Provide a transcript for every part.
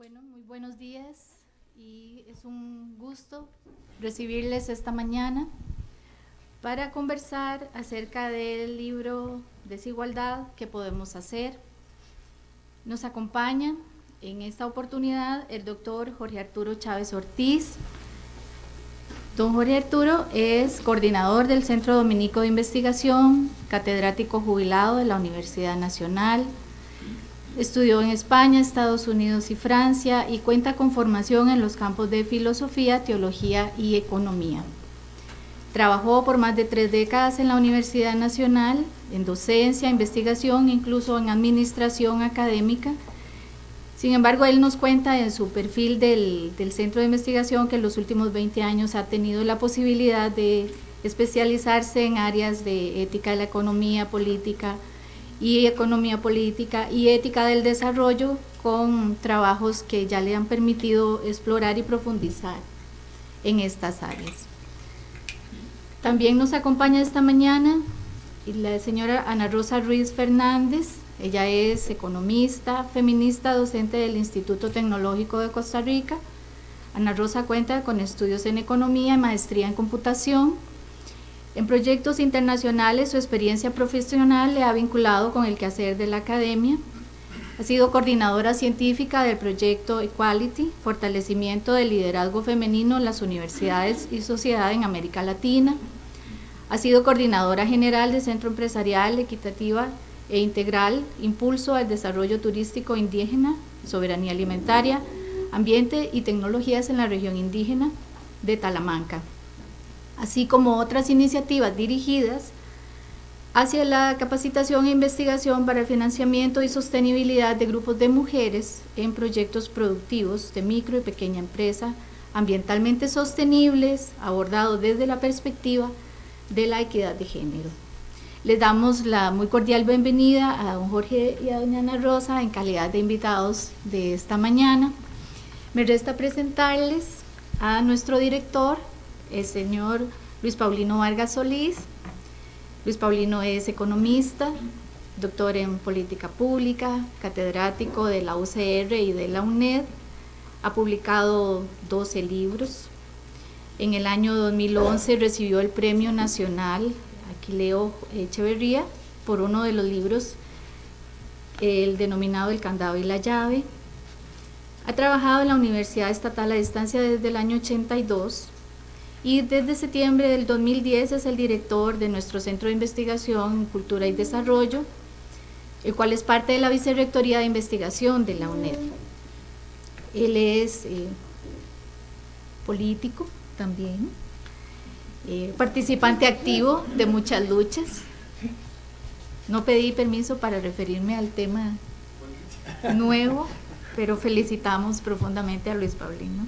Bueno, muy buenos días y es un gusto recibirles esta mañana para conversar acerca del libro Desigualdad, ¿qué podemos hacer? Nos acompaña en esta oportunidad el doctor Jorge Arturo Chávez Ortiz. Don Jorge Arturo es coordinador del Centro Dominico de Investigación, catedrático jubilado de la Universidad Nacional, Estudió en España, Estados Unidos y Francia y cuenta con formación en los campos de filosofía, teología y economía. Trabajó por más de tres décadas en la Universidad Nacional, en docencia, investigación, incluso en administración académica. Sin embargo, él nos cuenta en su perfil del, centro de investigación que en los últimos 20 años ha tenido la posibilidad de especializarse en áreas de ética de la economía, política, y economía política y ética del desarrollo con trabajos que ya le han permitido explorar y profundizar en estas áreas. También nos acompaña esta mañana la señora Ana Rosa Ruiz Fernández. Ella es economista, feminista, docente del Instituto Tecnológico de Costa Rica. Ana Rosa cuenta con estudios en economía y maestría en computación en proyectos internacionales, su experiencia profesional le ha vinculado con el quehacer de la academia. Ha sido coordinadora científica del proyecto Equality, fortalecimiento del liderazgo femenino en las universidades y sociedad en América Latina. Ha sido coordinadora general del Centro Empresarial Equitativa e Integral, Impulso al Desarrollo Turístico Indígena, Soberanía Alimentaria, Ambiente y Tecnologías en la región indígena de Talamanca así como otras iniciativas dirigidas hacia la capacitación e investigación para el financiamiento y sostenibilidad de grupos de mujeres en proyectos productivos de micro y pequeña empresa ambientalmente sostenibles, abordados desde la perspectiva de la equidad de género. Les damos la muy cordial bienvenida a don Jorge y a doña Ana Rosa en calidad de invitados de esta mañana. Me resta presentarles a nuestro director, el señor Luis Paulino Vargas Solís. Luis Paulino es economista, doctor en política pública, catedrático de la UCR y de la UNED. Ha publicado 12 libros. En el año 2011 recibió el Premio Nacional Aquileo Echeverría por uno de los libros, el denominado El Candado y la Llave. Ha trabajado en la Universidad Estatal a Distancia desde el año 82 y desde septiembre del 2010 es el director de nuestro Centro de Investigación, Cultura y Desarrollo, el cual es parte de la Vicerrectoría de Investigación de la UNED. Él es eh, político también, eh, participante activo de muchas luchas. No pedí permiso para referirme al tema nuevo, pero felicitamos profundamente a Luis Paulino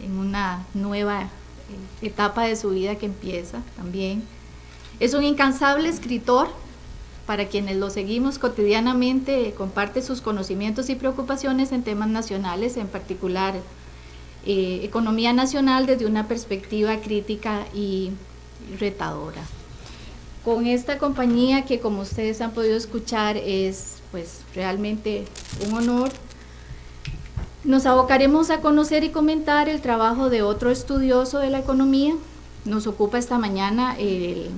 en una nueva etapa de su vida que empieza también. Es un incansable escritor, para quienes lo seguimos cotidianamente, comparte sus conocimientos y preocupaciones en temas nacionales, en particular eh, economía nacional desde una perspectiva crítica y retadora. Con esta compañía que como ustedes han podido escuchar es pues realmente un honor nos abocaremos a conocer y comentar el trabajo de otro estudioso de la economía. Nos ocupa esta mañana el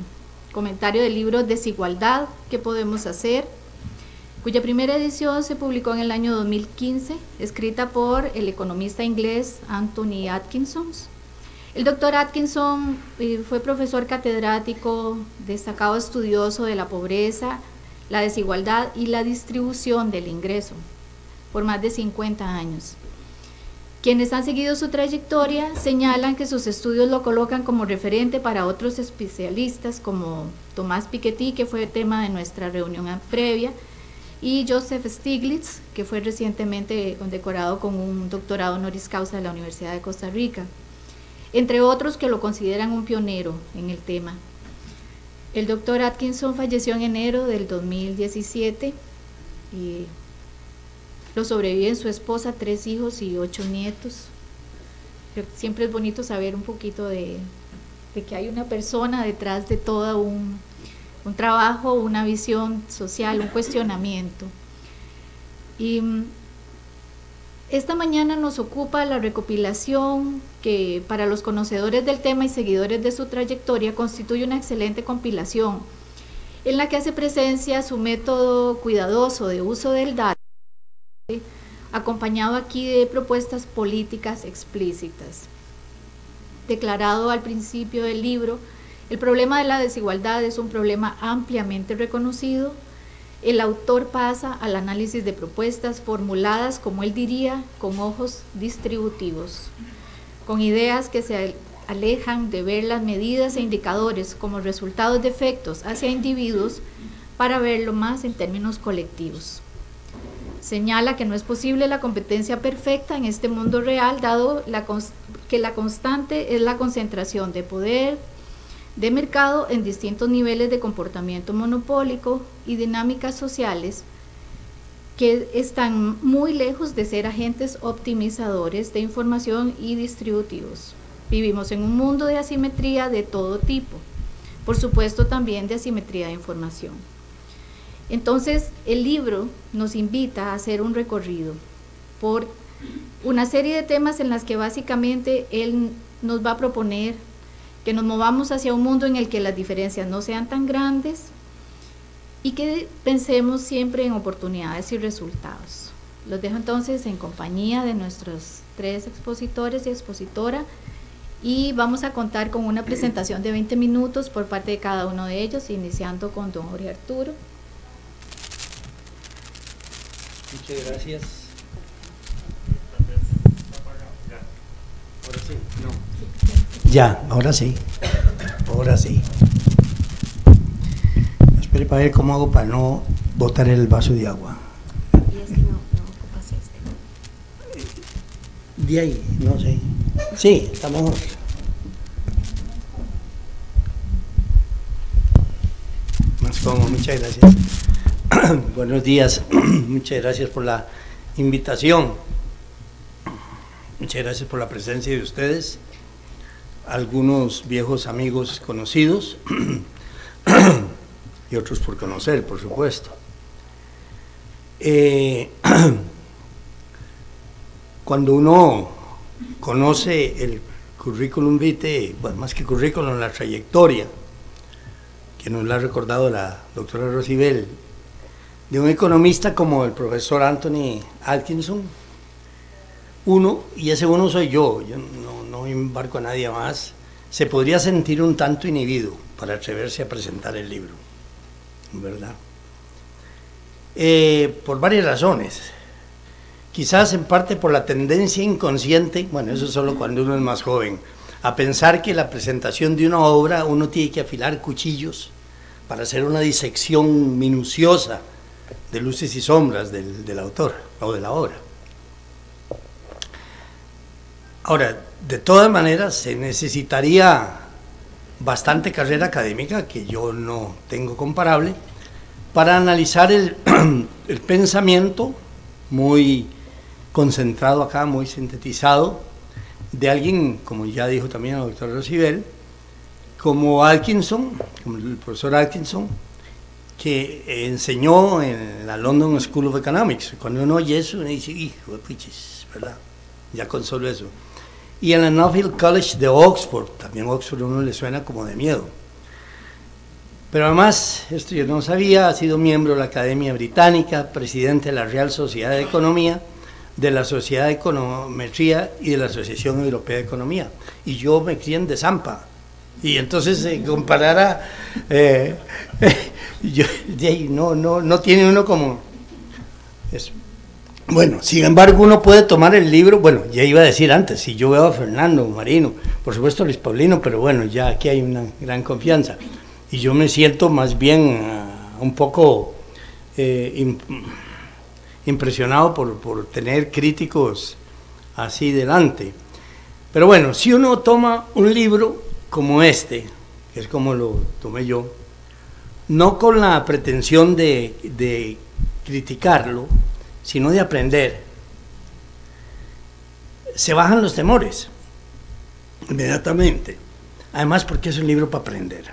comentario del libro Desigualdad, ¿qué podemos hacer? cuya primera edición se publicó en el año 2015, escrita por el economista inglés Anthony Atkinson. El doctor Atkinson eh, fue profesor catedrático, destacado estudioso de la pobreza, la desigualdad y la distribución del ingreso por más de 50 años. Quienes han seguido su trayectoria señalan que sus estudios lo colocan como referente para otros especialistas como Tomás Piketty, que fue tema de nuestra reunión previa, y Joseph Stiglitz, que fue recientemente condecorado con un doctorado honoris causa de la Universidad de Costa Rica, entre otros que lo consideran un pionero en el tema. El doctor Atkinson falleció en enero del 2017 y lo sobreviven su esposa, tres hijos y ocho nietos. siempre es bonito saber un poquito de, que hay una persona detrás de todo un, un trabajo, una visión social, un cuestionamiento. Y mm, Esta mañana nos ocupa la recopilación que para los conocedores del tema y seguidores de su trayectoria constituye una excelente compilación en la que hace presencia su método cuidadoso de uso del dato, acompañado aquí de propuestas políticas explícitas. Declarado al principio del libro, el problema de la desigualdad es un problema ampliamente reconocido. El autor pasa al análisis de propuestas formuladas, como él diría, con ojos distributivos, con ideas que se alejan de ver las medidas e indicadores como resultados de efectos hacia individuos para verlo más en términos colectivos. Señala que no es posible la competencia perfecta en este mundo real, dado que la constante es la concentración de poder, de mercado en distintos niveles de comportamiento monopólico y dinámicas sociales que están muy lejos de ser agentes optimizadores de información y distributivos. Vivimos en un mundo de asimetría de todo tipo, por supuesto también de asimetría de información. Entonces, el libro nos invita a hacer un recorrido por una serie de temas en las que básicamente él nos va a proponer que nos movamos hacia un mundo en el que las diferencias no sean tan grandes y que pensemos siempre en oportunidades y resultados. Los dejo entonces en compañía de nuestros tres expositores y expositora y vamos a contar con una presentación de 20 minutos por parte de cada uno de ellos, iniciando con don Jorge Arturo. Muchas gracias. Ahora sí, no. Ya, ahora sí. Ahora sí. Espere para ver cómo hago para no botar el vaso de agua. Y es que no, no ocupas este. De ahí, no sé. Sí, estamos. Más cómodo, muchas gracias. Buenos días, muchas gracias por la invitación. Muchas gracias por la presencia de ustedes, algunos viejos amigos conocidos y otros por conocer, por supuesto. Eh, cuando uno conoce el currículum vitae, bueno, más que currículum, la trayectoria, que nos la ha recordado la doctora Rosibel, de un economista como el profesor Anthony Atkinson, uno, y ese uno soy yo, yo no, no embarco a nadie más, se podría sentir un tanto inhibido para atreverse a presentar el libro, ¿verdad? Eh, por varias razones. Quizás en parte por la tendencia inconsciente, bueno, eso es solo cuando uno es más joven, a pensar que la presentación de una obra uno tiene que afilar cuchillos para hacer una disección minuciosa de luces y sombras del, autor o de la obra. Ahora, de todas maneras, se necesitaría bastante carrera académica, que yo no tengo comparable, para analizar el, el pensamiento muy concentrado acá, muy sintetizado, de alguien, como ya dijo también el doctor Rosibel, como Atkinson, como el profesor Atkinson, que enseñó en la London School of Economics. Cuando uno oye eso, uno dice, hijo de piches, ¿verdad? Ya con solo eso. Y en la Nuffield College de Oxford, también Oxford a uno le suena como de miedo. Pero además, esto yo no sabía, ha sido miembro de la Academia Británica, presidente de la Real Sociedad de Economía, de la Sociedad de Econometría y de la Asociación Europea de Economía. Y yo me crié en Zampa Y entonces se comparara, eh, no, no, no tiene uno como... Eso. Bueno, sin embargo, uno puede tomar el libro, bueno, ya iba a decir antes, si yo veo a Fernando Marino, por supuesto Luis Paulino, pero bueno, ya aquí hay una gran confianza. Y yo me siento más bien ah, un poco... Eh, impresionado por, tener críticos así delante. Pero bueno, si uno toma un libro como este, que es como lo tomé yo, no con la pretensión de, criticarlo, sino de aprender, se bajan los temores inmediatamente. Además, porque es un libro para aprender.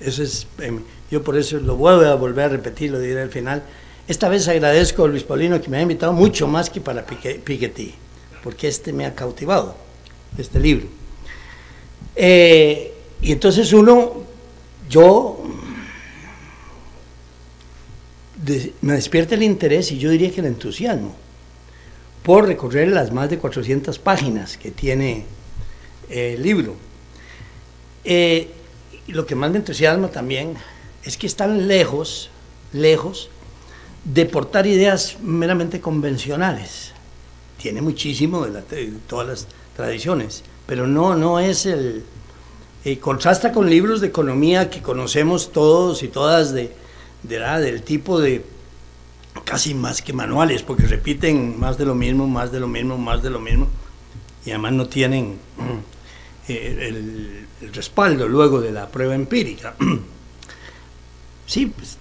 Eso es, em, yo por eso lo voy a volver a repetir, lo diré al final, Esta vez agradezco a Luis Paulino que me ha invitado mucho más que para Piketty, porque este me ha cautivado, este libro. Eh, y entonces uno, yo, me despierta el interés y yo diría que el entusiasmo por recorrer las más de 400 páginas que tiene el libro. Eh, lo que más me entusiasma también es que están lejos, lejos de portar ideas meramente convencionales. Tiene muchísimo de, todas las tradiciones, pero no, no es el... Eh, contrasta con libros de economía que conocemos todos y todas de, de del tipo de casi más que manuales, porque repiten más de lo mismo, más de lo mismo, más de lo mismo, y además no tienen eh, el, respaldo luego de la prueba empírica. sí, pues,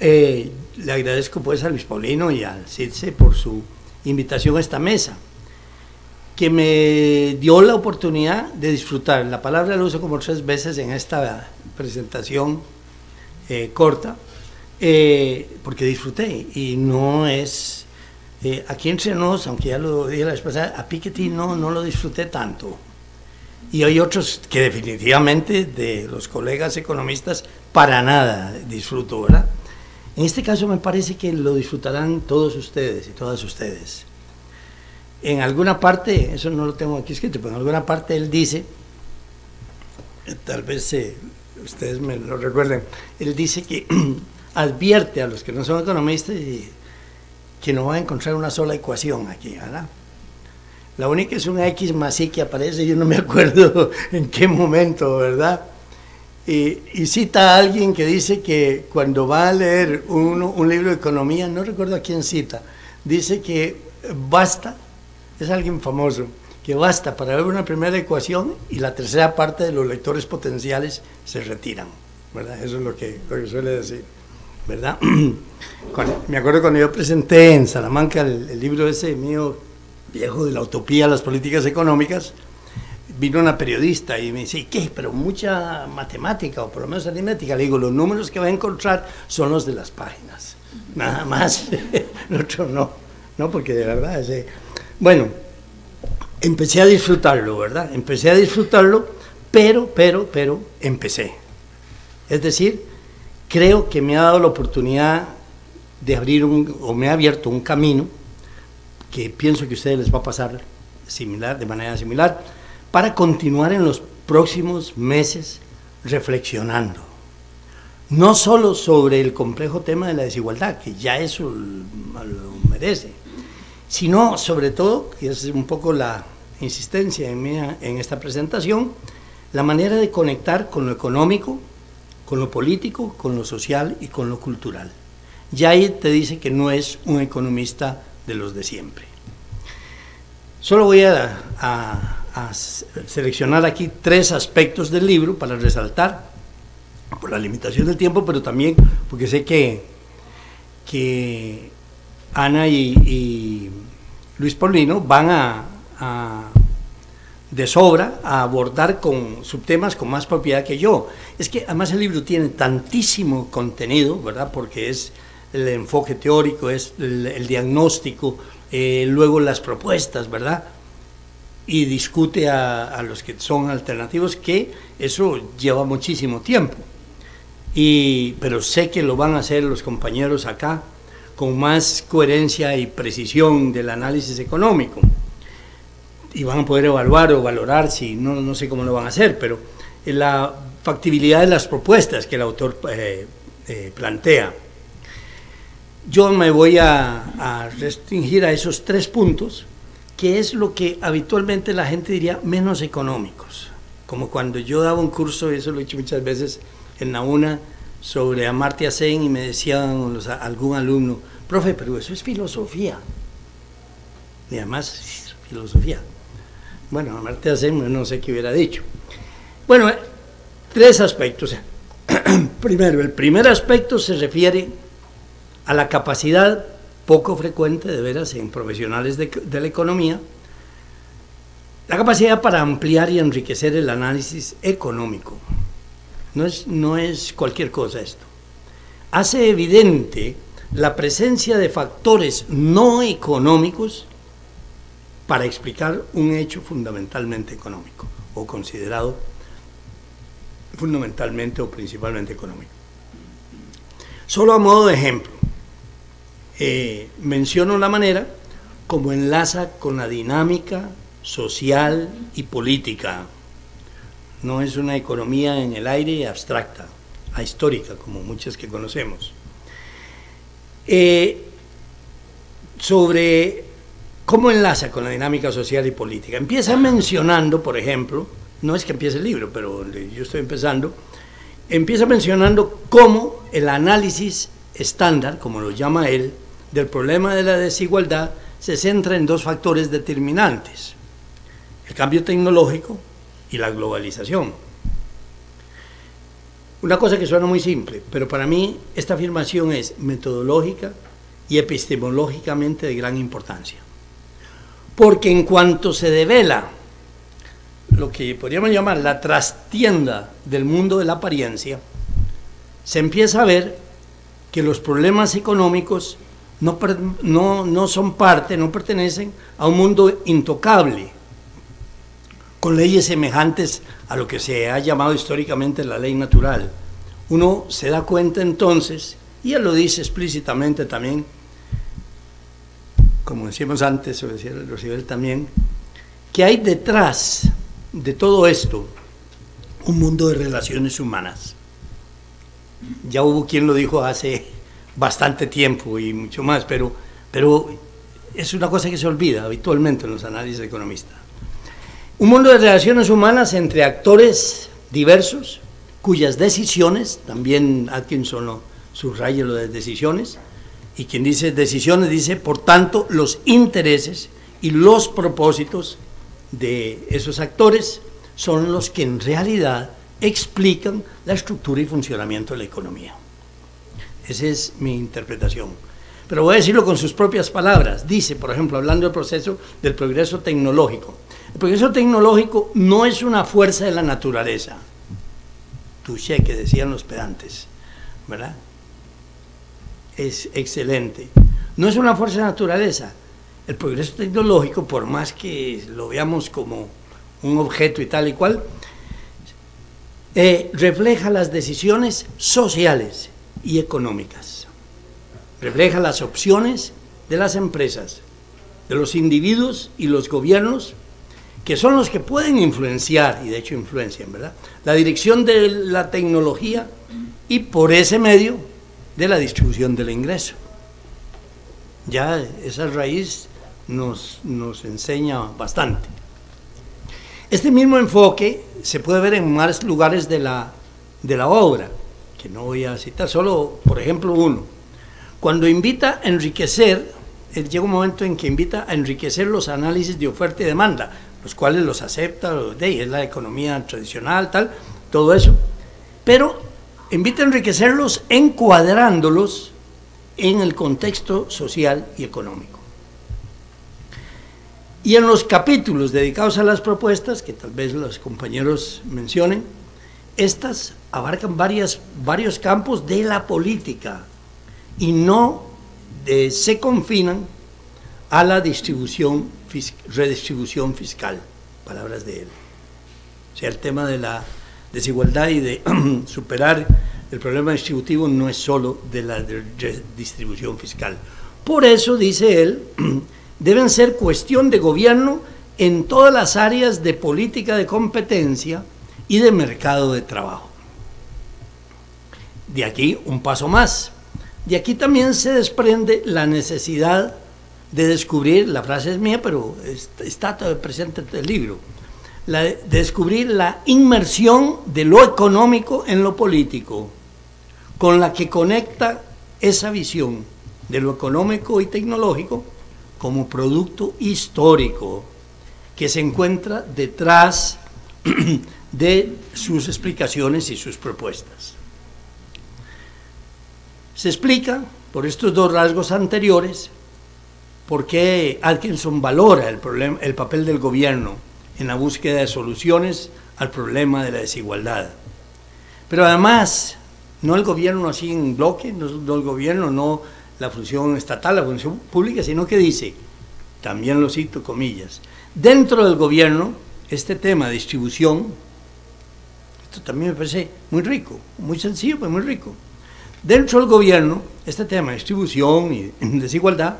eh, le agradezco pues a Luis Paulino y al CIRCE por su invitación a esta mesa, que me dio la oportunidad de disfrutar. La palabra la uso como tres veces en esta presentación eh, corta, eh, porque disfruté y no es... aquí entre nos, aunque ya lo dije la vez pasada, a Piketty no, no lo disfruté tanto. Y hay otros que definitivamente de los colegas economistas para nada disfruto, ¿verdad? En este caso me parece que lo disfrutarán todos ustedes y todas ustedes. En alguna parte, eso no lo tengo aquí escrito, pero en alguna parte él dice, tal vez eh, ustedes me lo recuerden, él dice que advierte a los que no son economistas que no va a encontrar una sola ecuación aquí, ¿verdad? La única es una X más Y que aparece, yo no me acuerdo en qué momento, ¿verdad? Y, cita a alguien que dice que cuando va a leer un libro de economía, no recuerdo a quién cita, dice que basta, es alguien famoso, que basta para ver una primera ecuación y la tercera parte de los lectores potenciales se retiran, ¿verdad? Eso es lo que, suele decir, ¿verdad? me acuerdo cuando yo presenté en Salamanca el, el libro ese mío, viejo de la utopía, las políticas económicas, vino una periodista y me dice, ¿qué? Pero mucha matemática, o por lo menos aritmética. Le digo, los números que va a encontrar son los de las páginas. Nada más. otro no. No, porque de verdad es... Bueno, empecé a disfrutarlo, ¿verdad? Empecé a disfrutarlo, pero, pero, pero, empecé. Es decir, creo que me ha dado la oportunidad de abrir un, o me ha abierto un camino que pienso que a ustedes les va a pasar similar, de manera similar para continuar en los próximos meses reflexionando. No solo sobre el complejo tema de la desigualdad, que ya eso lo merece, sino sobre todo, que es un poco la insistencia en, en esta presentación, la manera de conectar con lo económico, con lo político, con lo social y con lo cultural. Ya ahí te dice que no es un economista de los de siempre. Solo voy a seleccionar aquí tres aspectos del libro para resaltar, por la limitación del tiempo, pero también porque sé que, que Ana y, Luis Paulino van a, de sobra a abordar con subtemas con más propiedad que yo. Es que además el libro tiene tantísimo contenido, ¿verdad? Porque es el enfoque teórico, es el, diagnóstico, eh, luego las propuestas, ¿verdad? y discute a, los que son alternativos, que eso lleva muchísimo tiempo. Y, pero sé que lo van a hacer los compañeros acá con más coherencia y precisión del análisis económico. Y van a poder evaluar o valorar, si no, no sé cómo lo van a hacer, pero la factibilidad de las propuestas que el autor eh, eh, plantea. Yo me voy a, a restringir a esos tres puntos que es lo que habitualmente la gente diría menos económicos. Como cuando yo daba un curso, eso lo he hecho muchas veces en la UNA, sobre Amartya Sen y me decían algún alumno, profe, pero eso es filosofía. Y además, filosofía. Bueno, Amartya Sen no sé qué hubiera dicho. Bueno, eh, tres aspectos. Primero, el primer aspecto se refiere a la capacidad poco frecuente de veras en profesionales de, la economía, la capacidad para ampliar y enriquecer el análisis económico. No es, no es cualquier cosa esto. Hace evidente la presencia de factores no económicos para explicar un hecho fundamentalmente económico o considerado fundamentalmente o principalmente económico. Solo a modo de ejemplo, eh, menciono la manera como enlaza con la dinámica social y política. No es una economía en el aire abstracta, histórica, como muchas que conocemos. Eh, sobre cómo enlaza con la dinámica social y política. Empieza mencionando, por ejemplo, no es que empiece el libro, pero yo estoy empezando, empieza mencionando cómo el análisis estándar, como lo llama él, del problema de la desigualdad se centra en dos factores determinantes, el cambio tecnológico y la globalización. Una cosa que suena muy simple, pero para mí esta afirmación es metodológica y epistemológicamente de gran importancia. Porque en cuanto se devela lo que podríamos llamar la trastienda del mundo de la apariencia, se empieza a ver que los problemas económicos no, no, son parte, no pertenecen a un mundo intocable, con leyes semejantes a lo que se ha llamado históricamente la ley natural. Uno se da cuenta entonces, y él lo dice explícitamente también, como decíamos antes, o decía Rosibel también, que hay detrás de todo esto un mundo de relaciones humanas. Ya hubo quien lo dijo hace bastante tiempo y mucho más, pero, pero es una cosa que se olvida habitualmente en los análisis economistas. Un mundo de relaciones humanas entre actores diversos, cuyas decisiones, también Atkinson lo subraya lo de decisiones, y quien dice decisiones dice, por tanto, los intereses y los propósitos de esos actores son los que en realidad explican la estructura y funcionamiento de la economía. Esa es mi interpretación. Pero voy a decirlo con sus propias palabras. Dice, por ejemplo, hablando del proceso del progreso tecnológico. El progreso tecnológico no es una fuerza de la naturaleza. Touché, que decían los pedantes, ¿verdad? Es excelente. No es una fuerza de la naturaleza. El progreso tecnológico, por más que lo veamos como un objeto y tal y cual, eh, refleja las decisiones sociales y económicas. Refleja las opciones de las empresas, de los individuos y los gobiernos, que son los que pueden influenciar, y de hecho influencian, ¿verdad? La dirección de la tecnología y por ese medio de la distribución del ingreso. Ya esa raíz nos, nos enseña bastante. Este mismo enfoque se puede ver en más lugares de la, de la obra que no voy a citar, solo por ejemplo uno. Cuando invita a enriquecer, él llega un momento en que invita a enriquecer los análisis de oferta y demanda, los cuales los acepta, de, es la economía tradicional, tal, todo eso. Pero invita a enriquecerlos encuadrándolos en el contexto social y económico. Y en los capítulos dedicados a las propuestas, que tal vez los compañeros mencionen, estas abarcan varios campos de la política y no se confinan a la distribución, redistribución fiscal, palabras de él. O sea, el tema de la desigualdad y de superar el problema distributivo no es solo de la distribución fiscal. Por eso, dice él, deben ser cuestión de gobierno en todas las áreas de política de competencia y de mercado de trabajo. De aquí un paso más. De aquí también se desprende la necesidad de descubrir, la frase es mía, pero está presente en el libro, la de descubrir la inmersión de lo económico en lo político, con la que conecta esa visión de lo económico y tecnológico como producto histórico que se encuentra detrás de sus explicaciones y sus propuestas. Se explica por estos dos rasgos anteriores por qué Atkinson valora el, problema, el papel del gobierno en la búsqueda de soluciones al problema de la desigualdad. Pero además, no el gobierno así en bloque, no, el gobierno, no la función estatal, la función pública, sino que dice, también lo cito comillas, dentro del gobierno, este tema de distribución, esto también me parece muy rico, muy sencillo, pero muy rico. Dentro del gobierno, este tema de distribución y desigualdad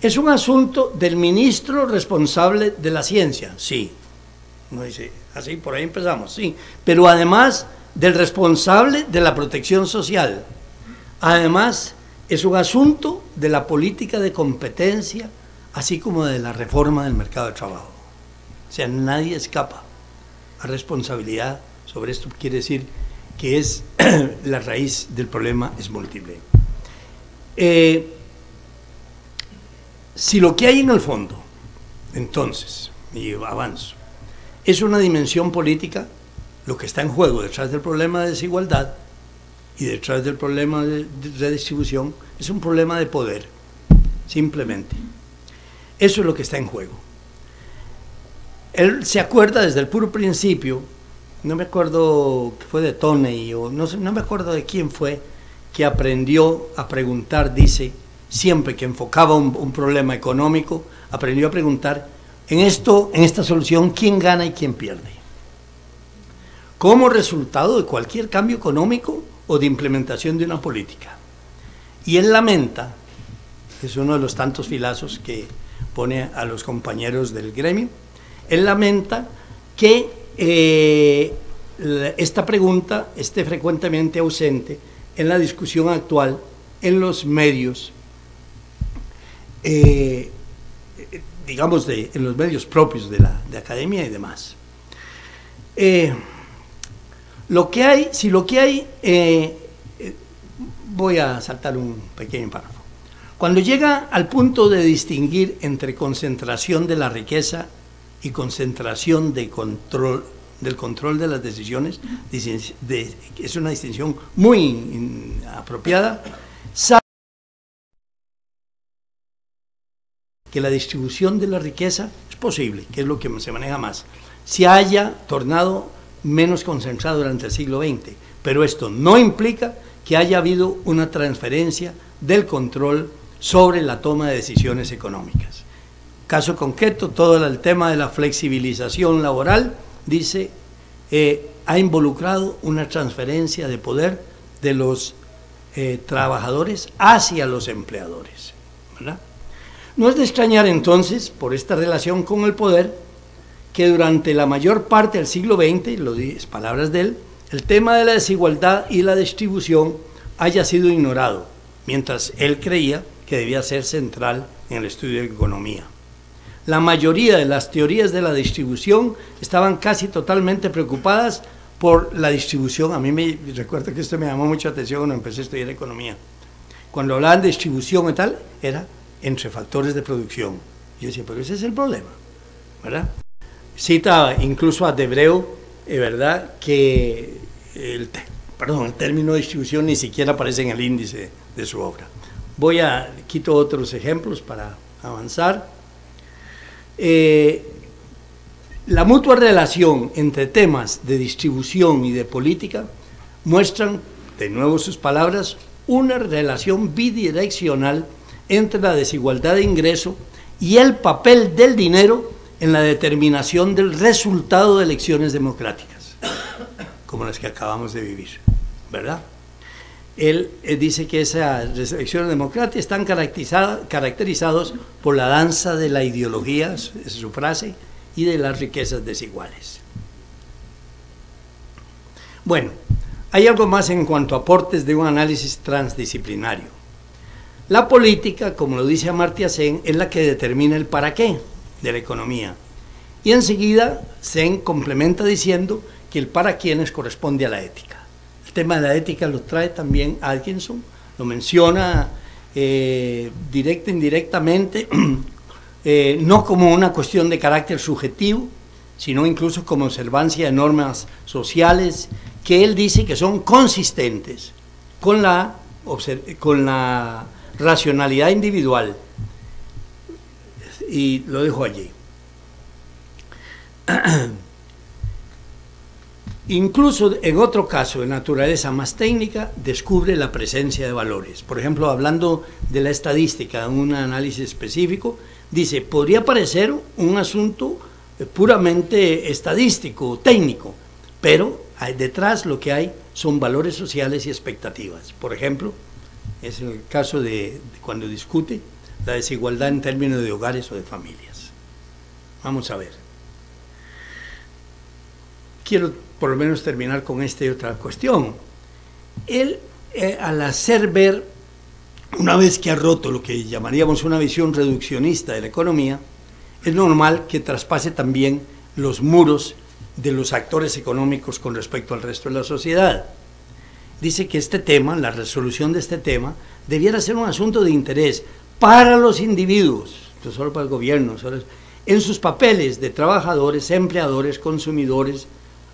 es un asunto del ministro responsable de la ciencia, sí. No dice, así por ahí empezamos, sí. Pero además del responsable de la protección social. Además, es un asunto de la política de competencia, así como de la reforma del mercado de trabajo. O sea, nadie escapa a responsabilidad sobre esto. Quiere decir que es la raíz del problema es múltiple. Eh, si lo que hay en el fondo, entonces, y avanzo, es una dimensión política, lo que está en juego detrás del problema de desigualdad y detrás del problema de redistribución es un problema de poder, simplemente. Eso es lo que está en juego. Él se acuerda desde el puro principio, no me acuerdo que fue de Tony o no, no me acuerdo de quién fue, que aprendió a preguntar, dice, siempre que enfocaba un, problema económico, aprendió a preguntar, en esto, en esta solución, ¿quién gana y quién pierde? Como resultado de cualquier cambio económico o de implementación de una política. Y él lamenta, es uno de los tantos filazos que pone a los compañeros del gremio, él lamenta que eh, esta pregunta esté frecuentemente ausente en la discusión actual en los medios eh, digamos, de, en los medios propios de la de academia y demás. Eh, lo que hay, si lo que hay, eh, voy a saltar un pequeño párrafo. Cuando llega al punto de distinguir entre concentración de la riqueza y concentración de control, del control de las decisiones, es una distinción muy apropiada, que la distribución de la riqueza es posible, que es lo que se maneja más, se haya tornado menos concentrado durante el siglo XX, pero esto no implica que haya habido una transferencia del control sobre la toma de decisiones económicas. Caso concreto, todo el tema de la flexibilización laboral, dice, eh, ha involucrado una transferencia de poder de los eh, trabajadores hacia los empleadores. ¿verdad? No es de extrañar entonces, por esta relación con el poder, que durante la mayor parte del siglo XX, lo dice palabras de él, el tema de la desigualdad y la distribución haya sido ignorado, mientras él creía que debía ser central en el estudio de economía. La mayoría de las teorías de la distribución estaban casi totalmente preocupadas por la distribución. A mí me recuerdo que esto me llamó mucha atención cuando empecé a estudiar economía. Cuando hablaban de distribución y tal, era entre factores de producción. Yo decía, pero ese es el problema, ¿verdad? Cita incluso a Debreu, eh, ¿verdad? Que el término distribución ni siquiera aparece en el índice de su obra. Voy a, quito otros ejemplos para avanzar. Eh, la mutua relación entre temas de distribución y de política muestran, de nuevo sus palabras, una relación bidireccional entre la desigualdad de ingreso y el papel del dinero en la determinación del resultado de elecciones democráticas, como las que acabamos de vivir, ¿verdad? Él, dice que esas elecciones democráticas están caracterizadas, caracterizados por la danza de la ideología, es su frase, y de las riquezas desiguales. Bueno, hay algo más en cuanto a aportes de un análisis transdisciplinario. La política, como lo dice Amartya Sen, es la que determina el para qué de la economía. Y enseguida Sen complementa diciendo que el para quiénes corresponde a la ética. El tema de la ética lo trae también Atkinson, lo menciona eh, directa indirectamente, eh, no como una cuestión de carácter subjetivo, sino incluso como observancia de normas sociales que él dice que son consistentes con la, con la racionalidad individual. Y lo dejo allí. Incluso en otro caso de naturaleza más técnica, descubre la presencia de valores. Por ejemplo, hablando de la estadística, un análisis específico, dice, podría parecer un asunto eh, puramente estadístico, técnico, pero detrás lo que hay son valores sociales y expectativas. Por ejemplo, es el caso de cuando discute la desigualdad en términos de hogares o de familias. Vamos a ver. Quiero por lo menos terminar con esta y otra cuestión. Él, eh, al hacer ver, una vez que ha roto lo que llamaríamos una visión reduccionista de la economía, es normal que traspase también los muros de los actores económicos con respecto al resto de la sociedad. Dice que este tema, la resolución de este tema, debiera ser un asunto de interés para los individuos, no solo para el gobierno, en sus papeles de trabajadores, empleadores, consumidores,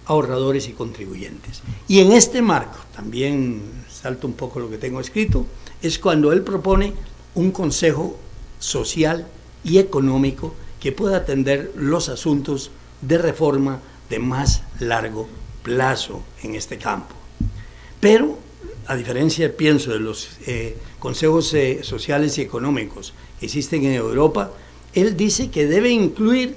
ahorradores y contribuyentes. Y en este marco, también salto un poco lo que tengo escrito, es cuando él propone un consejo social y económico que pueda atender los asuntos de reforma de más largo plazo en este campo. Pero, a diferencia, pienso, de los eh, consejos eh, sociales y económicos que existen en Europa, él dice que debe incluir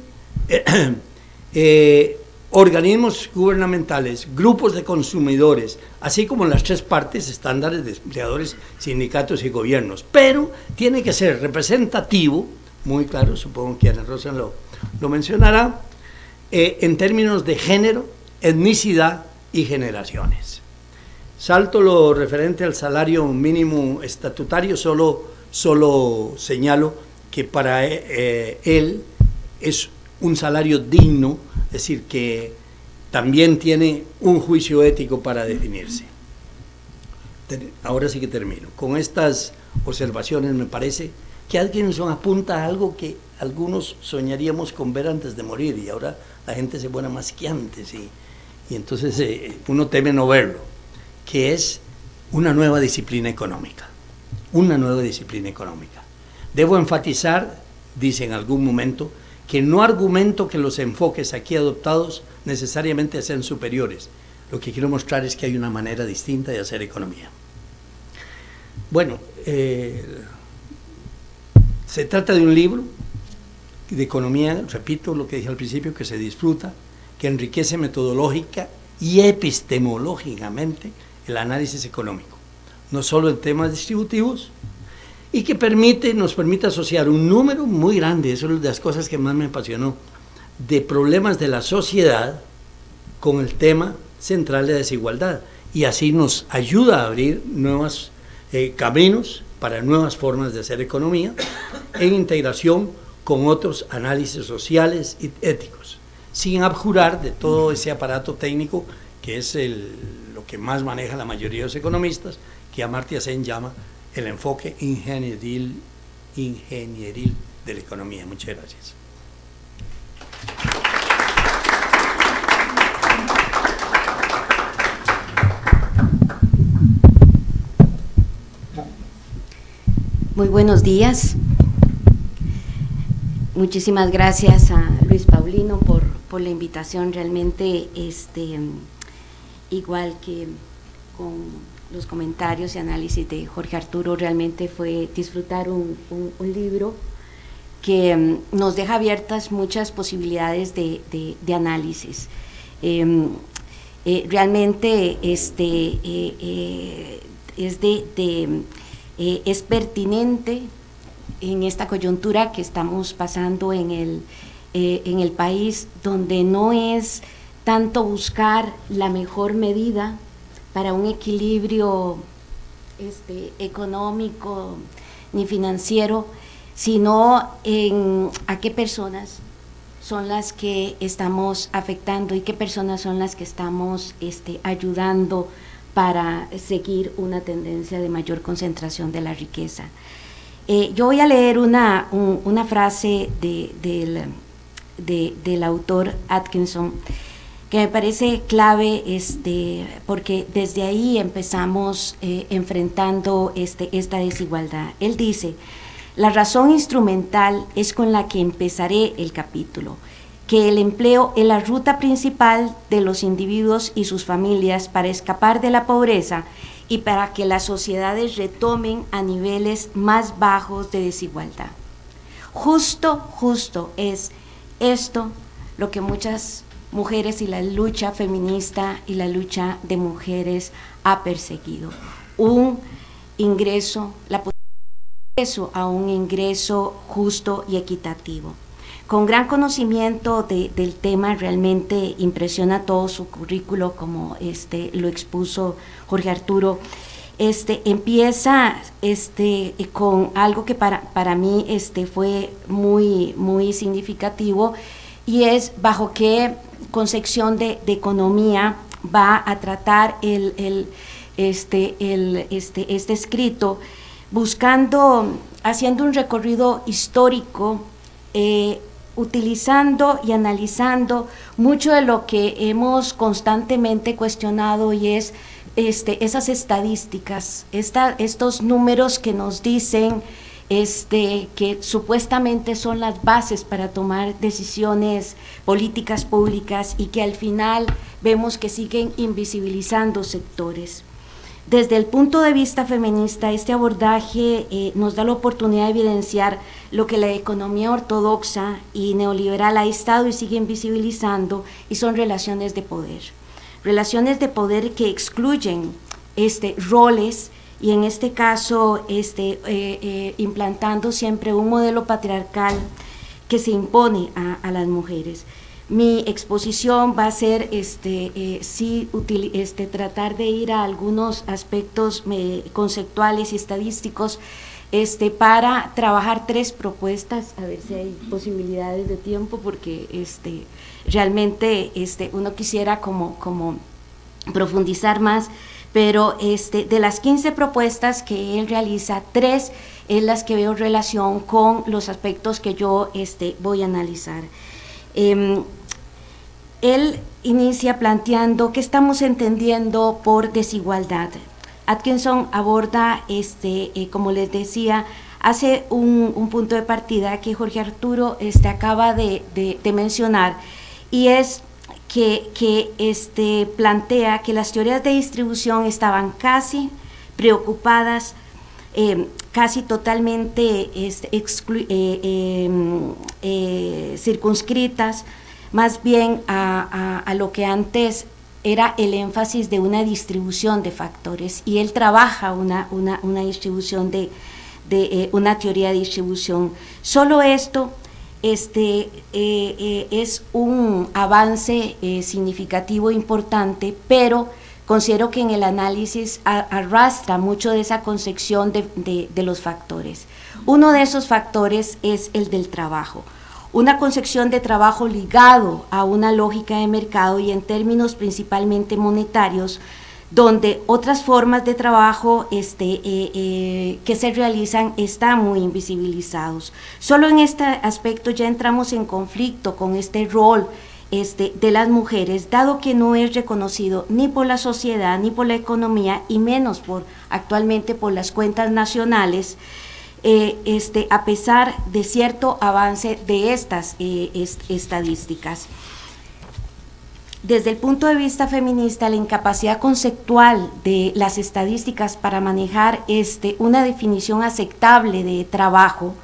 eh, organismos gubernamentales, grupos de consumidores, así como las tres partes estándares de empleadores, sindicatos y gobiernos. Pero tiene que ser representativo, muy claro, supongo que Ana Rosa lo, mencionará, en términos de género, etnicidad y generaciones. Salto lo referente al salario mínimo estatutario, solo, solo señalo que para eh, él es un salario digno, es decir, que también tiene un juicio ético para definirse. Ahora sí que termino. Con estas observaciones me parece que Atkinson apunta a algo que algunos soñaríamos con ver antes de morir y ahora la gente se pone más que antes y, entonces eh, uno teme no verlo, que es una nueva disciplina económica, una nueva disciplina económica. Debo enfatizar, dice en algún momento, que no argumento que los enfoques aquí adoptados necesariamente sean superiores. Lo que quiero mostrar es que hay una manera distinta de hacer economía. Bueno, eh, se trata de un libro de economía, repito lo que dije al principio, que se disfruta, que enriquece metodológica y epistemológicamente el análisis económico, no solo en temas distributivos, y que permite, nos permite asociar un número muy grande, eso es de las cosas que más me apasionó, de problemas de la sociedad con el tema central de desigualdad. Y así nos ayuda a abrir nuevos eh, caminos para nuevas formas de hacer economía en integración con otros análisis sociales y éticos, sin abjurar de todo ese aparato técnico que es el, que más maneja la mayoría de los economistas, que Amartya Sen llama el enfoque ingenieril, de la economía. Muchas gracias. Muy buenos días. Muchísimas gracias a Luis Paulino por, por la invitación. Realmente, este, igual que con los comentarios y análisis de Jorge Arturo realmente fue disfrutar un, libro que mm, nos deja abiertas muchas posibilidades de, análisis. Em, eh, realmente este, eh, eh, es, de, es pertinente en esta coyuntura que estamos pasando en el, en el país, donde no es tanto buscar la mejor medida, para un equilibrio este, económico ni financiero, sino en a qué personas son las que estamos afectando y qué personas son las que estamos este, ayudando para seguir una tendencia de mayor concentración de la riqueza. Eh, yo voy a leer una, una frase del, del autor Atkinson que me parece clave este, porque desde ahí empezamos eh, enfrentando este, esta desigualdad. Él dice, la razón instrumental es con la que empezaré el capítulo. que el empleo es la ruta principal de los individuos y sus familias para escapar de la pobreza y para que las sociedades retomen a niveles más bajos de desigualdad. Justo, justo es esto lo que muchas mujeres y la lucha feminista y la lucha de mujeres ha perseguido. Un ingreso, la posibilidad a un ingreso justo y equitativo con gran conocimiento del tema, realmente impresiona todo su currículo, como este, lo expuso Jorge Arturo. Este, empieza este, con algo que para, para mí este, fue muy, muy significativo y es bajo qué concepción de, economía va a tratar el, el, este, el, este, este escrito, buscando, haciendo un recorrido histórico eh, utilizando y analizando mucho de lo que hemos constantemente cuestionado y es este, esas estadísticas, estos números que nos dicen este, que supuestamente son las bases para tomar decisiones políticas públicas y que al final vemos que siguen invisibilizando sectores. Desde el punto de vista feminista, este abordaje eh, nos da la oportunidad de evidenciar lo que la economía ortodoxa y neoliberal ha estado y sigue invisibilizando y son relaciones de poder. Relaciones de poder que excluyen este, roles y en este caso este, eh, eh, implantando siempre un modelo patriarcal que se impone a las mujeres. Mi exposición va a ser este, eh, sí, este, tratar de ir a algunos aspectos conceptuales y estadísticos este, para trabajar tres propuestas, a ver si hay posibilidades de tiempo, porque este, realmente este, uno quisiera como, como profundizar más, pero este, de las 15 propuestas que él realiza, tres es las que veo relación con los aspectos que yo este, voy a analizar. Em, él inicia planteando qué estamos entendiendo por desigualdad. Atkinson aborda, este, eh, como les decía, hace un, punto de partida que Jorge Arturo este, acaba de, mencionar y es que, este, plantea que las teorías de distribución estaban casi preocupadas, eh, casi totalmente este, eh, em, circunscritas más bien a, lo que antes era el énfasis de una distribución de factores y él trabaja una, una, distribución de, eh, una teoría de distribución. Solo esto este, eh, eh, es un avance significativo, importante, pero considero que en el análisis arrastra mucho de esa concepción de, de los factores. Uno de esos factores es el del trabajo una concepción de trabajo ligado a una lógica de mercado y en términos principalmente monetarios, donde otras formas de trabajo este, eh, eh, que se realizan están muy invisibilizados. Solo en este aspecto ya entramos en conflicto con este rol este, de las mujeres, dado que no es reconocido ni por la sociedad ni por la economía y menos por actualmente por las cuentas nacionales. Eh, este, a pesar de cierto avance de estas eh, estadísticas. Desde el punto de vista feminista, la incapacidad conceptual de las estadísticas para manejar este, una definición aceptable de trabajo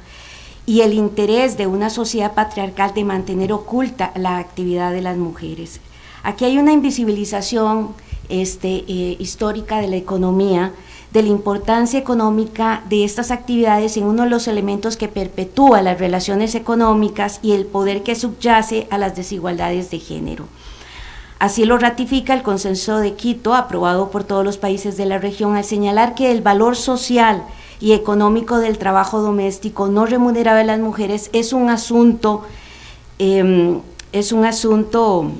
y el interés de una sociedad patriarcal de mantener oculta la actividad de las mujeres. Aquí hay una invisibilización este, eh, histórica de la economía de la importancia económica de estas actividades en uno de los elementos que perpetúa las relaciones económicas y el poder que subyace a las desigualdades de género. Así lo ratifica el consenso de Quito, aprobado por todos los países de la región, al señalar que el valor social y económico del trabajo doméstico no remunerado de las mujeres es un asunto, em, es un asunto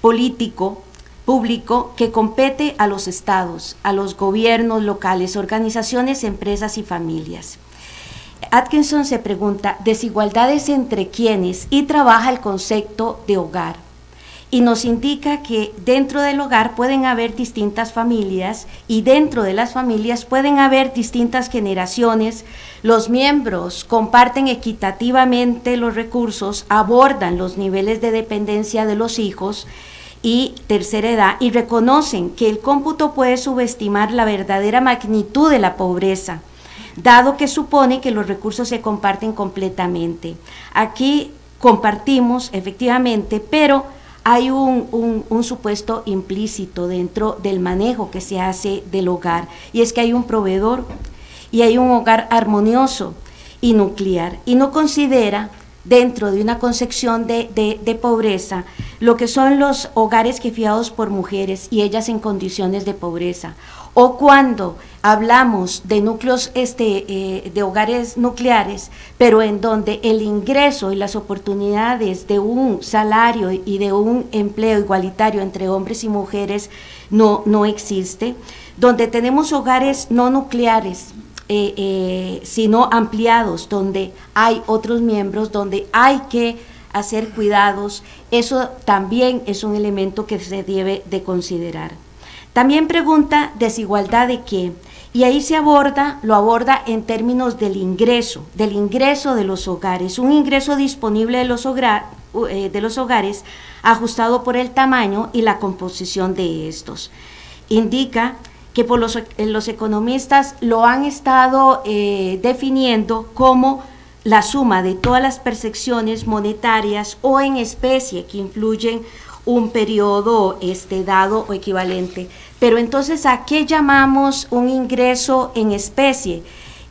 político público que compete a los estados, a los gobiernos locales, organizaciones, empresas y familias. Atkinson se pregunta, desigualdades entre quiénes y trabaja el concepto de hogar. y nos indica que dentro del hogar pueden haber distintas familias y dentro de las familias pueden haber distintas generaciones. Los miembros comparten equitativamente los recursos, abordan los niveles de dependencia de los hijos y tercera edad y reconocen que el cómputo puede subestimar la verdadera magnitud de la pobreza dado que supone que los recursos se comparten completamente. Aquí compartimos efectivamente, pero hay un, supuesto implícito dentro del manejo que se hace del hogar, y es que hay un proveedor y hay un hogar armonioso y nuclear, y no considera dentro de una concepción de, de, pobreza lo que son los hogares fiados por mujeres y ellas en condiciones de pobreza, o cuando hablamos de núcleos este, eh, de hogares nucleares, pero en donde el ingreso y las oportunidades de un salario y de un empleo igualitario entre hombres y mujeres no, no existe, donde tenemos hogares no nucleares, eh, eh, sino ampliados, donde hay otros miembros, donde hay que hacer cuidados, eso también es un elemento que se debe de considerar. También pregunta desigualdad de qué. Y ahí se aborda, lo aborda en términos del ingreso, del ingreso de los hogares, un ingreso disponible de los, eh, de los hogares ajustado por el tamaño y la composición de estos. Indica que por los, los economistas lo han estado eh, definiendo como la suma de todas las percepciones monetarias o en especie que influyen un periodo este, dado o equivalente. Pero entonces, ¿a qué llamamos un ingreso en especie?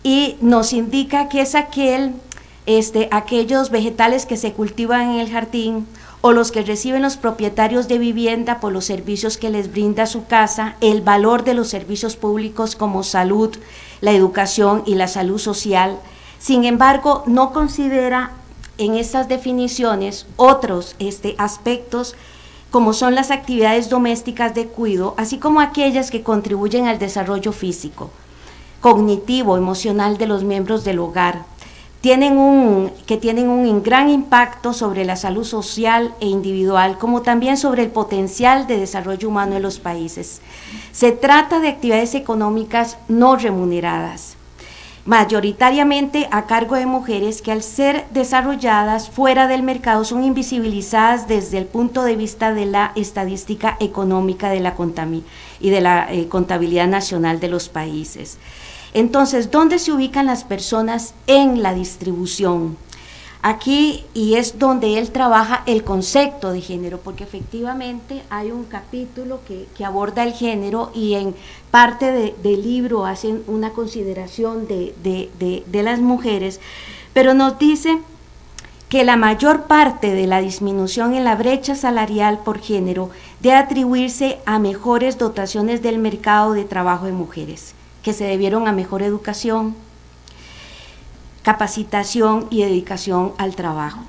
Y nos indica que es aquel, este, aquellos vegetales que se cultivan en el jardín o los que reciben los propietarios de vivienda por los servicios que les brinda su casa, el valor de los servicios públicos como salud, la educación y la salud social. Sin embargo, no considera en estas definiciones otros este, aspectos como son las actividades domésticas de cuidado, así como aquellas que contribuyen al desarrollo físico, cognitivo, emocional de los miembros del hogar, tienen un, que tienen un gran impacto sobre la salud social e individual, como también sobre el potencial de desarrollo humano en los países. Se trata de actividades económicas no remuneradas mayoritariamente a cargo de mujeres que al ser desarrolladas fuera del mercado son invisibilizadas desde el punto de vista de la estadística económica de la y de la eh, contabilidad nacional de los países. Entonces, ¿dónde se ubican las personas en la distribución? Aquí, y es donde él trabaja el concepto de género, porque efectivamente hay un capítulo que, aborda el género y en parte del libro hacen una consideración de, de las mujeres, pero nos dice que la mayor parte de la disminución en la brecha salarial por género debe atribuirse a mejores dotaciones del mercado de trabajo de mujeres, que se debieron a mejor educación, capacitación y dedicación al trabajo.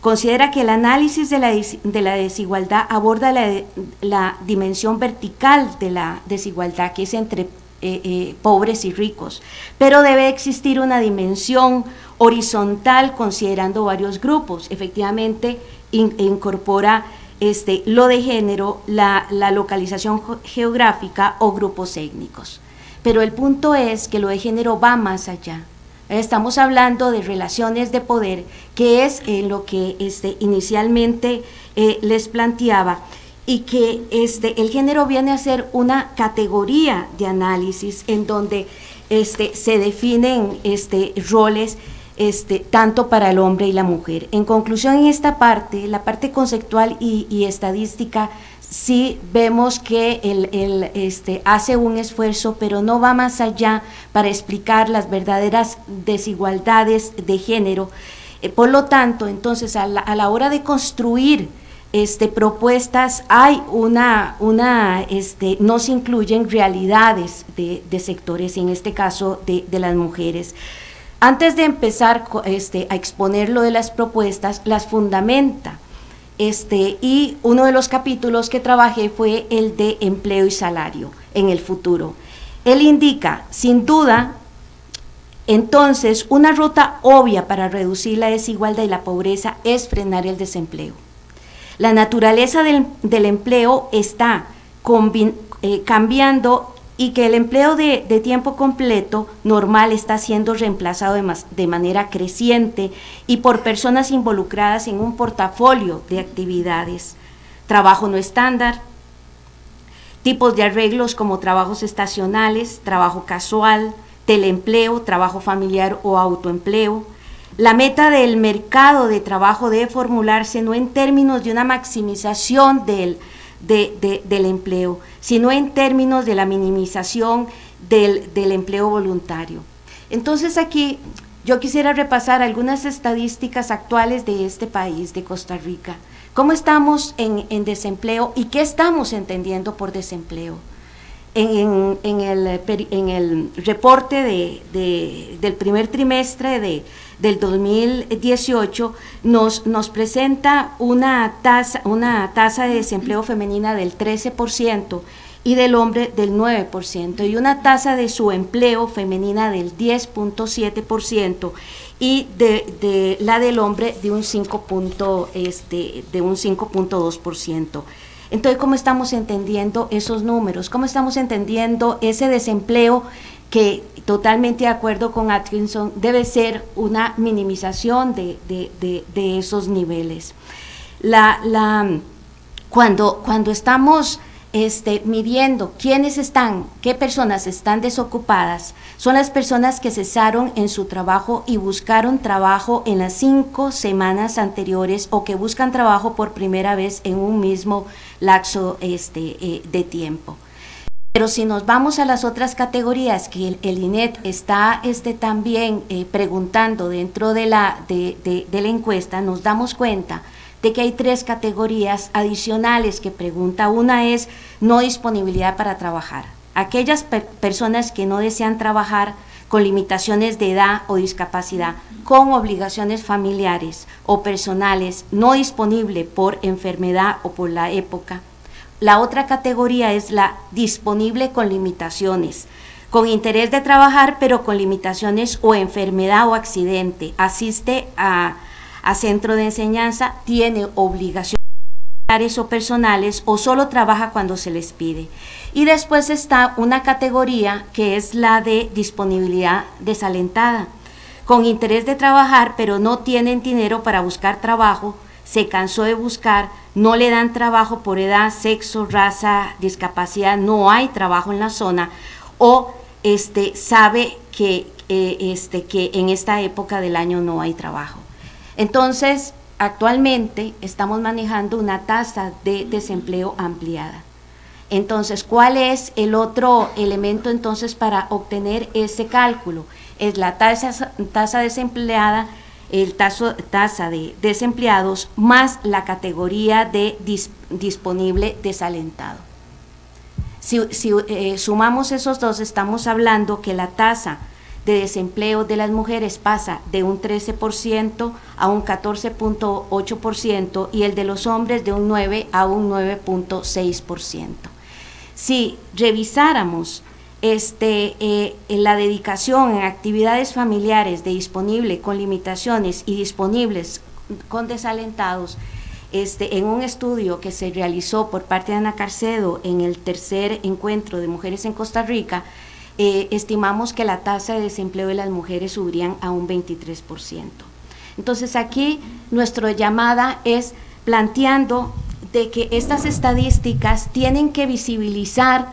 Considera que el análisis de la, desigualdad aborda la, dimensión vertical de la desigualdad, que es entre eh, eh, pobres y ricos, pero debe existir una dimensión horizontal considerando varios grupos. Efectivamente, incorpora este, lo de género, la, la localización geográfica o grupos étnicos. Pero el punto es que lo de género va más allá Estamos hablando de relaciones de poder, que es eh, lo que este, inicialmente eh, les planteaba, y que este, el género viene a ser una categoría de análisis en donde este, se definen este, roles este, tanto para el hombre y la mujer. En conclusión, en esta parte, la parte conceptual y, y estadística, sí vemos que él, este, hace un esfuerzo, pero no va más allá para explicar las verdaderas desigualdades de género. Eh, por lo tanto, entonces, a la, hora de construir este, propuestas, hay una, una este, no se incluyen realidades de, sectores, en este caso de, de las mujeres. Antes de empezar este, a exponer lo de las propuestas, las fundamenta este, y uno de los capítulos que trabajé fue el de empleo y salario en el futuro. Él indica, sin duda, entonces, una ruta obvia para reducir la desigualdad y la pobreza es frenar el desempleo. La naturaleza del, empleo está eh, cambiando y que el empleo de, tiempo completo normal está siendo reemplazado de, de, manera creciente y por personas involucradas en un portafolio de actividades. Trabajo no estándar, tipos de arreglos como trabajos estacionales, trabajo casual, teleempleo, trabajo familiar o autoempleo. La meta del mercado de trabajo debe formularse no en términos de una maximización del del empleo, sino en términos de la minimización del, empleo voluntario. Entonces aquí yo quisiera repasar algunas estadísticas actuales de este país, de Costa Rica. ¿Cómo estamos en desempleo y qué estamos entendiendo por desempleo? En, en, el, en el, reporte de, de, del primer trimestre de, del 2018 nos, nos presenta una tasa, una tasa de desempleo femenina del 13% y del hombre del 9% y una tasa de su empleo femenina del 10.7% y de, de, la del hombre de un 5.2%. Este, de un 5.2%. Entonces, ¿cómo estamos entendiendo esos números? ¿Cómo estamos entendiendo ese desempleo que totalmente de acuerdo con Atkinson, debe ser una minimización de, esos niveles. La, cuando, cuando estamos este, midiendo quiénes están, qué personas están desocupadas, son las personas que cesaron en su trabajo y buscaron trabajo en las cinco semanas anteriores o que buscan trabajo por primera vez en un mismo lapso este, eh, de tiempo. Pero si nos vamos a las otras categorías que el, INET está este, también eh, preguntando dentro de la, de, la encuesta, nos damos cuenta de que hay tres categorías adicionales que pregunta. Una es no disponibilidad para trabajar. Aquellas personas que no desean trabajar con limitaciones de edad o discapacidad, con obligaciones familiares o personales, no disponible por enfermedad o por la época la otra categoría es la disponible con limitaciones, con interés de trabajar pero con limitaciones o enfermedad o accidente. Asiste a, centro de enseñanza, tiene obligaciones o personales o solo trabaja cuando se les pide. Y después está una categoría que es la de disponibilidad desalentada, con interés de trabajar pero no tienen dinero para buscar trabajo, se cansó de buscar, no le dan trabajo por edad, sexo, raza, discapacidad, no hay trabajo en la zona, o este, sabe que, eh, este, que en esta época del año no hay trabajo. Entonces, actualmente estamos manejando una tasa de desempleo ampliada. Entonces, ¿cuál es el otro elemento entonces para obtener ese cálculo? Es la tasa, tasa desempleada el tasa de desempleados más la categoría de disponible desalentado. Si, eh, sumamos esos dos, estamos hablando que la tasa de desempleo de las mujeres pasa de un 13% a un 14.8% y el de los hombres de un 9 a un 9.6%. Si revisáramos este, eh, la dedicación en actividades familiares de disponible con limitaciones y disponibles con desalentados, este, en un estudio que se realizó por parte de Ana Carcedo en el tercer encuentro de mujeres en Costa Rica, eh, estimamos que la tasa de desempleo de las mujeres subirían a un 23%. Entonces aquí nuestra llamada es planteando de que estas estadísticas tienen que visibilizar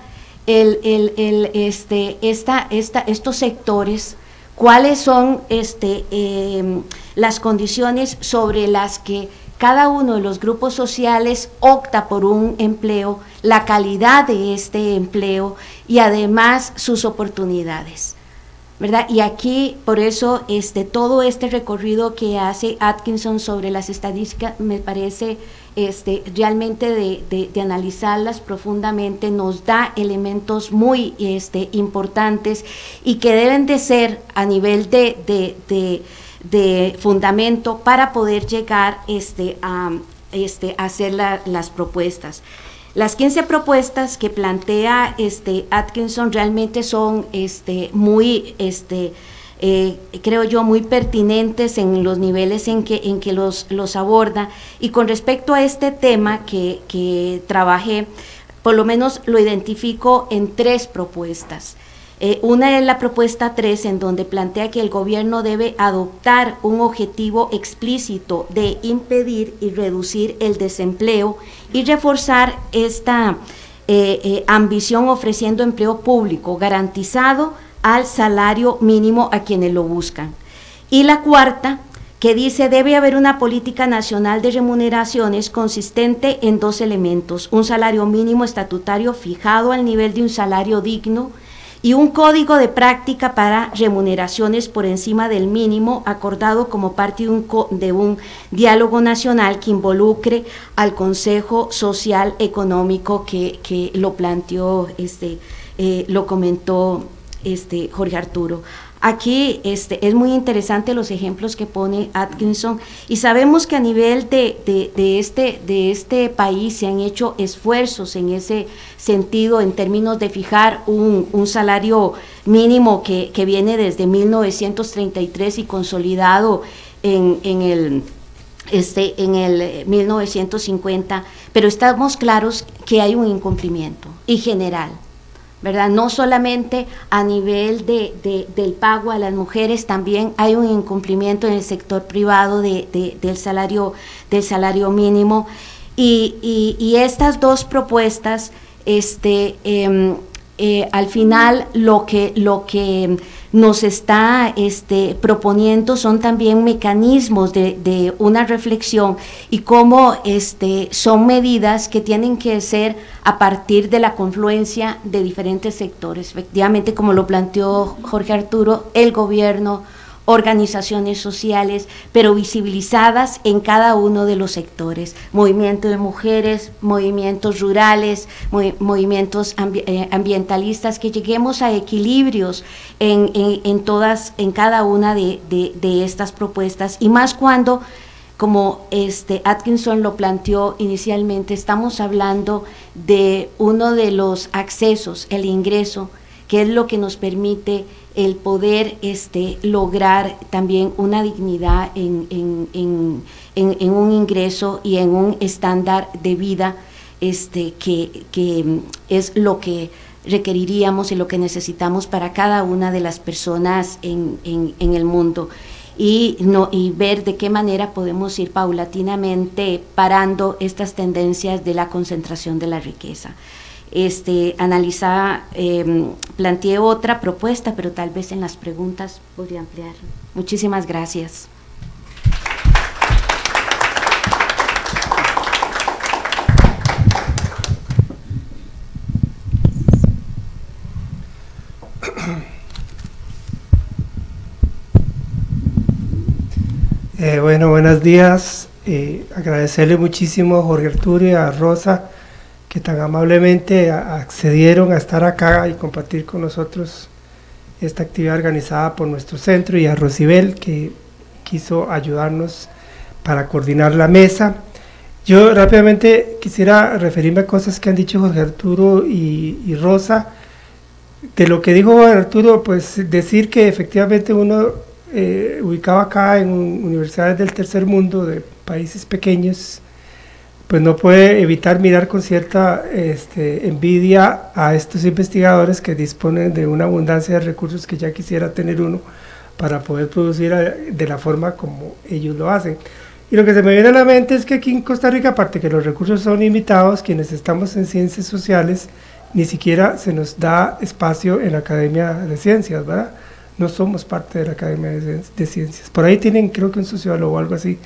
el, el, este, esta, esta, estos sectores, cuáles son este, em, las condiciones sobre las que cada uno de los grupos sociales opta por un empleo, la calidad de este empleo y además sus oportunidades. ¿verdad? Y aquí, por eso, este, todo este recorrido que hace Atkinson sobre las estadísticas me parece este, realmente de, analizarlas profundamente nos da elementos muy este, importantes y que deben de ser a nivel de, fundamento para poder llegar este, a, este, hacer las propuestas. Las 15 propuestas que plantea este Atkinson realmente son este, muy este, eh, creo yo, muy pertinentes en los niveles en que, en que los, los aborda. Y con respecto a este tema que, que trabajé, por lo menos lo identifico en tres propuestas. Eh, una es la propuesta 3, en donde plantea que el gobierno debe adoptar un objetivo explícito de impedir y reducir el desempleo y reforzar esta eh, eh, ambición ofreciendo empleo público garantizado al salario mínimo a quienes lo buscan. Y la cuarta, que dice debe haber una política nacional de remuneraciones consistente en dos elementos, un salario mínimo estatutario fijado al nivel de un salario digno, y un código de práctica para remuneraciones por encima del mínimo acordado como parte de un, de un diálogo nacional que involucre al Consejo Social Económico que, que lo planteó, este, eh, lo comentó este, Jorge Arturo. Aquí este, es muy interesante los ejemplos que pone Atkinson y sabemos que a nivel de, este, de este país se han hecho esfuerzos en ese sentido en términos de fijar un, salario mínimo que, viene desde 1933 y consolidado en, el este, en el 1950, pero estamos claros que hay un incumplimiento y general. ¿Verdad? No solamente a nivel de, del pago a las mujeres, también hay un incumplimiento en el sector privado de, del, salario, del salario mínimo. Y, y, estas dos propuestas, este, em, eh, al final lo que, lo que nos está este, proponiendo son también mecanismos de, una reflexión y cómo este, son medidas que tienen que ser a partir de la confluencia de diferentes sectores. Efectivamente, como lo planteó Jorge Arturo, el gobierno, organizaciones sociales, pero visibilizadas en cada uno de los sectores, movimiento de mujeres, movimientos rurales, movimientos eh, ambientalistas, que lleguemos a equilibrios en, todas, en cada una de, estas propuestas, y más cuando como este Atkinson lo planteó inicialmente, estamos hablando de uno de los accesos, el ingreso, que es lo que nos permite el poder este, lograr también una dignidad en, un ingreso y en un estándar de vida este, que, es lo que requeriríamos y lo que necesitamos para cada una de las personas en, el mundo. Y, no, y ver de qué manera podemos ir paulatinamente parando estas tendencias de la concentración de la riqueza este, eh, planteé otra propuesta, pero tal vez en las preguntas podría ampliar. Muchísimas gracias. Eh, bueno, buenos días. Eh, agradecerle muchísimo a Jorge Arturo y a Rosa que tan amablemente accedieron a estar acá y compartir con nosotros esta actividad organizada por nuestro centro y a Rosibel que quiso ayudarnos para coordinar la mesa. Yo rápidamente quisiera referirme a cosas que han dicho Jorge Arturo y, Rosa. De lo que dijo Jorge Arturo, pues decir que efectivamente uno eh, ubicado acá en universidades del tercer mundo, de países pequeños, pues no puede evitar mirar con cierta este, envidia a estos investigadores que disponen de una abundancia de recursos que ya quisiera tener uno para poder producir eh, de la forma como ellos lo hacen. Y lo que se me viene a la mente es que aquí en Costa Rica, aparte que los recursos son limitados, quienes estamos en ciencias sociales, ni siquiera se nos da espacio en la Academia de Ciencias, ¿verdad? No somos parte de la Academia de, Ciencias. Por ahí tienen, creo que un sociólogo o algo así,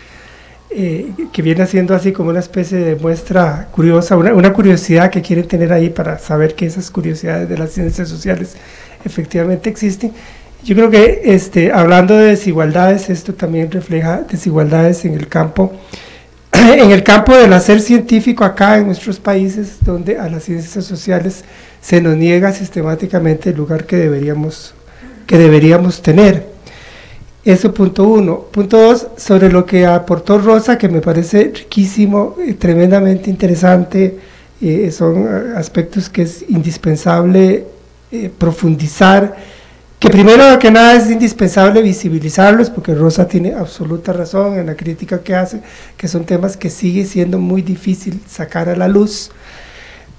eh, que viene siendo así como una especie de muestra curiosa, una, curiosidad que quieren tener ahí para saber que esas curiosidades de las ciencias sociales efectivamente existen. Yo creo que este, hablando de desigualdades, esto también refleja desigualdades en el campo, en el campo del hacer científico acá en nuestros países, donde a las ciencias sociales se nos niega sistemáticamente el lugar que deberíamos, que deberíamos tener. Eso punto uno. Punto dos, sobre lo que aportó Rosa, que me parece riquísimo, eh, tremendamente interesante. son eh, aspectos que es indispensable eh, profundizar, que primero que nada es indispensable visibilizarlos, porque Rosa tiene absoluta razón en la crítica que hace, que son temas que sigue siendo muy difícil sacar a la luz.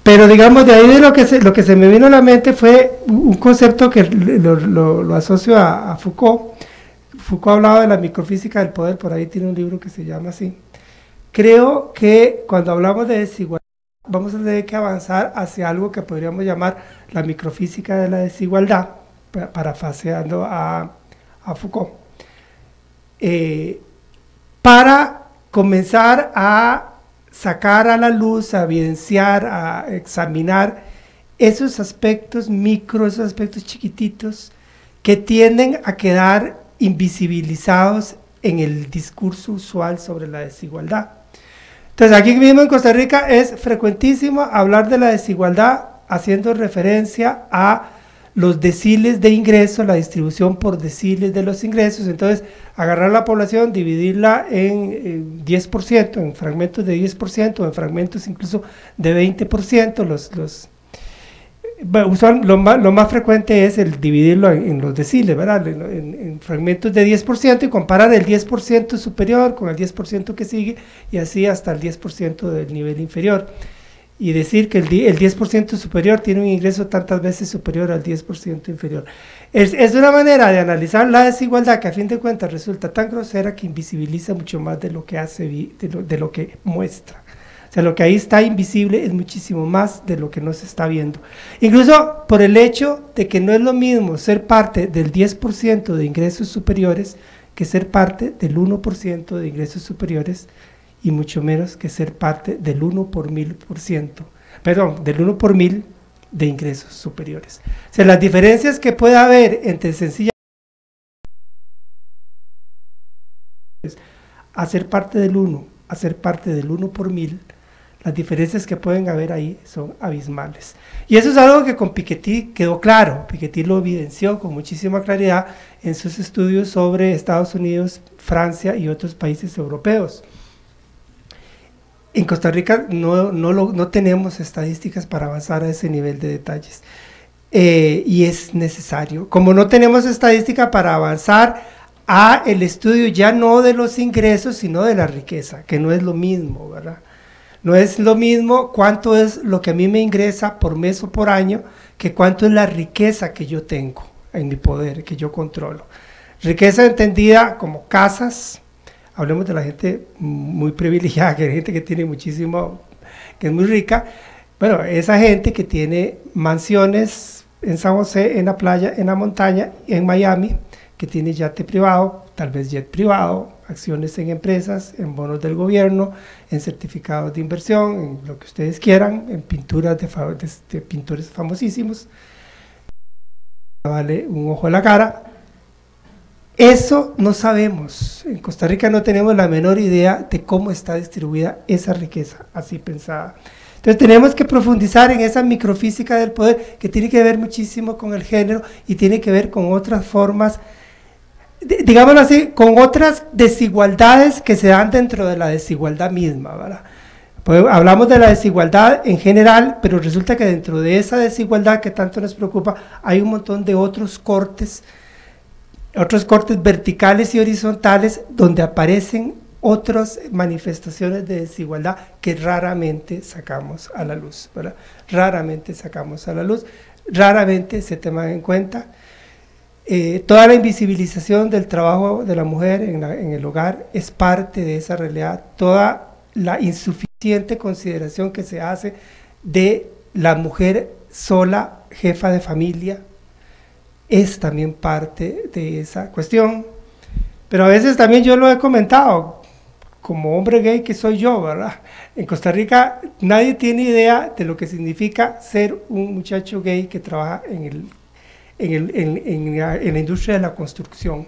Pero digamos, de ahí de lo que se, lo que se me vino a la mente fue un concepto que lo, asocio a, a, Foucault. Foucault hablaba de la microfísica del poder, por ahí tiene un libro que se llama así. Creo que cuando hablamos de desigualdad, vamos a tener que avanzar hacia algo que podríamos llamar la microfísica de la desigualdad parafaseando a, a Foucault, eh, para comenzar a sacar a la luz, a evidenciar, a examinar esos aspectos micro, esos aspectos chiquititos que tienden a quedar invisibilizados en el discurso usual sobre la desigualdad. Entonces aquí mismo en Costa Rica es frecuentísimo hablar de la desigualdad haciendo referencia a los deciles de ingreso, la distribución por deciles de los ingresos, entonces agarrar la población, dividirla en, 10%, en fragmentos de 10%, en fragmentos incluso de 20%, los, los, lo, más, lo más frecuente es el dividirlo en, los deciles, ¿verdad? En, en, fragmentos de 10% y comparar el 10% superior con el 10% que sigue y así hasta el 10% del nivel inferior y decir que el, 10% superior tiene un ingreso tantas veces superior al 10% inferior. Es, es, una manera de analizar la desigualdad que a fin de cuentas resulta tan grosera que invisibiliza mucho más de lo que hace, de lo que muestra. Sea, lo que ahí está invisible es muchísimo más de lo que no se está viendo. Incluso por el hecho de que no es lo mismo ser parte del 10% de ingresos superiores que ser parte del 1% de ingresos superiores y mucho menos que ser parte del 1 por mil por ciento, perdón, del 1 por mil de ingresos superiores. O sea, las diferencias que puede haber entre sencilla hacer parte del 1, hacer parte del 1 por mil, las diferencias que pueden haber ahí son abismales. Y eso es algo que con Piketty quedó claro. Piketty lo evidenció con muchísima claridad en sus estudios sobre Estados Unidos, Francia y otros países europeos. En Costa Rica no, no, no tenemos estadísticas para avanzar a ese nivel de detalles. Eh, y es necesario. Como no tenemos estadística para avanzar a el estudio ya no de los ingresos, sino de la riqueza, que no es lo mismo, ¿verdad? No es lo mismo cuánto es lo que a mí me ingresa por mes o por año, que cuánto es la riqueza que yo tengo en mi poder, que yo controlo. Riqueza entendida como casas, hablemos de la gente muy privilegiada, que hay gente que tiene muchísimo, que es muy rica. Bueno, esa gente que tiene mansiones en San José, en la playa, en la montaña, en Miami, que tiene yate privado, tal vez jet privado, acciones en empresas, en bonos del gobierno, en certificados de inversión, en lo que ustedes quieran, en pinturas de, de pintores famosísimos. Vale un ojo a la cara, eso no sabemos. En Costa Rica no tenemos la menor idea de cómo está distribuida esa riqueza, así pensada. Entonces tenemos que profundizar en esa microfísica del poder que tiene que ver muchísimo con el género y tiene que ver con otras formas, digámoslo así, con otras desigualdades que se dan dentro de la desigualdad misma. ¿verdad? Pues hablamos de la desigualdad en general, pero resulta que dentro de esa desigualdad que tanto nos preocupa hay un montón de otros cortes otros cortes verticales y horizontales donde aparecen otras manifestaciones de desigualdad que raramente sacamos a la luz, ¿verdad? Raramente sacamos a la luz, raramente se toman en cuenta. Eh, toda la invisibilización del trabajo de la mujer en, en el hogar es parte de esa realidad, toda la insuficiente consideración que se hace de la mujer sola, jefa de familia, es también parte de esa cuestión. Pero a veces también yo lo he comentado, como hombre gay que soy yo, ¿verdad? En Costa Rica nadie tiene idea de lo que significa ser un muchacho gay que trabaja en, el, en, el, en, la, en la industria de la construcción.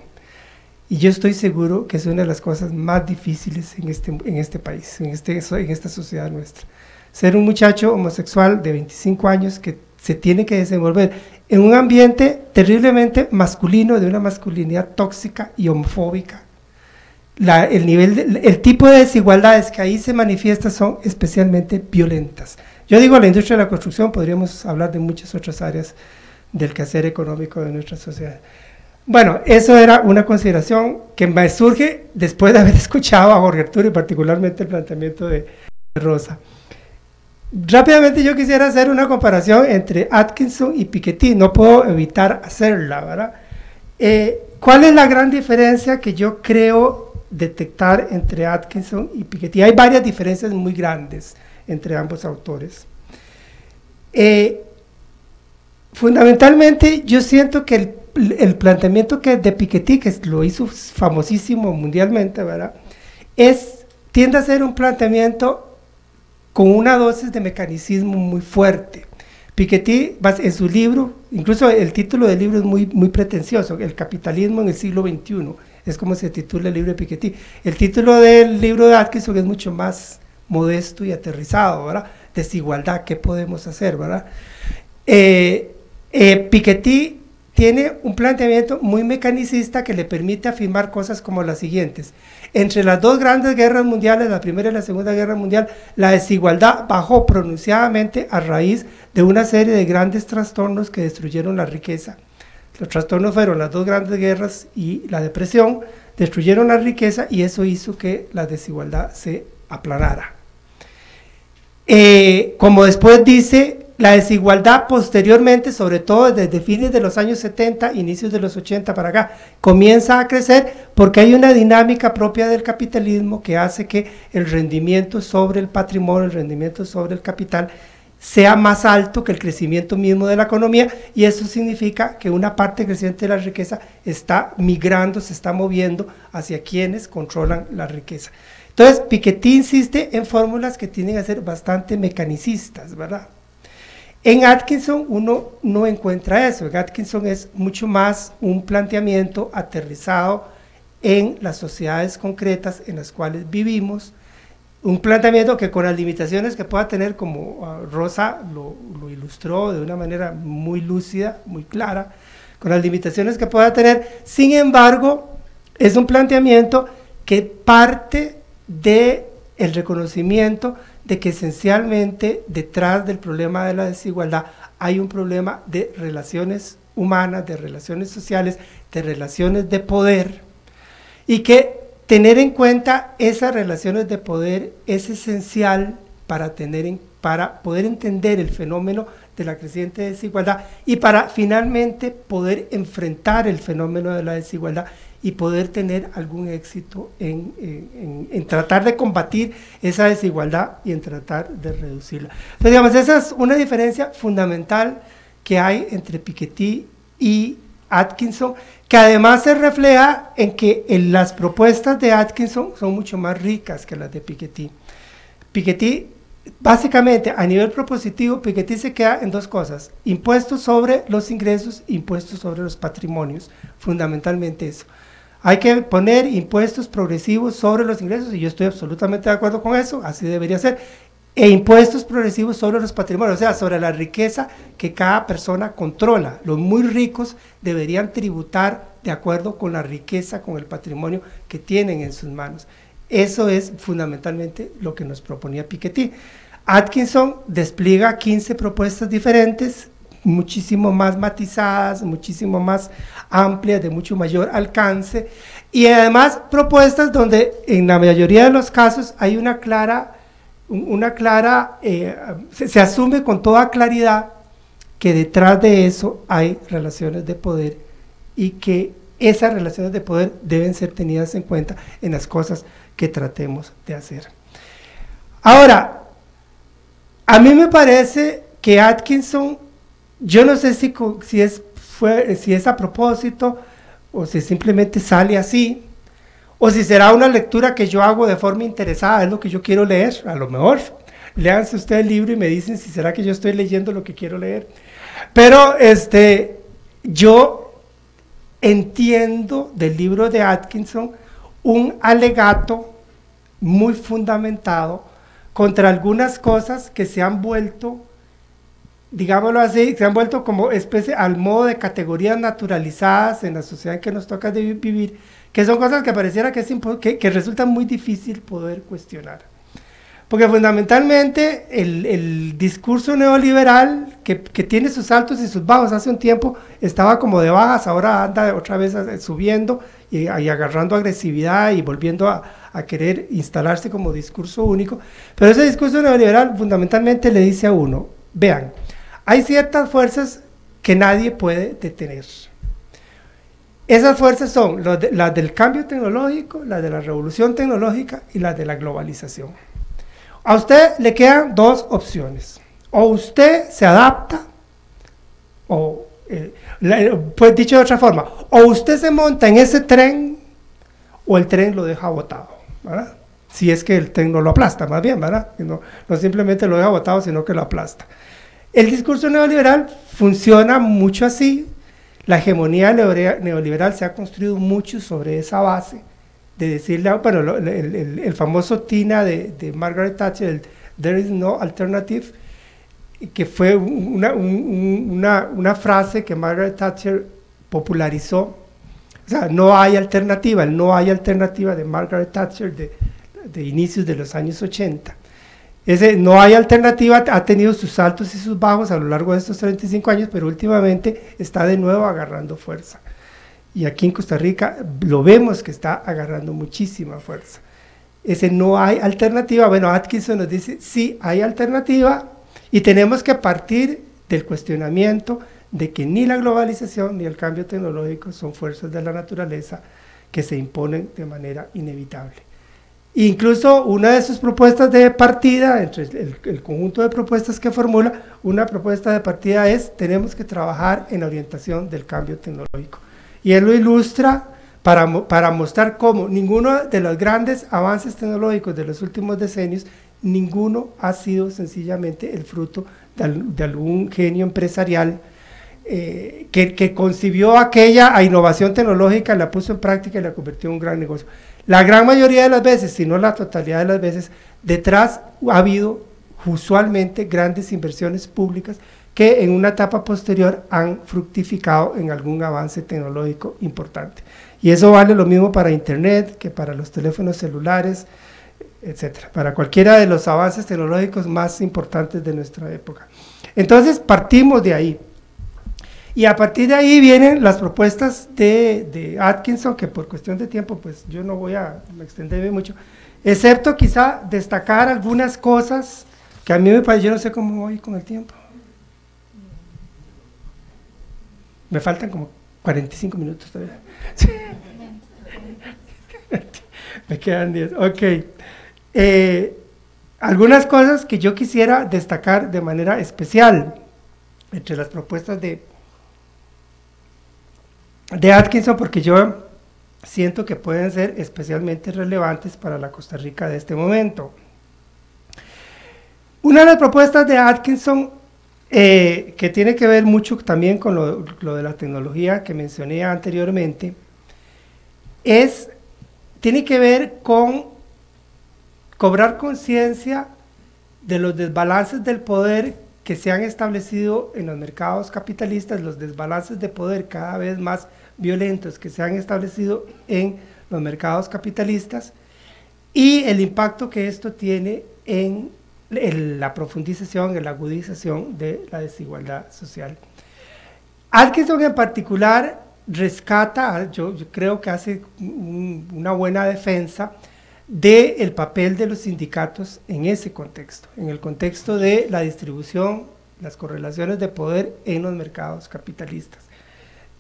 Y yo estoy seguro que es una de las cosas más difíciles en este, en este país, en, este, en esta sociedad nuestra. Ser un muchacho homosexual de 25 años que se tiene que desenvolver en un ambiente terriblemente masculino, de una masculinidad tóxica y homofóbica. el, nivel el tipo de desigualdades que ahí se manifiestan son especialmente violentas. Yo digo la industria de la construcción, podríamos hablar de muchas otras áreas, del quehacer económico de nuestra sociedad. Bueno, eso era una consideración que me surge después de haber escuchado a Jorge Arturo y particularmente el planteamiento de Rosa. Rápidamente yo quisiera hacer una comparación entre Atkinson y Piketty, no puedo evitar hacerla, ¿verdad? Eh, ¿Cuál es la gran diferencia que yo creo detectar entre Atkinson y Piketty? Hay varias diferencias muy grandes entre ambos autores. Eh, fundamentalmente yo siento que el el planteamiento que de Piketty, que lo hizo famosísimo mundialmente, ¿verdad? Es, tiende a ser un planteamiento con una dosis de mecanicismo muy fuerte. Piketty, en su libro, incluso el título del libro es muy, muy pretencioso, El capitalismo en el siglo XXI, es como se titula el libro de Piketty. El título del libro de Atkinson es mucho más modesto y aterrizado, ¿verdad? Desigualdad, ¿qué podemos hacer, verdad? Eh, eh, Piketty tiene un planteamiento muy mecanicista que le permite afirmar cosas como las siguientes. Entre las dos grandes guerras mundiales, la Primera y la Segunda Guerra Mundial, la desigualdad bajó pronunciadamente a raíz de una serie de grandes trastornos que destruyeron la riqueza. Los trastornos fueron las dos grandes guerras y la depresión, destruyeron la riqueza y eso hizo que la desigualdad se aplanara. Eh, como después dice la desigualdad posteriormente, sobre todo desde fines de los años 70, inicios de los 80 para acá, comienza a crecer porque hay una dinámica propia del capitalismo que hace que el rendimiento sobre el patrimonio, el rendimiento sobre el capital, sea más alto que el crecimiento mismo de la economía y eso significa que una parte creciente de la riqueza está migrando, se está moviendo hacia quienes controlan la riqueza. Entonces, Piketty insiste en fórmulas que tienen que ser bastante mecanicistas, ¿verdad? En Atkinson uno no encuentra eso, en Atkinson es mucho más un planteamiento aterrizado en las sociedades concretas en las cuales vivimos, un planteamiento que con las limitaciones que pueda tener, como ah, Rosa lo, ilustró de una manera muy lúcida, muy clara, con las limitaciones que pueda tener, sin embargo, es un planteamiento que parte de reconocimiento de que esencialmente detrás del problema de la desigualdad hay un problema de relaciones humanas, de relaciones sociales, de relaciones de poder, y que tener en cuenta esas relaciones de poder es esencial para, tener para poder entender el fenómeno de la creciente desigualdad y para finalmente poder enfrentar el fenómeno de la desigualdad y poder tener algún éxito en, en, tratar de combatir esa desigualdad y en tratar de reducirla. Entonces, digamos, esa es una diferencia fundamental que hay entre Piketty y Atkinson, que además se refleja en que las propuestas de Atkinson son mucho más ricas que las de Piketty. Piketty, básicamente, a nivel propositivo, Piketty se queda en dos cosas, impuestos sobre los ingresos, impuestos sobre los patrimonios, fundamentalmente eso. Hay que poner impuestos progresivos sobre los ingresos, y yo estoy absolutamente de acuerdo con eso, así debería ser, e impuestos progresivos sobre los patrimonios, o sea, sobre la riqueza que cada persona controla. Los muy ricos deberían tributar de acuerdo con la riqueza, con el patrimonio que tienen en sus manos. Eso es fundamentalmente lo que nos proponía Piketty. Atkinson despliega 15 propuestas diferentes, muchísimo más matizadas, muchísimo más amplias, de mucho mayor alcance, y además propuestas donde en la mayoría de los casos hay una clara, una clara, eh, se, asume con toda claridad que detrás de eso hay relaciones de poder y que esas relaciones de poder deben ser tenidas en cuenta en las cosas que tratemos de hacer. Ahora, a mí me parece que Atkinson yo no sé si, es, a propósito o si simplemente sale así, o si será una lectura que yo hago de forma interesada, es lo que yo quiero leer, a lo mejor. Léanse usted el libro y me dicen si será que yo estoy leyendo lo que quiero leer. Pero este, yo entiendo del libro de Atkinson un alegato muy fundamentado contra algunas cosas que se han vuelto digámoslo así, se han vuelto como especie al modo de categorías naturalizadas en la sociedad en que nos toca vivir, que son cosas que pareciera que, es que, que resulta muy difícil poder cuestionar. Porque fundamentalmente el, discurso neoliberal, que, tiene sus altos y sus bajos, hace un tiempo estaba como de bajas, ahora anda otra vez subiendo y, agarrando agresividad y volviendo a, a, querer instalarse como discurso único. Pero ese discurso neoliberal fundamentalmente le dice a uno, vean, hay ciertas fuerzas que nadie puede detener. Esas fuerzas son las del cambio tecnológico, las de la revolución tecnológica y las de la globalización. A usted le quedan dos opciones. O usted se adapta, o, eh, pues dicho de otra forma, o usted se monta en ese tren, o el tren lo deja botado, ¿verdad? Si es que el tren no lo aplasta, más bien, ¿verdad? No, no simplemente lo deja botado, sino que lo aplasta. El discurso neoliberal funciona mucho así. La hegemonía neoliberal se ha construido mucho sobre esa base de decirle, bueno, el, famoso Tina de, Margaret Thatcher, el There is no alternative, que fue una, una, frase que Margaret Thatcher popularizó. O sea, no hay alternativa, el no hay alternativa de Margaret Thatcher de, de inicios de los años 80. Ese no hay alternativa, ha tenido sus altos y sus bajos a lo largo de estos 35 años, pero últimamente está de nuevo agarrando fuerza. Y aquí en Costa Rica lo vemos que está agarrando muchísima fuerza. Ese no hay alternativa. Bueno, Atkinson nos dice, sí hay alternativa y tenemos que partir del cuestionamiento de que ni la globalización ni el cambio tecnológico son fuerzas de la naturaleza que se imponen de manera inevitable. Incluso una de sus propuestas de partida, entre el, conjunto de propuestas que formula, una propuesta de partida es tenemos que trabajar en la orientación del cambio tecnológico. Y él lo ilustra para, para mostrar cómo ninguno de los grandes avances tecnológicos de los últimos decenios, ninguno ha sido sencillamente el fruto de, algún genio empresarial eh, que, que, concibió aquella innovación tecnológica, la puso en práctica y la convirtió en un gran negocio. La gran mayoría de las veces, si no la totalidad de las veces, detrás ha habido usualmente grandes inversiones públicas que en una etapa posterior han fructificado en algún avance tecnológico importante. Y eso vale lo mismo para Internet que para los teléfonos celulares, etcétera, para cualquiera de los avances tecnológicos más importantes de nuestra época. Entonces partimos de ahí. Y a partir de ahí vienen las propuestas de, Atkinson, que por cuestión de tiempo, pues yo no voy a extenderme mucho, excepto quizá destacar algunas cosas que a mí me parece, yo no sé cómo voy con el tiempo. Me faltan como 45 minutos todavía. me quedan 10. Ok. Eh, algunas cosas que yo quisiera destacar de manera especial entre las propuestas de de Atkinson porque yo siento que pueden ser especialmente relevantes para la Costa Rica de este momento. Una de las propuestas de Atkinson, eh, que tiene que ver mucho también con lo, de la tecnología que mencioné anteriormente, es, tiene que ver con cobrar conciencia de los desbalances del poder que se han establecido en los mercados capitalistas, los desbalances de poder cada vez más violentos que se han establecido en los mercados capitalistas y el impacto que esto tiene en, la profundización, en la agudización de la desigualdad social. Atkinson en particular rescata, yo, creo que hace una buena defensa del papel de los sindicatos en ese contexto, en el contexto de la distribución, las correlaciones de poder en los mercados capitalistas.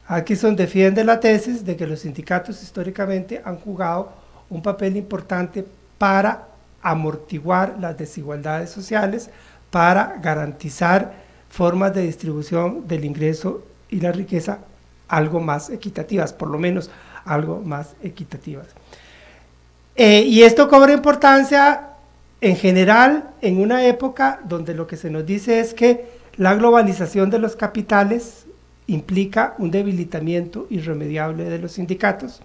Atkinson defiende la tesis de que los sindicatos históricamente han jugado un papel importante para amortiguar las desigualdades sociales, para garantizar formas de distribución del ingreso y la riqueza algo más equitativas, por lo menos algo más equitativas. Eh, y esto cobra importancia en general en una época donde lo que se nos dice es que la globalización de los capitales implica un debilitamiento irremediable de los sindicatos,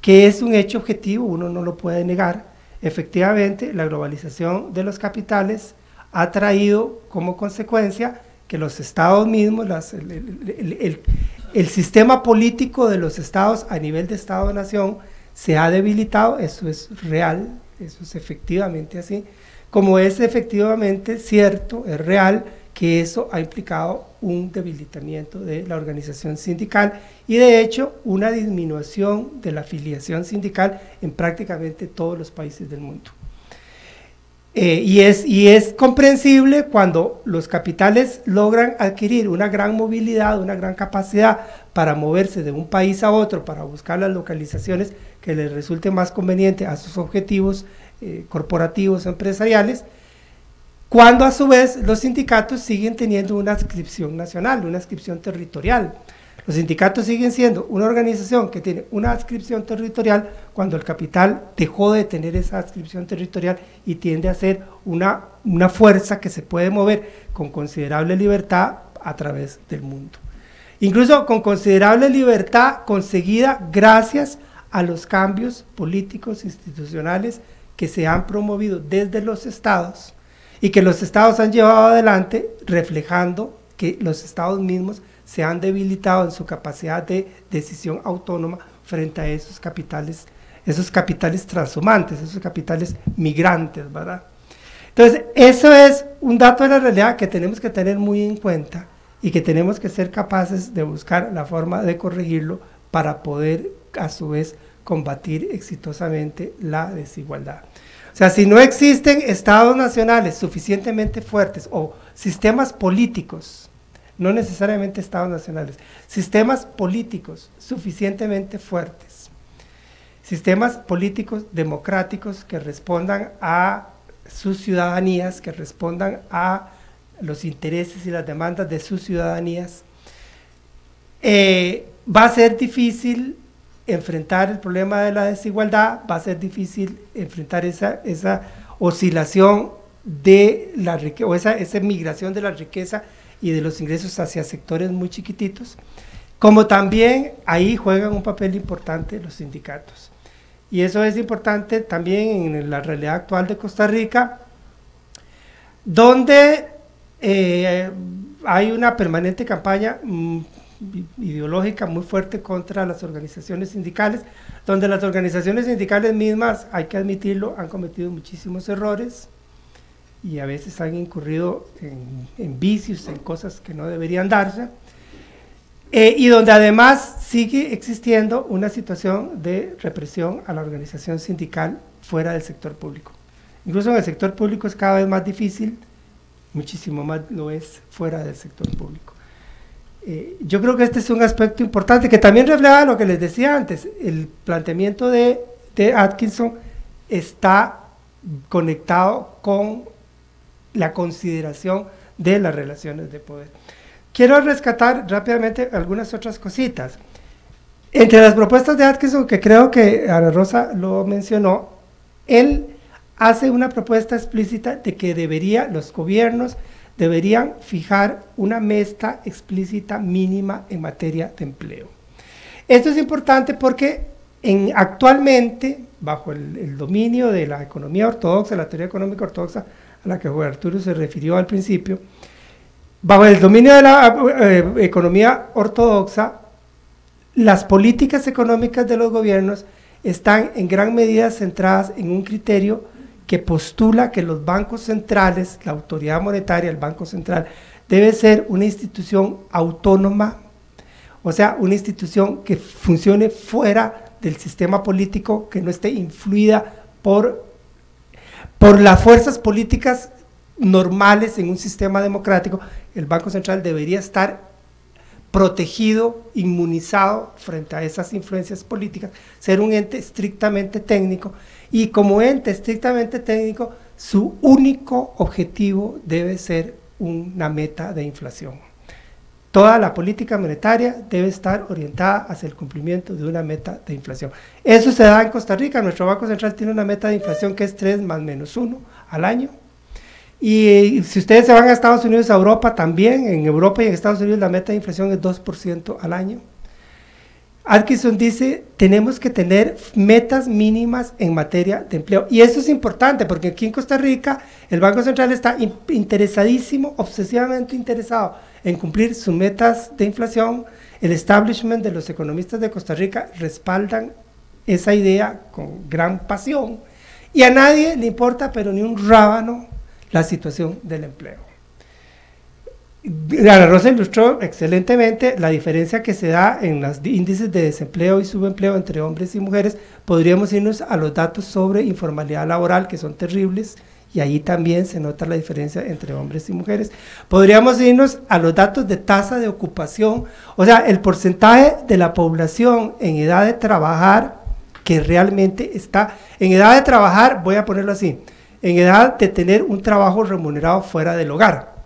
que es un hecho objetivo, uno no lo puede negar. Efectivamente, la globalización de los capitales ha traído como consecuencia que los estados mismos, el, el, sistema político de los estados a nivel de Estado-Nación se ha debilitado, eso es real, eso es efectivamente así, como es efectivamente cierto, es real, que eso ha implicado un debilitamiento de la organización sindical y de hecho una disminución de la afiliación sindical en prácticamente todos los países del mundo. Eh, y, es, y es comprensible cuando los capitales logran adquirir una gran movilidad, una gran capacidad para moverse de un país a otro, para buscar las localizaciones que les resulte más conveniente a sus objetivos eh, corporativos empresariales, cuando a su vez los sindicatos siguen teniendo una adscripción nacional, una adscripción territorial. Los sindicatos siguen siendo una organización que tiene una adscripción territorial cuando el capital dejó de tener esa adscripción territorial y tiende a ser una, una fuerza que se puede mover con considerable libertad a través del mundo. Incluso con considerable libertad conseguida gracias a los cambios políticos institucionales que se han promovido desde los estados y que los estados han llevado adelante reflejando que los estados mismos se han debilitado en su capacidad de decisión autónoma frente a esos capitales, esos capitales transhumantes, esos capitales migrantes, ¿verdad? Entonces, eso es un dato de la realidad que tenemos que tener muy en cuenta y que tenemos que ser capaces de buscar la forma de corregirlo para poder, a su vez, combatir exitosamente la desigualdad. O sea, si no existen estados nacionales suficientemente fuertes o sistemas políticos no necesariamente estados nacionales, sistemas políticos suficientemente fuertes, sistemas políticos democráticos que respondan a sus ciudadanías, que respondan a los intereses y las demandas de sus ciudadanías, eh, va a ser difícil enfrentar el problema de la desigualdad, va a ser difícil enfrentar esa, esa oscilación de la riqueza, o esa, esa migración de la riqueza y de los ingresos hacia sectores muy chiquititos, como también ahí juegan un papel importante los sindicatos. Y eso es importante también en la realidad actual de Costa Rica, donde eh, hay una permanente campaña mm, ideológica muy fuerte contra las organizaciones sindicales, donde las organizaciones sindicales mismas, hay que admitirlo, han cometido muchísimos errores, y a veces han incurrido en, vicios, en cosas que no deberían darse, eh, y donde además sigue existiendo una situación de represión a la organización sindical fuera del sector público. Incluso en el sector público es cada vez más difícil, muchísimo más lo es fuera del sector público. Eh, yo creo que este es un aspecto importante que también refleja lo que les decía antes, el planteamiento de, de Atkinson está conectado con la consideración de las relaciones de poder. Quiero rescatar rápidamente algunas otras cositas. Entre las propuestas de Atkinson, que creo que Ana Rosa lo mencionó, él hace una propuesta explícita de que debería, los gobiernos deberían fijar una meta explícita mínima en materia de empleo. Esto es importante porque en, actualmente, bajo el, el dominio de la economía ortodoxa, la teoría económica ortodoxa, a la que Juan Arturo se refirió al principio, bajo el dominio de la eh, economía ortodoxa, las políticas económicas de los gobiernos están en gran medida centradas en un criterio que postula que los bancos centrales, la autoridad monetaria, el Banco Central, debe ser una institución autónoma, o sea, una institución que funcione fuera del sistema político, que no esté influida por por las fuerzas políticas normales en un sistema democrático, el Banco Central debería estar protegido, inmunizado frente a esas influencias políticas, ser un ente estrictamente técnico y como ente estrictamente técnico, su único objetivo debe ser una meta de inflación. Toda la política monetaria debe estar orientada hacia el cumplimiento de una meta de inflación. Eso se da en Costa Rica. Nuestro Banco Central tiene una meta de inflación que es 3 más menos 1 al año. Y si ustedes se van a Estados Unidos, a Europa también, en Europa y en Estados Unidos la meta de inflación es 2% al año. Atkinson dice, tenemos que tener metas mínimas en materia de empleo. Y eso es importante porque aquí en Costa Rica el Banco Central está interesadísimo, obsesivamente interesado en cumplir sus metas de inflación. El establishment de los economistas de Costa Rica respaldan esa idea con gran pasión Y a nadie le importa, pero ni un rábano, la situación del empleo. Ana Rosa ilustró excelentemente la diferencia que se da en los índices de desempleo y subempleo entre hombres y mujeres. Podríamos irnos a los datos sobre informalidad laboral, que son terribles, y ahí también se nota la diferencia entre hombres y mujeres. Podríamos irnos a los datos de tasa de ocupación, o sea, el porcentaje de la población en edad de trabajar que realmente está en edad de trabajar, voy a ponerlo así, en edad de tener un trabajo remunerado fuera del hogar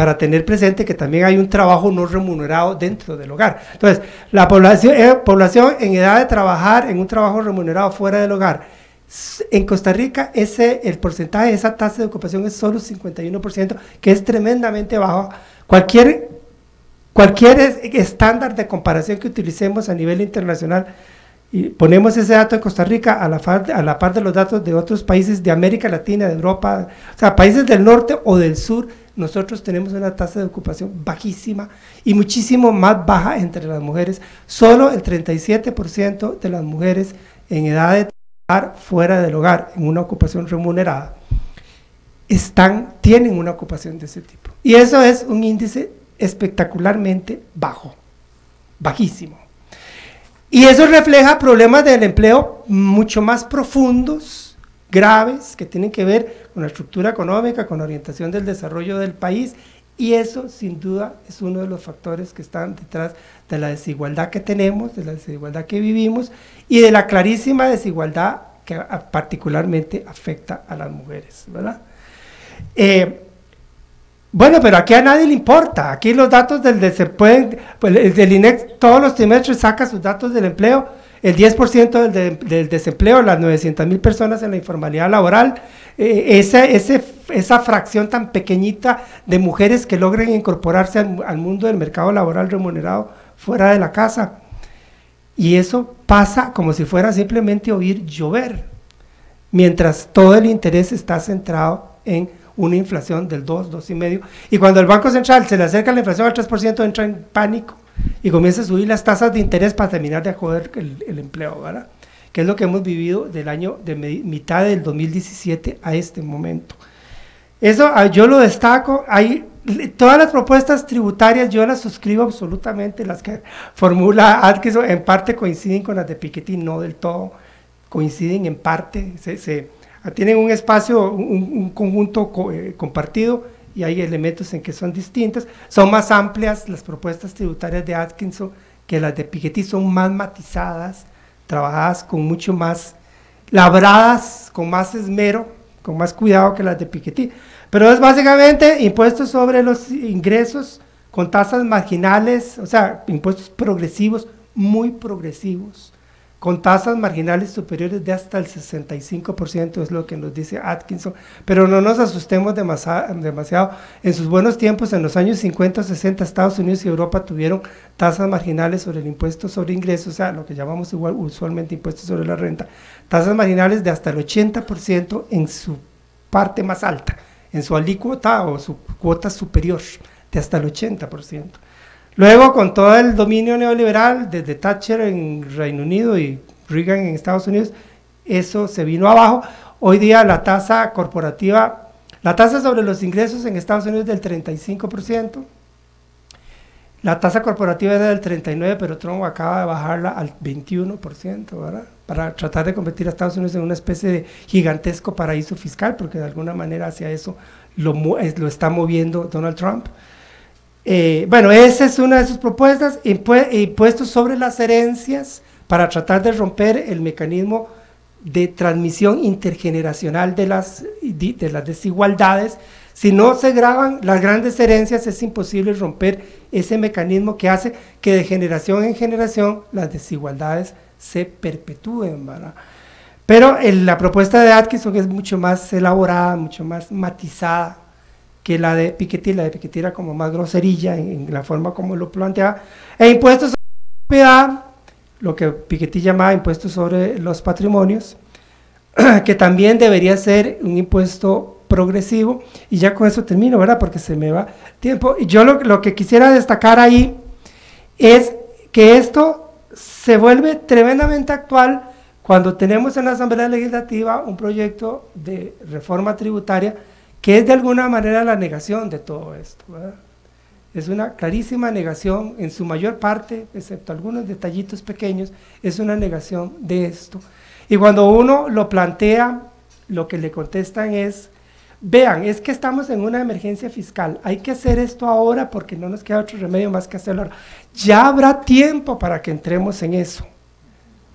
para tener presente que también hay un trabajo no remunerado dentro del hogar. Entonces, la población, eh, población en edad de trabajar en un trabajo remunerado fuera del hogar, en Costa Rica ese, el porcentaje de esa tasa de ocupación es solo 51%, que es tremendamente bajo. Cualquier, cualquier estándar de comparación que utilicemos a nivel internacional, y ponemos ese dato de Costa Rica a la, a la par de los datos de otros países de América Latina, de Europa, o sea, países del norte o del sur, nosotros tenemos una tasa de ocupación bajísima y muchísimo más baja entre las mujeres. Solo el 37% de las mujeres en edad de trabajar fuera del hogar, en una ocupación remunerada, están, tienen una ocupación de ese tipo. Y eso es un índice espectacularmente bajo, bajísimo. Y eso refleja problemas del empleo mucho más profundos graves que tienen que ver con la estructura económica, con la orientación del desarrollo del país y eso sin duda es uno de los factores que están detrás de la desigualdad que tenemos, de la desigualdad que vivimos y de la clarísima desigualdad que particularmente afecta a las mujeres, ¿verdad? Eh, bueno, pero aquí a nadie le importa. Aquí los datos del, pueden, pues, del INEX todos los trimestres saca sus datos del empleo el 10% del, del, desempleo, las 900 mil personas en la informalidad laboral, eh, esa, esa fracción tan pequeñita de mujeres que logren incorporarse al, mundo del mercado laboral remunerado fuera de la casa. Y eso pasa como si fuera simplemente oír llover, mientras todo el interés está centrado en una inflación del 2, 2,5. Y cuando el Banco Central se le acerca la inflación al 3%, entra en pánico y comienza a subir las tasas de interés para terminar de joder el, empleo, ¿verdad? Que es lo que hemos vivido del año, de mitad del 2017 a este momento. Eso ah, yo lo destaco, hay todas las propuestas tributarias yo las suscribo absolutamente, las que formula Atkinson en parte coinciden con las de Piketty, no del todo, coinciden en parte, se, ah, tienen un espacio, un, conjunto eh, compartido, y hay elementos en que son distintas. Son más amplias las propuestas tributarias de Atkinson que las de Piketty, son más matizadas, trabajadas con mucho más, labradas con más esmero, con más cuidado que las de Piketty. Pero es básicamente impuestos sobre los ingresos con tasas marginales, o sea, impuestos progresivos, muy progresivos con tasas marginales superiores de hasta el 65%, es lo que nos dice Atkinson, pero no nos asustemos demasiado, En sus buenos tiempos, en los años 50, 60, Estados Unidos y Europa tuvieron tasas marginales sobre el impuesto sobre ingresos, o sea, lo que llamamos usualmente impuestos sobre la renta, tasas marginales de hasta el 80% en su parte más alta, en su alícuota o su cuota superior, de hasta el 80%. Luego, con todo el dominio neoliberal, desde Thatcher en Reino Unido y Reagan en Estados Unidos, eso se vino abajo. Hoy día la tasa corporativa, la tasa sobre los ingresos en Estados Unidos es del 35%, la tasa corporativa era del 39%, pero Trump acaba de bajarla al 21%, ¿verdad? Para tratar de convertir a Estados Unidos en una especie de gigantesco paraíso fiscal, porque de alguna manera hacia eso lo, lo está moviendo Donald Trump. Eh, bueno, esa es una de sus propuestas, impuestos sobre las herencias para tratar de romper el mecanismo de transmisión intergeneracional de las, de las desigualdades. Si no se graban las grandes herencias, es imposible romper ese mecanismo que hace que de generación en generación las desigualdades se perpetúen. Pero la propuesta de Atkinson es mucho más elaborada, mucho más matizada, que la de Piketty, la de Piketty era como más groserilla en, la forma como lo planteaba, e impuestos sobre la propiedad, lo que Piketty llamaba impuestos sobre los patrimonios, que también debería ser un impuesto progresivo, y ya con eso termino, ¿verdad? Porque se me va tiempo. Yo lo, lo que quisiera destacar ahí es que esto se vuelve tremendamente actual cuando tenemos en la Asamblea Legislativa un proyecto de reforma tributaria que es de alguna manera la negación de todo esto. Es una clarísima negación, en su mayor parte, excepto algunos detallitos pequeños, es una negación de esto. Y cuando uno lo plantea, lo que le contestan es, vean, es que estamos en una emergencia fiscal, hay que hacer esto ahora porque no nos queda otro remedio más que hacerlo ahora. Ya habrá tiempo para que entremos en eso,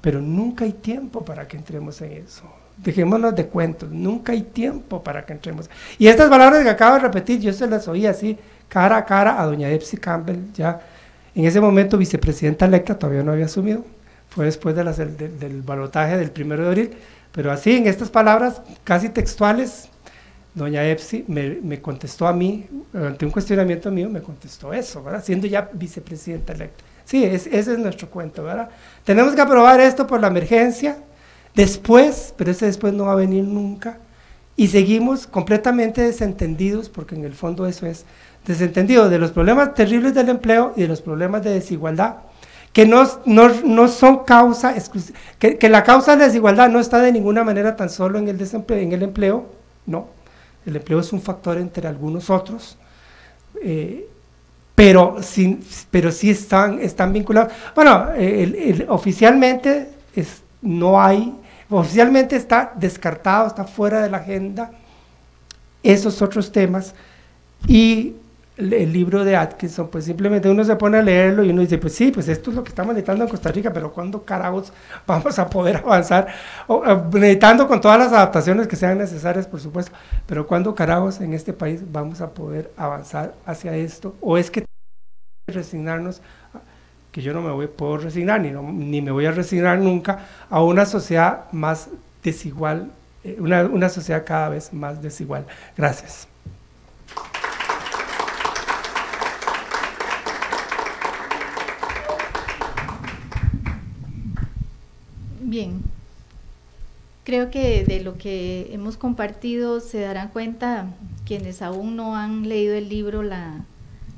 pero nunca hay tiempo para que entremos en eso dejémonos de cuentos, nunca hay tiempo para que entremos. Y estas palabras que acabo de repetir, yo se las oí así, cara a cara a doña Epsi Campbell, ya en ese momento vicepresidenta electa, todavía no había asumido, fue después de del, balotaje del primero de abril, pero así, en estas palabras casi textuales, doña Epsi me, contestó a mí, ante un cuestionamiento mío, me contestó eso, ¿verdad? Siendo ya vicepresidenta electa. Sí, ese es nuestro cuento, ¿verdad? Tenemos que aprobar esto por la emergencia, Después, pero ese después no va a venir nunca, y seguimos completamente desentendidos, porque en el fondo eso es, desentendido de los problemas terribles del empleo y de los problemas de desigualdad, que no, no, son causa, que, que, la causa de la desigualdad no está de ninguna manera tan solo en el, desempleo, en el empleo, no, el empleo es un factor entre algunos otros, eh, pero, sin, pero sí están, están vinculados. Bueno, oficialmente no hay Oficialmente está descartado, está fuera de la agenda esos otros temas y el libro de Atkinson, pues simplemente uno se pone a leerlo y uno dice, pues sí, pues esto es lo que estamos necesitando en Costa Rica, pero ¿cuándo carajos vamos a poder avanzar? O, necesitando con todas las adaptaciones que sean necesarias, por supuesto, pero ¿cuándo carajos en este país vamos a poder avanzar hacia esto? ¿O es que resignarnos que yo no me voy, puedo resignar, ni, ni me voy a resignar nunca a una sociedad más desigual, eh, una, una sociedad cada vez más desigual. Gracias. Bien, creo que de lo que hemos compartido se darán cuenta quienes aún no han leído el libro La,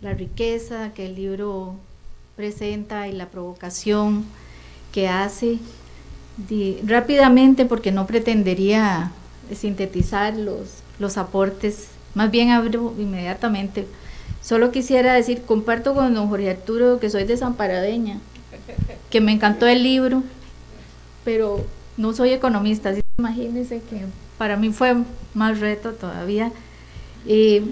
la riqueza, que el libro presenta y la provocación que hace rápidamente porque no pretendería sintetizar los, los aportes, más bien abro inmediatamente. Solo quisiera decir, comparto con don Jorge Arturo que soy desamparadeña, que me encantó el libro, pero no soy economista, así imagínense que para mí fue más reto todavía. Eh,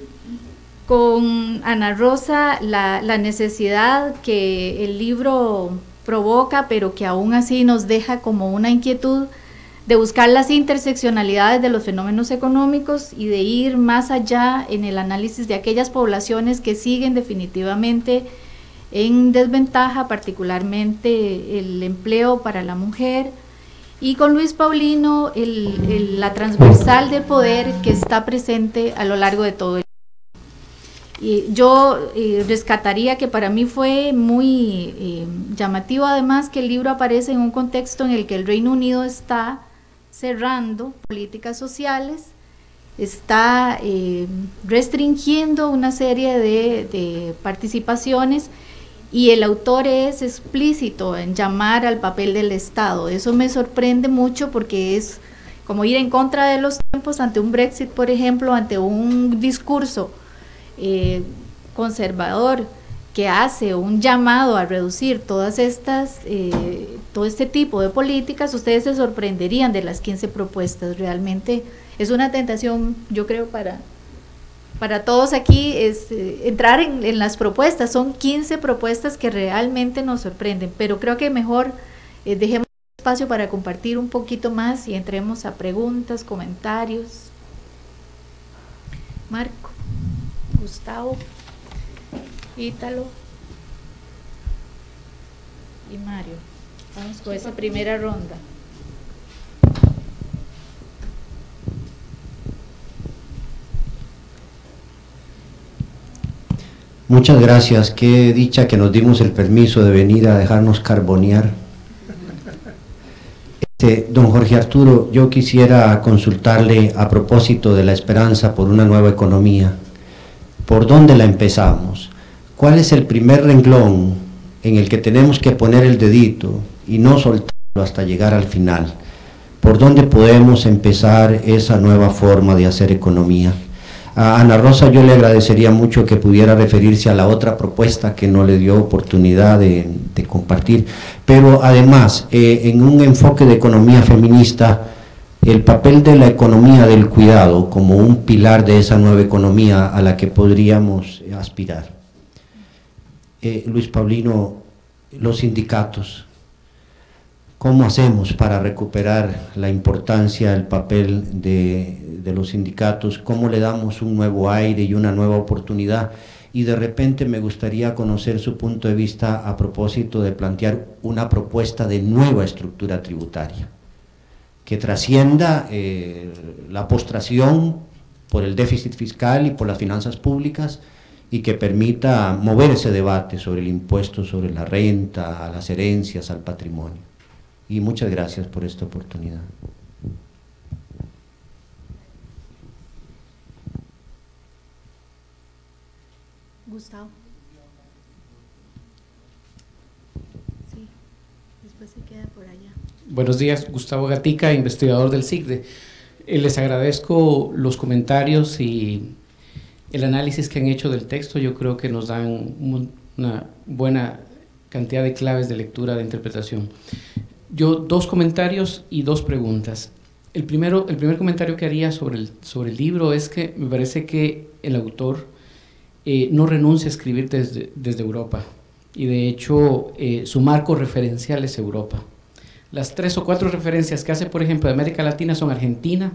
con Ana Rosa la, necesidad que el libro provoca, pero que aún así nos deja como una inquietud de buscar las interseccionalidades de los fenómenos económicos y de ir más allá en el análisis de aquellas poblaciones que siguen definitivamente en desventaja, particularmente el empleo para la mujer. Y con Luis Paulino, la transversal de poder que está presente a lo largo de todo el y yo eh, rescataría que para mí fue muy eh, llamativo además que el libro aparece en un contexto en el que el Reino Unido está cerrando políticas sociales, está eh, restringiendo una serie de participaciones y el autor es explícito en llamar al papel del Estado. Eso me sorprende mucho porque es como ir en contra de los tiempos ante un Brexit, por ejemplo, ante un discurso eh, conservador que hace un llamado a reducir todas estas, eh, todo este tipo de políticas, ustedes se sorprenderían de las 15 propuestas. Realmente es una tentación, yo creo, para, para todos aquí, es eh, entrar en, las propuestas. Son 15 propuestas que realmente nos sorprenden, pero creo que mejor dejemos espacio para compartir un poquito más y entremos a preguntas, comentarios. Marco. Gustavo, Ítalo y Mario. Vamos con esa primera ronda. Muchas gracias, qué dicha que nos dimos el permiso de venir a dejarnos carbonear. Este, don Jorge Arturo, yo quisiera consultarle a propósito de la esperanza por una nueva economía. ¿Por dónde la empezamos? ¿Cuál es el primer renglón en el que tenemos que poner el dedito y no soltarlo hasta llegar al final? por dónde podemos empezar esa nueva forma de hacer economía. A Ana Rosa yo le agradecería mucho que pudiera referirse a la otra propuesta que no le dio oportunidad de, compartir, pero además eh, en un enfoque de economía feminista, el papel de la economía del cuidado como un pilar de esa nueva economía a la que podríamos aspirar. Eh, Luis Paulino, los sindicatos, ¿cómo hacemos para recuperar la importancia, el papel de, de los sindicatos? ¿Cómo le damos un nuevo aire y una nueva oportunidad? y de repente me gustaría conocer su punto de vista a propósito de plantear una propuesta de nueva estructura tributaria que trascienda eh, la postración por el déficit fiscal y por las finanzas públicas y que permita mover ese debate sobre el impuesto sobre la renta, a las herencias, al patrimonio. Y muchas gracias por esta oportunidad. Gustavo. Sí, después se queda por allá. Buenos días, Gustavo Gatica, investigador del SIGDE. Eh, les agradezco los comentarios y el análisis que han hecho del texto. Yo creo que nos dan una buena cantidad de claves de lectura, de interpretación. Yo dos comentarios y dos preguntas. El, primero, el primer comentario que haría sobre el, sobre el libro es que me parece que el autor eh, no renuncia a escribir desde, desde Europa y de hecho eh, su marco referencial es Europa las tres o cuatro referencias que hace, por ejemplo, de América Latina son Argentina,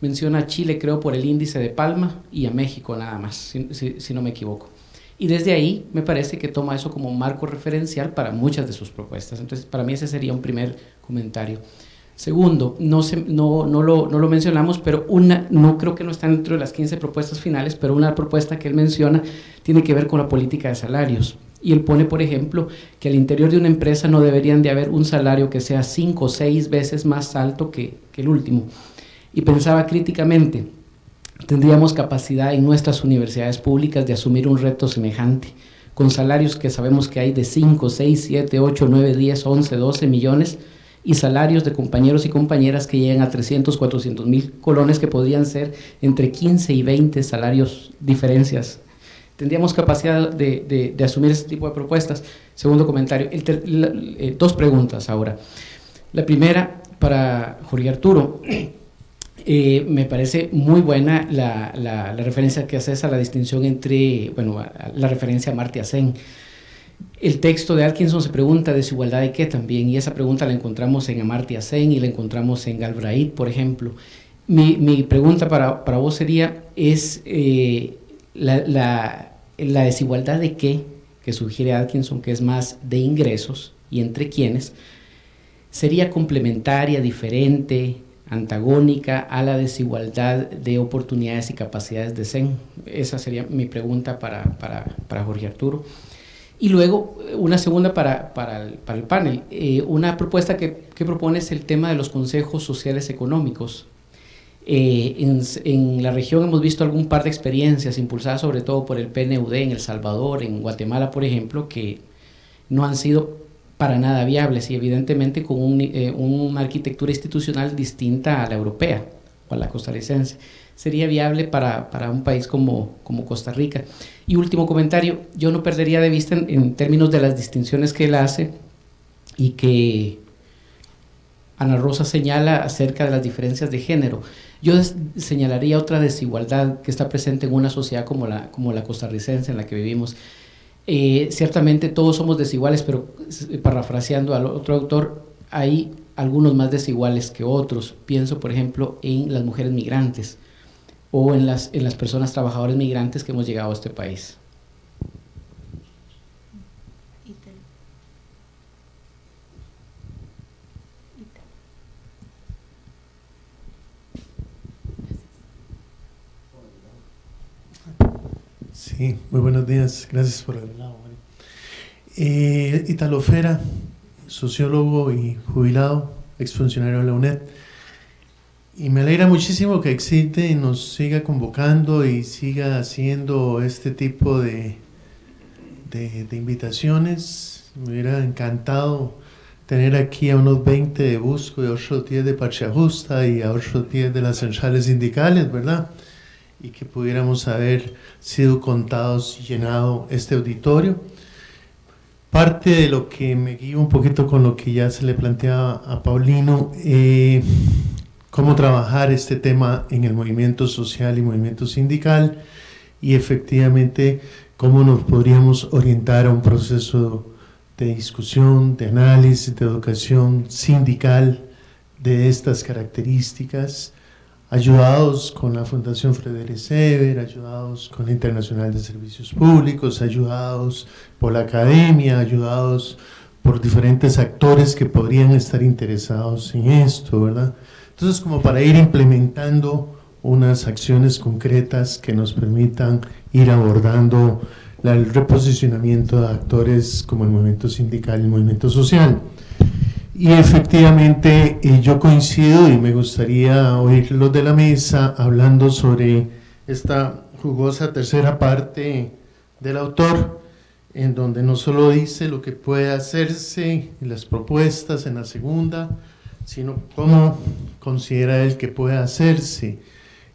menciona a Chile, creo, por el índice de Palma, y a México nada más, si, no me equivoco. Y desde ahí me parece que toma eso como marco referencial para muchas de sus propuestas. Entonces, para mí ese sería un primer comentario. Segundo, no, lo, mencionamos, pero no creo que no está dentro de las 15 propuestas finales, pero una propuesta que él menciona tiene que ver con la política de salarios. Y él pone, por ejemplo, que al interior de una empresa no deberían de haber un salario que sea cinco o seis veces más alto que, que el último. Y pensaba críticamente, tendríamos capacidad en nuestras universidades públicas de asumir un reto semejante, con salarios que sabemos que hay de 5, 6, 7, 8, 9, 10, 11, 12 millones, y salarios de compañeros y compañeras que llegan a 300, 400 mil colones, que podrían ser entre 15 y 20 salarios diferencias tendríamos capacidad de, asumir ese tipo de propuestas. Segundo comentario, eh, dos preguntas ahora. La primera, para Jorge Arturo, eh, me parece muy buena la, referencia que haces a la distinción entre, bueno, la referencia a Martia Sen. El texto de Atkinson se pregunta desigualdad de qué también, y esa pregunta la encontramos en Amartya Sen y la encontramos en Galbraith, por ejemplo. Mi, pregunta para, vos sería, es eh, la, desigualdad de qué, que sugiere Atkinson, que es más de ingresos y entre quienes, sería complementaria, diferente, antagónica a la desigualdad de oportunidades y capacidades de SEN. Esa sería mi pregunta para, para, Jorge Arturo. Y luego, una segunda para, para, el, panel. Eh, una propuesta que, que propone es el tema de los consejos sociales económicos. Eh, en, la región hemos visto algún par de experiencias impulsadas sobre todo por el PNUD en El Salvador, en Guatemala, por ejemplo, que no han sido para nada viables y evidentemente con eh, una arquitectura institucional distinta a la europea o a la costarricense. Sería viable para, un país como, como, Costa Rica. Y último comentario, yo no perdería de vista en términos de las distinciones que él hace y que Ana Rosa señala acerca de las diferencias de género. Yo señalaría otra desigualdad que está presente en una sociedad como la, como la costarricense en la que vivimos. Eh, ciertamente todos somos desiguales, pero eh, parafraseando al otro autor, hay algunos más desiguales que otros. Pienso, por ejemplo, en las mujeres migrantes o en las, en las personas trabajadoras migrantes que hemos llegado a este país. Sí, muy buenos días. Gracias por el. Eh, Italo Fera, sociólogo y jubilado, exfuncionario de la UNED. Y me alegra muchísimo que existe y nos siga convocando y siga haciendo este tipo de, de, invitaciones. Me hubiera encantado tener aquí a unos 20 de Busco y a otros 10 de Pachajusta y a otros 10 de las centrales sindicales, ¿verdad? Y que pudiéramos haber sido contados y llenado este auditorio. Parte de lo que me guío un poquito con lo que ya se le planteaba a Paulino, eh, cómo trabajar este tema en el movimiento social y movimiento sindical y efectivamente cómo nos podríamos orientar a un proceso de discusión, de análisis, de educación sindical de estas características, ayudados con la Fundación Frederic Sever, ayudados con la Internacional de Servicios Públicos, ayudados por la academia, ayudados por diferentes actores que podrían estar interesados en esto, ¿verdad? Entonces, como para ir implementando unas acciones concretas que nos permitan ir abordando el reposicionamiento de actores como el movimiento sindical y el movimiento social. Y efectivamente eh, yo coincido y me gustaría oír los de la mesa hablando sobre esta jugosa tercera parte del autor, en donde no solo dice lo que puede hacerse las propuestas en la segunda, sino cómo considera él que puede hacerse.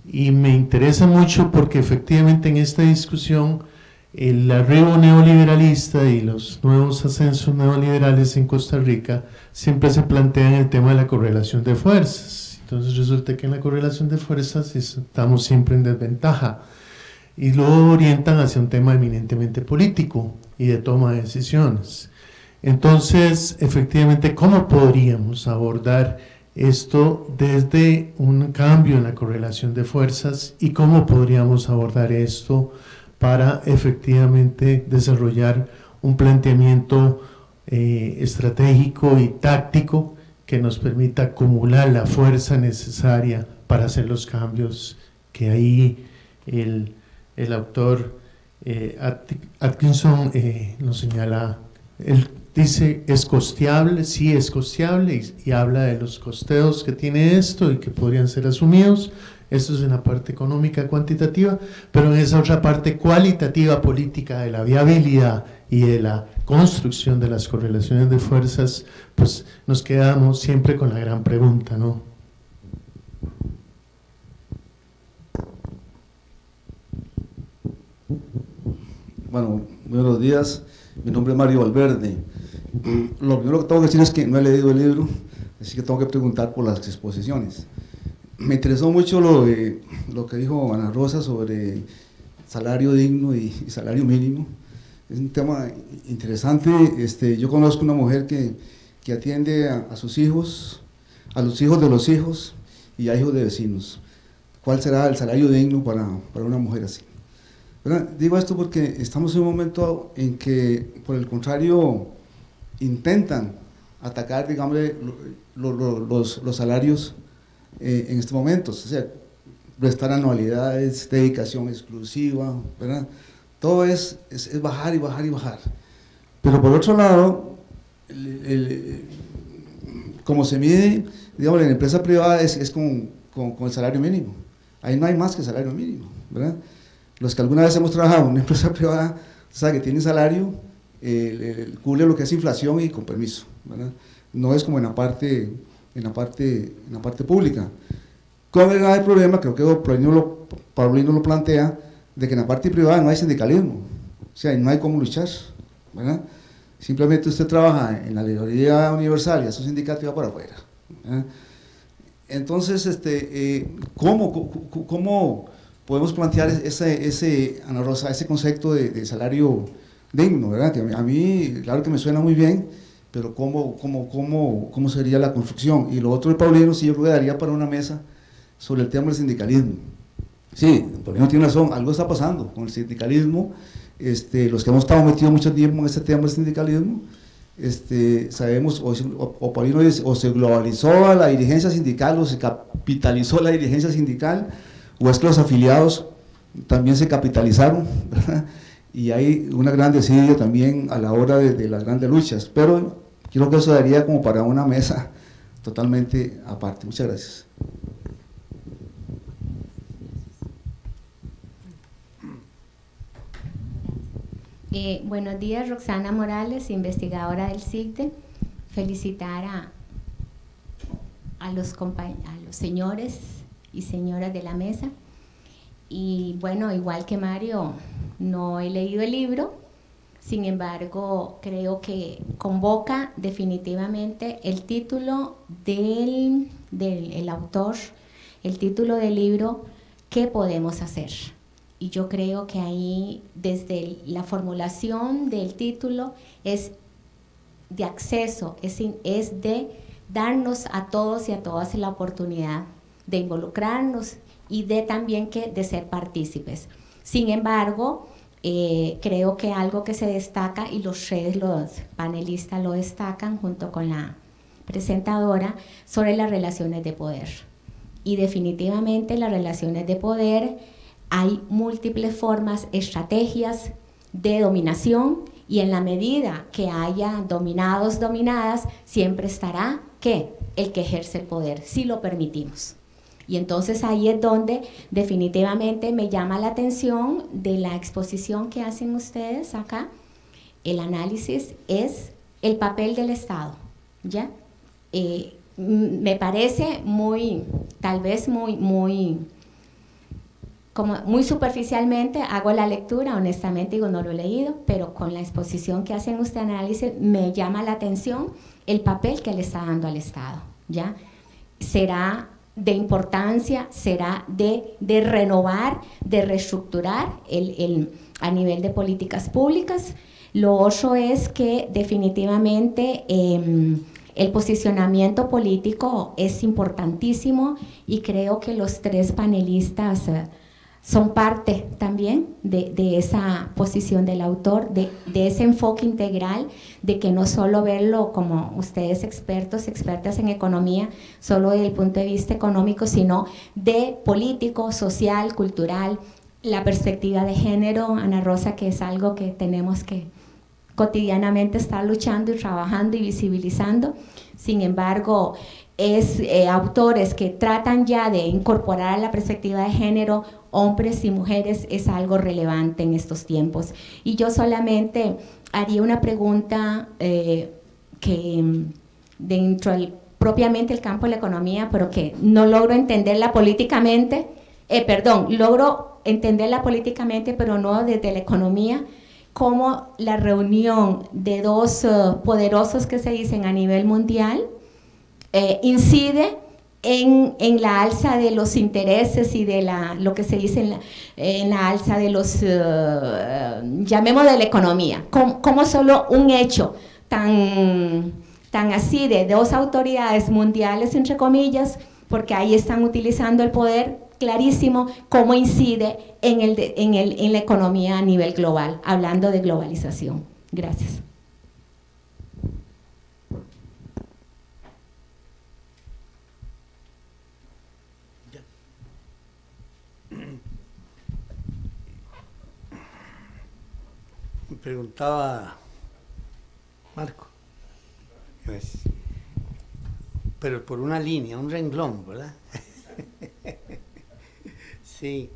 Y me interesa mucho porque efectivamente en esta discusión el arribo neoliberalista y los nuevos ascensos neoliberales en Costa Rica siempre se plantean el tema de la correlación de fuerzas. Entonces resulta que en la correlación de fuerzas estamos siempre en desventaja y lo orientan hacia un tema eminentemente político y de toma de decisiones. Entonces, efectivamente, ¿cómo podríamos abordar esto desde un cambio en la correlación de fuerzas y cómo podríamos abordar esto para efectivamente desarrollar un planteamiento eh, estratégico y táctico que nos permita acumular la fuerza necesaria para hacer los cambios que ahí el, autor eh, Atkinson eh, nos señala. Él dice, es costeable, sí es costeable, y habla de los costeos que tiene esto y que podrían ser asumidos, eso es en la parte económica cuantitativa, pero en esa otra parte cualitativa política de la viabilidad y de la construcción de las correlaciones de fuerzas, pues nos quedamos siempre con la gran pregunta, ¿no? Bueno, buenos días. Mi nombre es Mario Valverde. Lo primero que tengo que decir es que no he leído el libro, así que tengo que preguntar por las exposiciones me interesó mucho lo, lo que dijo Ana Rosa sobre salario digno y, salario mínimo. Es un tema interesante. Este, yo conozco una mujer que, que atiende a, sus hijos, a los hijos de los hijos y a hijos de vecinos. ¿Cuál será el salario digno para, para una mujer así? Digo esto porque estamos en un momento en que, por el contrario, intentan atacar, digamos, los, los salarios eh, en estos momentos. O sea, prestar anualidades, dedicación exclusiva, ¿verdad? Todo es, es, bajar y bajar y bajar. Pero por otro lado, como se mide, digamos, en la empresa privada es, es con, con, el salario mínimo. Ahí no hay más que salario mínimo, ¿verdad? Los que alguna vez hemos trabajado en una empresa privada, sabe que tiene salario, eh, cubre lo que es inflación y con permiso, ¿verdad? No es como en la parte en la parte, en la parte pública. ¿Cuál es el problema? Creo que Paulino lo, Paulino lo plantea, de que en la parte privada no hay sindicalismo, o sea, no hay cómo luchar, ¿verdad? Simplemente usted trabaja en la librería universal y a su sindicato y va para afuera. Entonces, este, eh, ¿cómo, ¿cómo, podemos plantear ese, ese, Ana Rosa, ese concepto de, salario digno, ¿verdad? Que a mí, claro que me suena muy bien, pero ¿cómo, cómo, cómo, cómo sería la construcción? Y lo otro de Paulino, sí, yo creo que daría para una mesa sobre el tema del sindicalismo. Sí, Paulino tiene razón, algo está pasando con el sindicalismo. Este, los que hemos estado metidos mucho tiempo en este tema del sindicalismo, este, sabemos, o, Paulino dice, o se globalizó la dirigencia sindical, o se capitalizó la dirigencia sindical, o es que los afiliados también se capitalizaron, ¿verdad? Y hay una gran desidia también a la hora de, las grandes luchas, pero creo que eso daría como para una mesa totalmente aparte. Muchas gracias. Eh, buenos días, Roxana Morales, investigadora del CICDE. felicitar a, a, los, a los señores y señoras de la mesa. Y bueno, igual que Mario, no he leído el libro, sin embargo, creo que convoca definitivamente el título del, del autor, el título del libro, ¿Qué podemos hacer? Y yo creo que ahí, desde la formulación del título, es de acceso, es, es de darnos a todos y a todas la oportunidad de involucrarnos y de también que de ser partícipes. Sin embargo, eh, creo que algo que se destaca y los tres los panelistas lo destacan junto con la presentadora sobre las relaciones de poder. Y definitivamente las relaciones de poder hay múltiples formas, estrategias de dominación y en la medida que haya dominados, dominadas, siempre estará ¿qué? El que ejerce el poder, si lo permitimos. Y entonces ahí es donde definitivamente me llama la atención de la exposición que hacen ustedes acá. El análisis es el papel del Estado, ¿ya? Eh, me parece muy, tal vez muy, muy, como muy superficialmente hago la lectura, honestamente digo, no lo he leído, pero con la exposición que hacen ustedes análisis me llama la atención el papel que le está dando al Estado, ¿ya? Será de importancia será de, de renovar, de reestructurar el, el, a nivel de políticas públicas. Lo otro es que definitivamente eh, el posicionamiento político es importantísimo y creo que los tres panelistas... Son parte también de, esa posición del autor, de, ese enfoque integral, de que no solo verlo como ustedes expertos, expertas en economía, solo desde el punto de vista económico, sino de político, social, cultural, la perspectiva de género, Ana Rosa, que es algo que tenemos que cotidianamente estar luchando y trabajando y visibilizando. Sin embargo, es eh, autores que tratan ya de incorporar la perspectiva de género hombres y mujeres es algo relevante en estos tiempos. Y yo solamente haría una pregunta eh, que dentro del propiamente el campo de la economía, pero que no logro entenderla políticamente, eh, perdón, logro entenderla políticamente, pero no desde la economía, como la reunión de dos poderosos que se dicen a nivel mundial incide en, en, la alza de los intereses y de la, lo que se dice en la, en la alza de los, uh, llamemos de la economía, como, como, solo un hecho tan, tan así de dos autoridades mundiales, entre comillas, porque ahí están utilizando el poder clarísimo, cómo incide en, el en, el, en la economía a nivel global, hablando de globalización. Gracias. Preguntaba Marco, pues, pero por una línea, un renglón, ¿verdad? sí,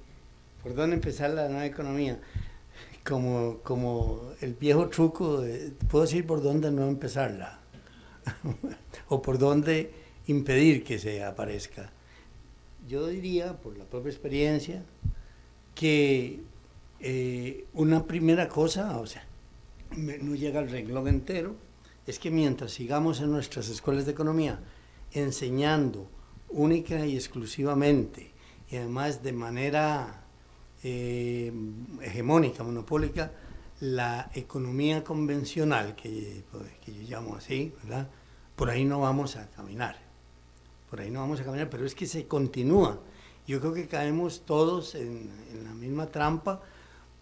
¿por dónde empezar la nueva economía? Como, como el viejo truco, puedo decir por dónde no empezarla, o por dónde impedir que se aparezca. Yo diría, por la propia experiencia, que eh, una primera cosa, o sea, no llega al renglón entero, es que mientras sigamos en nuestras escuelas de economía enseñando única y exclusivamente, y además de manera eh, hegemónica, monopólica, la economía convencional, que, que, yo llamo así, ¿verdad? Por ahí no vamos a caminar, por ahí no vamos a caminar, pero es que se continúa. Yo creo que caemos todos en la misma trampa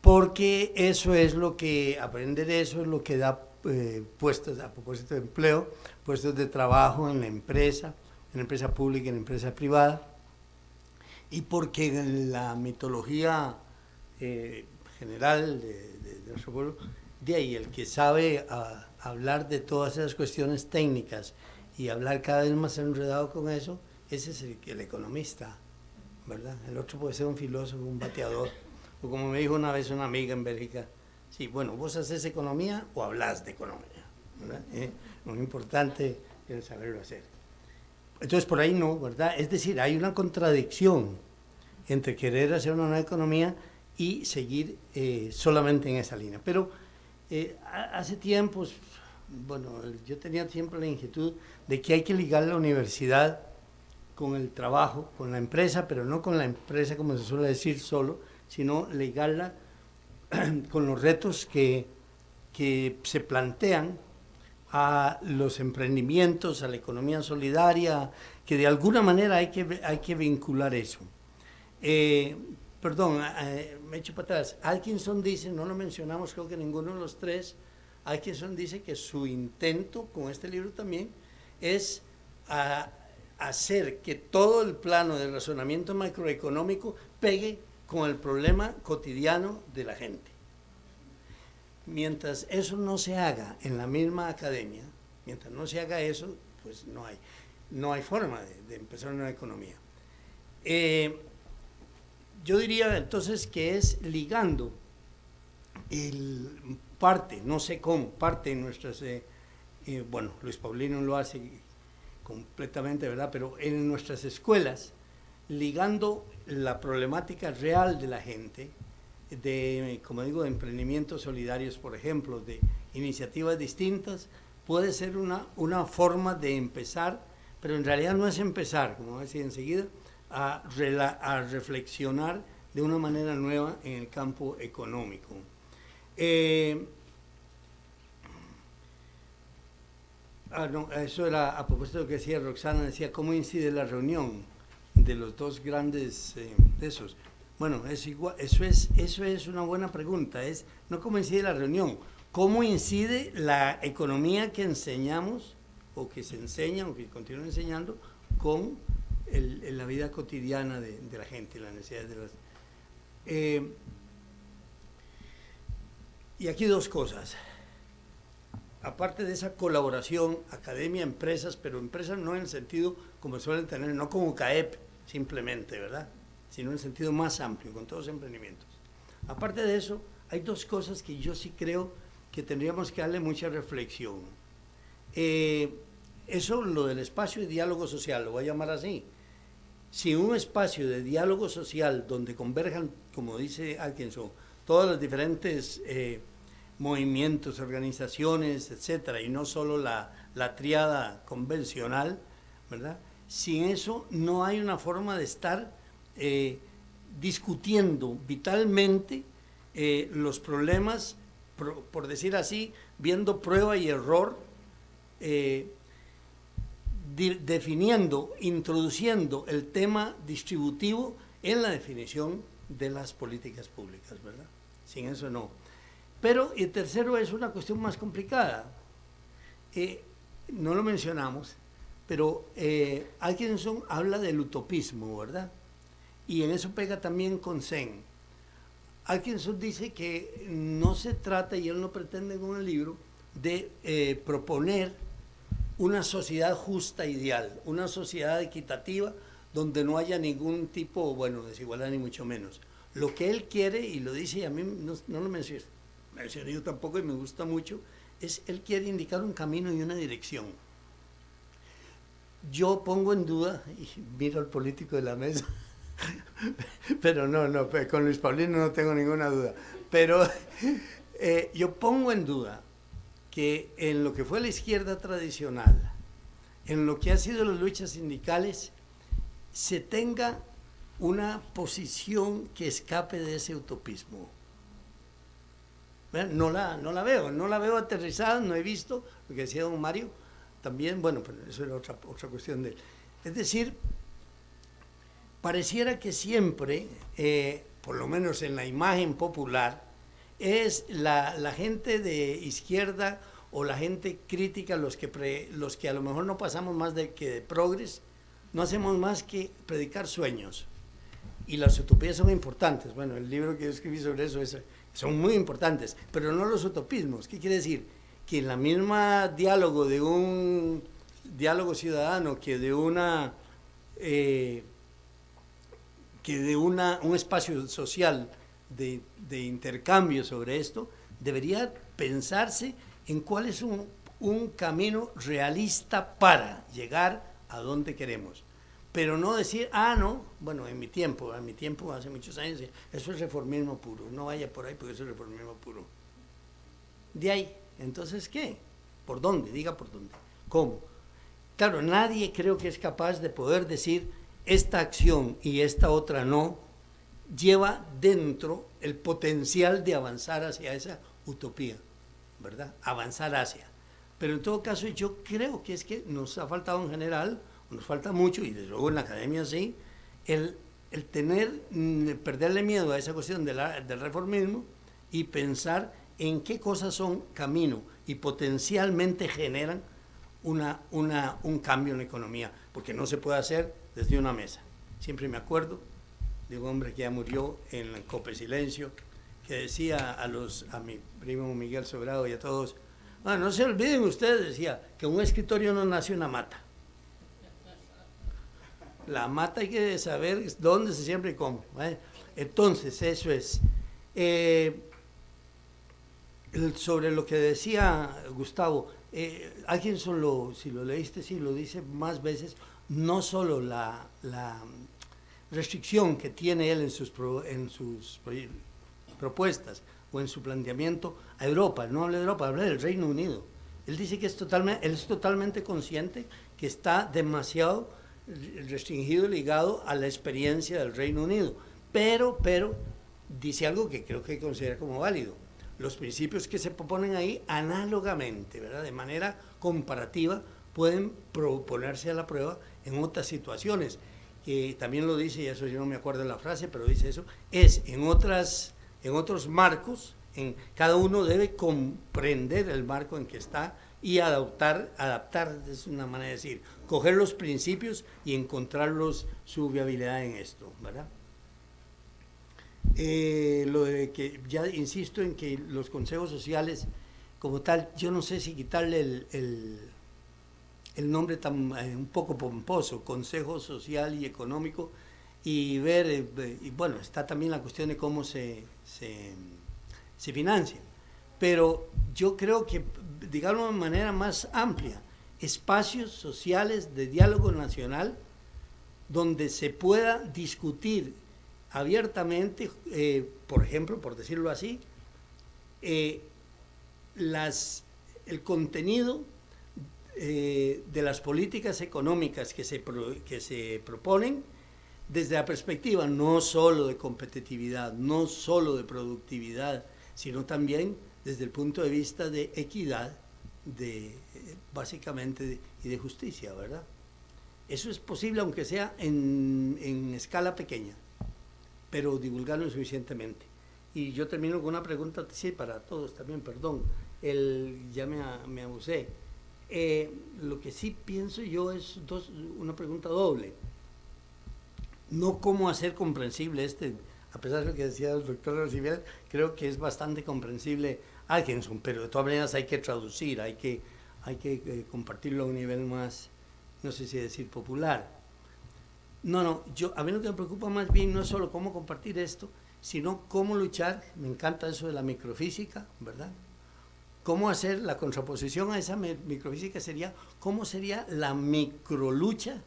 porque eso es lo que, aprender eso es lo que da eh, puestos a propósito de empleo, puestos de trabajo en la empresa, en la empresa pública, en la empresa privada, y porque en la mitología eh, general de, nuestro pueblo, de ahí el que sabe hablar de todas esas cuestiones técnicas y hablar cada vez más enredado con eso, ese es el, el economista, ¿verdad? El otro puede ser un filósofo, un bateador. O como me dijo una vez una amiga en Bélgica, sí, bueno, vos haces economía o hablas de economía, ¿verdad? Eh, muy importante el saberlo hacer. Entonces, por ahí no, ¿verdad? Es decir, hay una contradicción entre querer hacer una nueva economía y seguir eh, solamente en esa línea. Pero eh, hace tiempos, bueno, yo tenía siempre la inquietud de que hay que ligar la universidad con el trabajo, con la empresa, pero no con la empresa como se suele decir solo, sino ligarla con los retos que, que se plantean a los emprendimientos, a la economía solidaria, que de alguna manera hay que, hay que vincular eso. Eh, perdón, eh, me echo para atrás. Atkinson dice, no lo mencionamos creo que ninguno de los tres, Atkinson dice que su intento con este libro también es hacer que todo el plano del razonamiento macroeconómico pegue con el problema cotidiano de la gente. Mientras eso no se haga en la misma academia, mientras no se haga eso, pues no hay, no hay forma de, empezar una economía. Eh, yo diría entonces que es ligando el parte, no sé cómo, parte de nuestras, eh, eh, bueno, Luis Paulino lo hace completamente, ¿verdad? Pero en nuestras escuelas, ligando la problemática real de la gente, de, como digo, de emprendimientos solidarios, por ejemplo, de iniciativas distintas, puede ser una, una forma de empezar, pero en realidad no es empezar, como voy a decir enseguida, a, a reflexionar de una manera nueva en el campo económico. Eh, ah, eso era a propósito de lo que decía Roxana, decía cómo incide la reunión de los dos grandes eh, esos. Bueno, es igual, eso, es, eso es una buena pregunta, es no cómo incide la reunión, cómo incide la economía que enseñamos o que se enseña o que continúa enseñando con la vida cotidiana de, de, la gente, las necesidades de las... Eh, y aquí dos cosas. Aparte de esa colaboración, academia, empresas, pero empresas no en el sentido como suelen tener, no como CAEP simplemente, ¿verdad? Sino en sentido más amplio, con todos los emprendimientos. Aparte de eso, hay dos cosas que yo sí creo que tendríamos que darle mucha reflexión. Eh, eso, lo del espacio de diálogo social, lo voy a llamar así. Si un espacio de diálogo social donde converjan, como dice Atkinson, todos los diferentes eh, movimientos, organizaciones, etcétera, y no solo la, la triada convencional, ¿verdad? Sin eso no hay una forma de estar eh, discutiendo vitalmente eh, los problemas, por, decir así, viendo prueba y error, definiendo, introduciendo el tema distributivo en la definición de las políticas públicas, ¿verdad? Sin eso no. Pero el tercero es una cuestión más complicada. Eh, no lo mencionamos, pero eh, Atkinson habla del utopismo, ¿verdad? Y en eso pega también con Zen. Atkinson dice que no se trata, y él no pretende con el libro, de eh, proponer una sociedad justa ideal, una sociedad equitativa donde no haya ningún tipo, bueno, desigualdad ni mucho menos. Lo que él quiere, y lo dice, y a mí no, lo mencioné, mencioné yo tampoco y me gusta mucho, es él quiere indicar un camino y una dirección. Yo pongo en duda, y miro al político de la mesa, pero no, no, con Luis Paulino no tengo ninguna duda, pero eh, yo pongo en duda que en lo que fue la izquierda tradicional, en lo que ha sido las luchas sindicales, se tenga una posición que escape de ese utopismo. No la, no la veo, no la veo aterrizada, no he visto lo que decía don Mario, también, bueno, pero eso era otra, otra cuestión de él. Es decir, pareciera que siempre, eh, por lo menos en la imagen popular, es la, la, gente de izquierda o la gente crítica, los que, los que a lo mejor no pasamos más de que de progres, no hacemos más que predicar sueños. Y las utopías son importantes. Bueno, el libro que yo escribí sobre eso es, son muy importantes, pero no los utopismos. ¿Qué quiere decir? Que en la misma diálogo de un diálogo ciudadano, que de una eh, que de una, un espacio social de, intercambio sobre esto, debería pensarse en cuáles son, un camino realista para llegar a donde queremos. Pero no decir, ah, no, bueno, en mi tiempo, en mi tiempo, hace muchos años, eso es reformismo puro, no vaya por ahí porque es reformismo puro. De ahí, entonces, ¿qué? ¿Por dónde? Diga por dónde. ¿Cómo? Claro, nadie creo que es capaz de poder decir, esta acción y esta otra no, lleva dentro el potencial de avanzar hacia esa utopía, ¿verdad? Avanzar hacia. Pero en todo caso yo creo que es que nos ha faltado en general, nos falta mucho, y desde luego en la academia sí, el, el tener, mm, perderle miedo a esa cuestión de del reformismo y pensar en qué cosas son camino y potencialmente generan una, una, un cambio en la economía, porque no se puede hacer desde una mesa. Siempre me acuerdo de un hombre que ya murió en el Cope Silencio, que decía a, los, a mi primo Miguel Sobrado y a todos, Ah, no se olviden ustedes, decía, que un escritorio no nace una mata. La mata hay que saber dónde se siembra y cómo. Entonces, eso es. Eh, sobre lo que decía Gustavo, eh, alguien solo, si lo leíste, sí, lo dice más veces, no solo la, restricción que tiene él en sus, en sus propuestas, o en su planteamiento a Europa, no habla de Europa, habla del Reino Unido. Él dice que es totalmente, él es totalmente consciente que está demasiado restringido, ligado a la experiencia del Reino Unido. Pero, pero, dice algo que creo que considera como válido. Los principios que se proponen ahí, análogamente, ¿verdad? de manera comparativa, pueden proponerse a la prueba en otras situaciones. Que también lo dice, y eso yo no me acuerdo de la frase, pero dice eso, es en otras en otros marcos, en, cada uno debe comprender el marco en que está y adaptar, adaptar es una manera de decir, coger los principios y encontrarlos su viabilidad en esto, ¿verdad? Eh, lo de que ya insisto en que los consejos sociales como tal, yo no sé si quitarle el, el, nombre tan eh, un poco pomposo, Consejo Social y Económico, y ver, eh, y bueno, está también la cuestión de cómo se, se, se financian. Pero yo creo que, digamos de manera más amplia, espacios sociales de diálogo nacional donde se pueda discutir abiertamente, eh, por ejemplo, por decirlo así, eh, el contenido eh, de las políticas económicas que se, que se proponen desde la perspectiva no solo de competitividad, no solo de productividad, sino también desde el punto de vista de equidad, de, básicamente, y de justicia, ¿verdad? Eso es posible aunque sea en, en escala pequeña, pero divulgarlo suficientemente. Y yo termino con una pregunta, sí, para todos también, perdón, el, ya me, me abusé. Eh, lo que sí pienso yo es dos, una pregunta doble no cómo hacer comprensible este, a pesar de lo que decía el doctor Rosibel, creo que es bastante comprensible Atkinson, pero de todas maneras hay que traducir, hay que, hay que eh, compartirlo a un nivel más, no sé si decir popular. No, no, yo, a mí lo que me preocupa más bien no es solo cómo compartir esto, sino cómo luchar, me encanta eso de la microfísica, ¿verdad? Cómo hacer la contraposición a esa microfísica sería, cómo sería la microlucha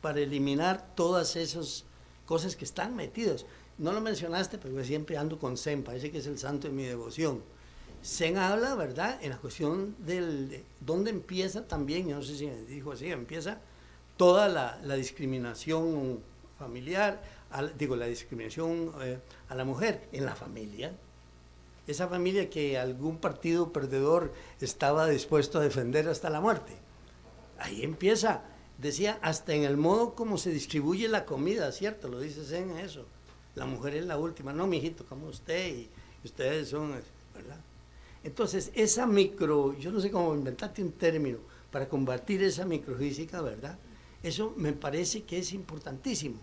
para eliminar todas esas cosas que están metidas. No lo mencionaste, pero siempre ando con Zen, parece que es el santo de mi devoción. Zen habla, ¿verdad?, en la cuestión del, de dónde empieza también, yo no sé si me dijo así, empieza toda la, discriminación familiar, digo, la discriminación eh, a la mujer en la familia. Esa familia que algún partido perdedor estaba dispuesto a defender hasta la muerte. Ahí empieza decía, hasta en el modo como se distribuye la comida, ¿cierto? Lo dices en eso. La mujer es la última. No, mijito, como usted y ustedes son, ¿verdad? Entonces, esa micro, yo no sé cómo inventarte un término para combatir esa microfísica, ¿verdad? Eso me parece que es importantísimo.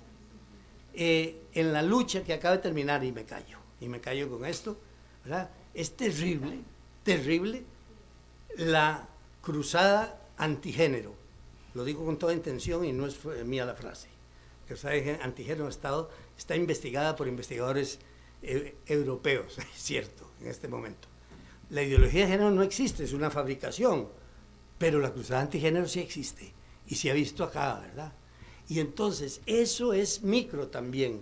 Eh, en la lucha que acaba de terminar, y me callo, y me callo con esto, ¿verdad? Es terrible, terrible la cruzada antigénero lo digo con toda intención y no es mía la frase. Que el antigénero Estado está investigada por investigadores eh, europeos, es cierto, en este momento. la ideología de género no existe, es una fabricación, pero la cruzada antigénero sí existe y se ha visto acá, ¿verdad? Y entonces eso es micro también.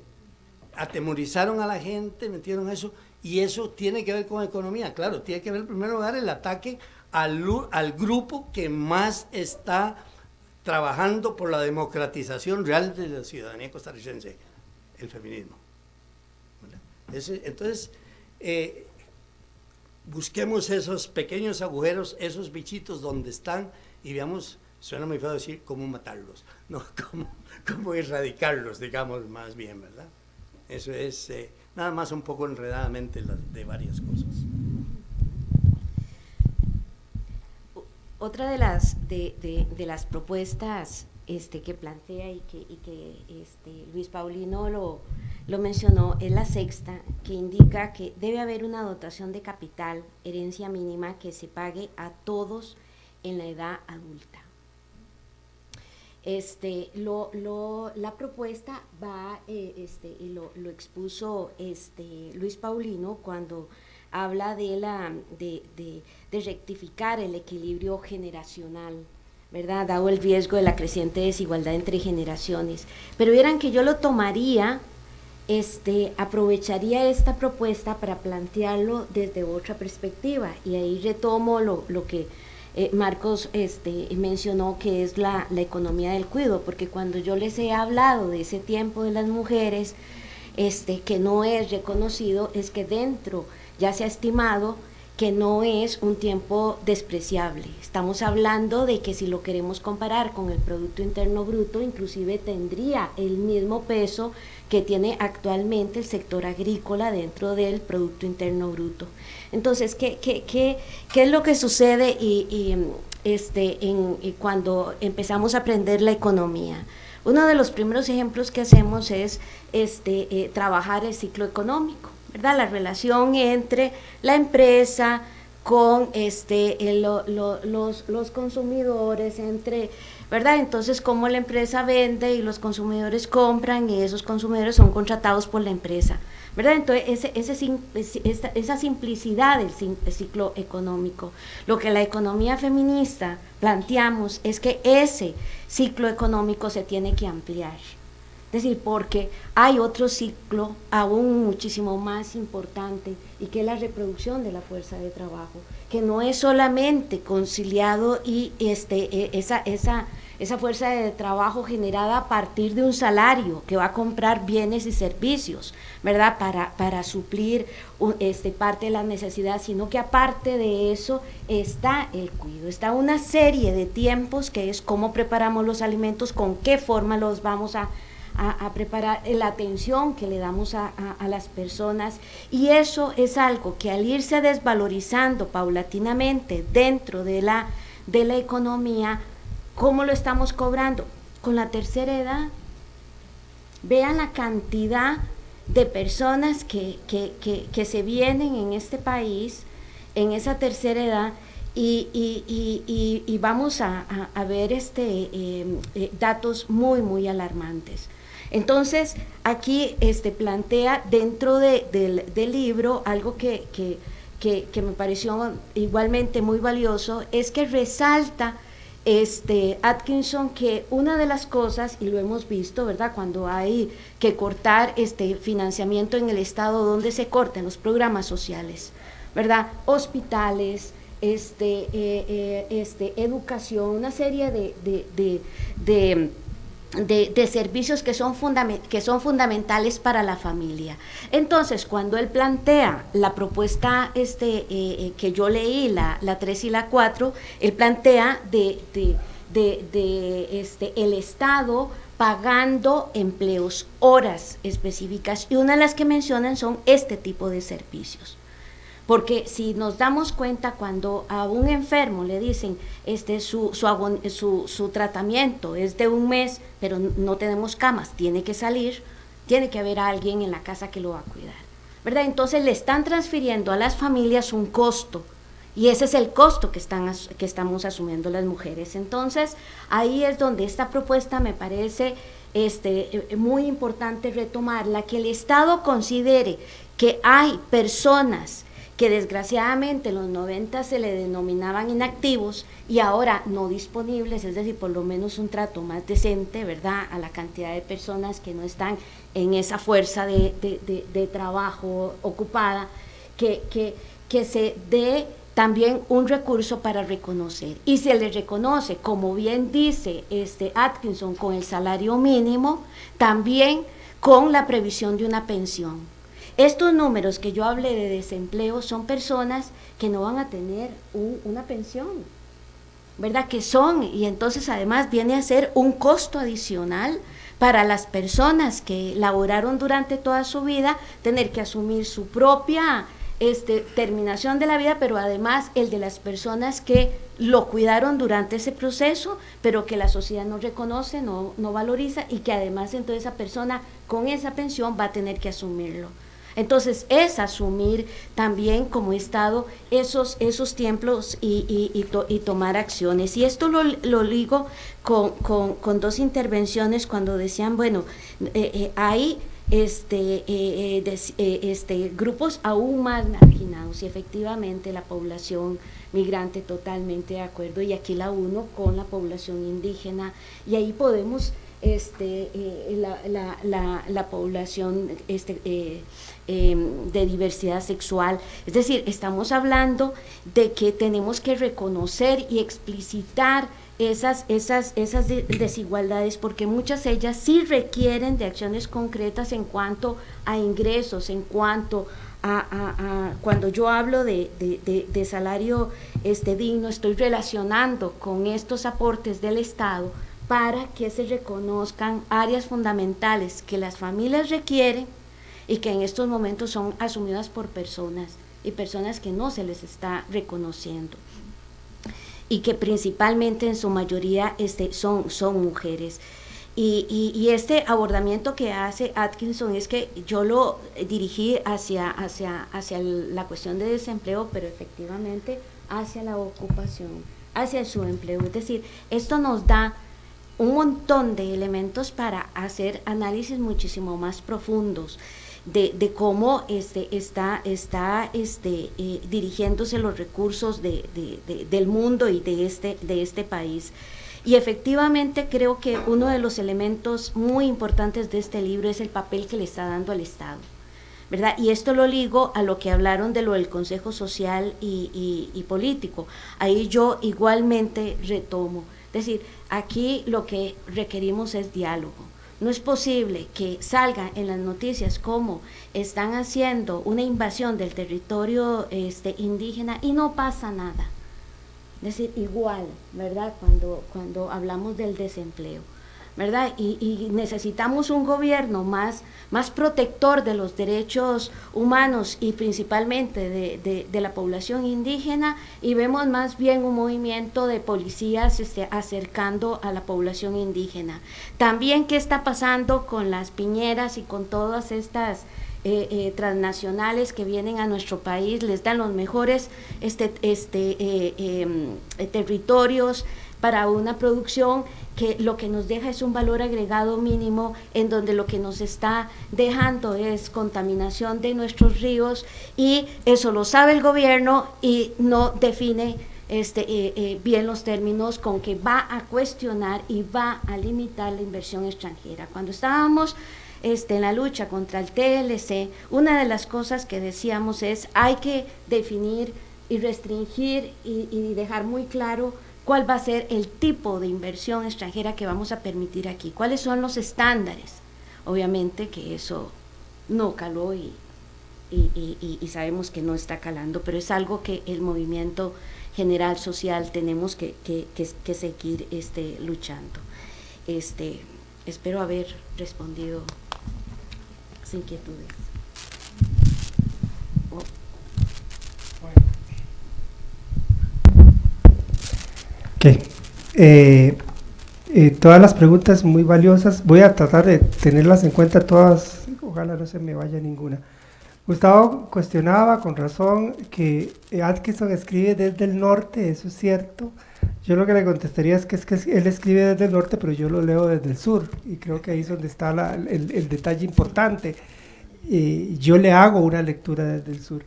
Atemorizaron a la gente, metieron eso, y eso tiene que ver con economía. Claro, tiene que ver en primer lugar el ataque al, al grupo que más está trabajando por la democratización real de la ciudadanía costarricense, el feminismo. entonces, eh, busquemos esos pequeños agujeros, esos bichitos donde están y veamos, suena muy feo decir cómo matarlos, no, cómo, cómo erradicarlos, digamos más bien, ¿verdad? Eso es eh, nada más un poco enredadamente de varias cosas. Otra de las, de, las propuestas este, que plantea y que, y que este, Luis Paulino lo, lo mencionó es la sexta, que indica que debe haber una dotación de capital, herencia mínima, que se pague a todos en la edad adulta. Este, lo, lo, la propuesta va, eh, este, y lo, expuso este, Luis Paulino cuando habla de, la, de, de, rectificar el equilibrio generacional, ¿verdad? Dado el riesgo de la creciente desigualdad entre generaciones. Pero vieran que yo lo tomaría, este, aprovecharía esta propuesta para plantearlo desde otra perspectiva. Y ahí retomo lo, lo que eh, Marcos este, mencionó, que es la, la economía del cuido, porque cuando yo les he hablado de ese tiempo de las mujeres, este, que no es reconocido, es que dentro ya se ha estimado que no es un tiempo despreciable. Estamos hablando de que si lo queremos comparar con el Producto Interno Bruto, inclusive tendría el mismo peso que tiene actualmente el sector agrícola dentro del Producto Interno Bruto. Entonces, ¿qué, es lo que sucede y, este, cuando empezamos a aprender la economía? Uno de los primeros ejemplos que hacemos es este, eh, trabajar el ciclo económico. ¿Verdad? La relación entre la empresa con este, los, los consumidores, entre, ¿verdad? Entonces, cómo la empresa vende y los consumidores compran y esos consumidores son contratados por la empresa, ¿verdad? Entonces, ese, ese, esa simplicidad del ciclo económico. Lo que la economía feminista planteamos es que ese ciclo económico se tiene que ampliar. Es decir, porque hay otro ciclo aún muchísimo más importante y que es la reproducción de la fuerza de trabajo, que no es solamente conciliado y este, e, esa, esa, esa fuerza de trabajo generada a partir de un salario que va a comprar bienes y servicios, ¿verdad? Para, para suplir este, parte de la necesidad, sino que aparte de eso está el cuidado, está una serie de tiempos que es cómo preparamos los alimentos, con qué forma los vamos a a, preparar la atención que le damos a, las personas y eso es algo que al irse desvalorizando paulatinamente dentro de la, de la economía, ¿cómo lo estamos cobrando? Con la tercera edad. Vean la cantidad de personas que, se vienen en este país en esa tercera edad y, y, vamos a, ver este, eh, eh, datos muy, muy alarmantes. Entonces, aquí este, plantea dentro del, libro algo que, me pareció igualmente muy valioso, es que resalta este, Atkinson que una de las cosas, y lo hemos visto, ¿verdad? Cuando hay que cortar este financiamiento en el Estado, donde se cortan los programas sociales, ¿verdad? Hospitales, este, eh, eh, este, educación, una serie de, servicios que son, que son fundamentales para la familia. Entonces, cuando él plantea la propuesta este, eh, eh, que yo leí, la, la 3 y la 4, él plantea de, de, este, el Estado pagando empleos, horas específicas, y una de las que mencionan son este tipo de servicios. Porque si nos damos cuenta cuando a un enfermo le dicen este su, su, tratamiento es de un mes, pero no tenemos camas, tiene que salir, tiene que haber alguien en la casa que lo va a cuidar. ¿Verdad? Entonces le están transfiriendo a las familias un costo y ese es el costo que, están, que estamos asumiendo las mujeres. Entonces, ahí es donde esta propuesta me parece este, eh, muy importante retomarla, que el Estado considere que hay personas que desgraciadamente en los 90 se le denominaban inactivos y ahora no disponibles, es decir, por lo menos un trato más decente, ¿verdad?, a la cantidad de personas que no están en esa fuerza de, de, trabajo ocupada, que, que, que se dé también un recurso para reconocer. Y se le reconoce, como bien dice este Atkinson, con el salario mínimo, también con la previsión de una pensión. Estos números que yo hablé de desempleo son personas que no van a tener una pensión, ¿verdad? Que son, y entonces además viene a ser un costo adicional para las personas que laboraron durante toda su vida, tener que asumir su propia este, terminación de la vida, pero además el de las personas que lo cuidaron durante ese proceso, pero que la sociedad no reconoce, no, no valoriza y que además entonces esa persona con esa pensión va a tener que asumirlo. Entonces es asumir también como Estado esos, esos tiempos y, tomar acciones. Y esto lo, lo ligo con, dos intervenciones cuando decían, bueno, eh, eh, hay este, eh, este, grupos aún más marginados y efectivamente la población migrante totalmente de acuerdo y aquí la uno con la población indígena y ahí podemos este, la, la, la, población este, Em, de diversidad sexual. Es decir, estamos hablando de que tenemos que reconocer y explicitar esas, esas, esas desigualdades porque muchas de ellas sí requieren de acciones concretas en cuanto a ingresos, en cuanto a, cuando yo hablo de, de, salario este, digno, estoy relacionando con estos aportes del Estado para que se reconozcan áreas fundamentales que las familias requieren y que en estos momentos son asumidas por personas y personas que no se les está reconociendo y que principalmente en su mayoría este, son, son mujeres. Y, y, este abordamiento que hace Atkinson es que yo lo dirigí hacia, hacia, hacia la cuestión de desempleo, pero efectivamente hacia la ocupación, hacia su empleo. Es decir, esto nos da un montón de elementos para hacer análisis muchísimo más profundos de, cómo este, está, está este, eh, dirigiéndose los recursos de, del mundo y de este, de este país. Y efectivamente creo que uno de los elementos muy importantes de este libro es el papel que le está dando al Estado. ¿verdad? Y esto lo ligo a lo que hablaron de lo del Consejo Social y, y Político. Ahí yo igualmente retomo. Es decir, aquí lo que requerimos es diálogo no es posible que salga en las noticias cómo están haciendo una invasión del territorio este, indígena y no pasa nada. Es decir, igual, ¿verdad? Cuando, cuando hablamos del desempleo. ¿Verdad? Y, necesitamos un gobierno más, más protector de los derechos humanos y principalmente de, la población indígena y vemos más bien un movimiento de policías este, acercando a la población indígena. También qué está pasando con las piñeras y con todas estas... Eh, eh, transnacionales que vienen a nuestro país, les dan los mejores este, este, eh, em, territorios para una producción que lo que nos deja es un valor agregado mínimo en donde lo que nos está dejando es contaminación de nuestros ríos y eso lo sabe el gobierno y no define este, eh, eh, bien los términos con que va a cuestionar y va a limitar la inversión extranjera. Cuando estábamos este, en la lucha contra el TLC, una de las cosas que decíamos es hay que definir y restringir y, y dejar muy claro cuál va a ser el tipo de inversión extranjera que vamos a permitir aquí, cuáles son los estándares. Obviamente que eso no caló y, sabemos que no está calando, pero es algo que el movimiento general social tenemos que, que, seguir este, luchando. Este, espero haber respondido sin inquietudes. Ok. Eh, eh, todas las preguntas muy valiosas. Voy a tratar de tenerlas en cuenta todas. Ojalá no se me vaya ninguna. Gustavo cuestionaba con razón que Atkinson escribe desde el norte, eso es cierto. Yo lo que le contestaría es que, es que él escribe desde el norte, pero yo lo leo desde el sur. Y creo que ahí es donde está el, detalle importante. yo le hago una lectura desde el sur.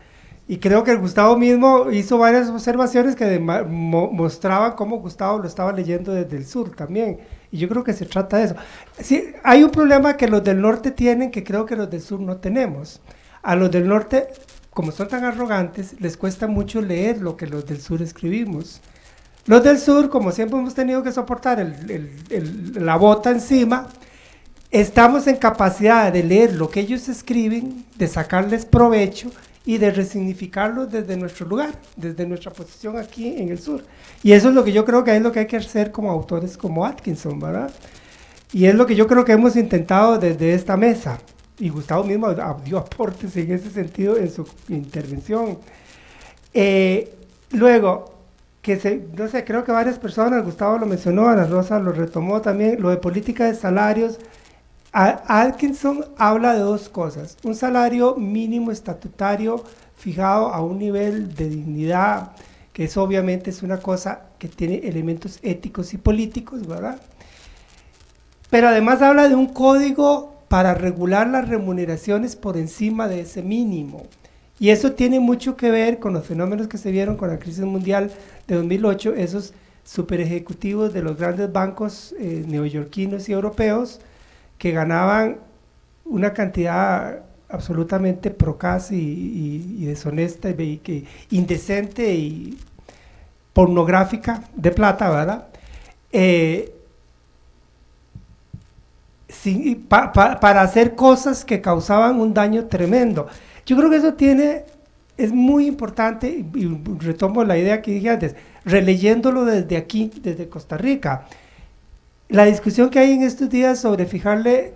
Y creo que Gustavo mismo hizo varias observaciones que mostraban cómo Gustavo lo estaba leyendo desde el sur también. Y yo creo que se trata de eso. Sí, hay un problema que los del norte tienen que creo que los del sur no tenemos. A los del norte, como son tan arrogantes, les cuesta mucho leer lo que los del sur escribimos. Los del sur, como siempre hemos tenido que soportar la bota encima, estamos en capacidad de leer lo que ellos escriben, de sacarles provecho y de resignificarlo desde nuestro lugar, desde nuestra posición aquí en el sur. Y eso es lo que yo creo que es lo que hay que hacer como autores como Atkinson, ¿verdad? Y es lo que yo creo que hemos intentado desde esta mesa. Y Gustavo mismo dio aportes en ese sentido en su intervención. Eh, luego, que se, no sé, creo que varias personas, Gustavo lo mencionó, Ana Rosa lo retomó también, lo de política de salarios, Atkinson habla de dos cosas. Un salario mínimo estatutario fijado a un nivel de dignidad, que es obviamente es una cosa que tiene elementos éticos y políticos, ¿verdad? Pero además habla de un código para regular las remuneraciones por encima de ese mínimo. Y eso tiene mucho que ver con los fenómenos que se vieron con la crisis mundial de 2008, esos super ejecutivos de los grandes bancos eh, neoyorquinos y europeos, que ganaban una cantidad absolutamente procaz y, deshonesta y, que, indecente y pornográfica de plata, ¿verdad? Eh, para hacer cosas que causaban un daño tremendo. Yo creo que eso tiene, es muy importante, y retomo la idea que dije antes, releyéndolo desde aquí, desde Costa Rica la discusión que hay en estos días sobre fijarle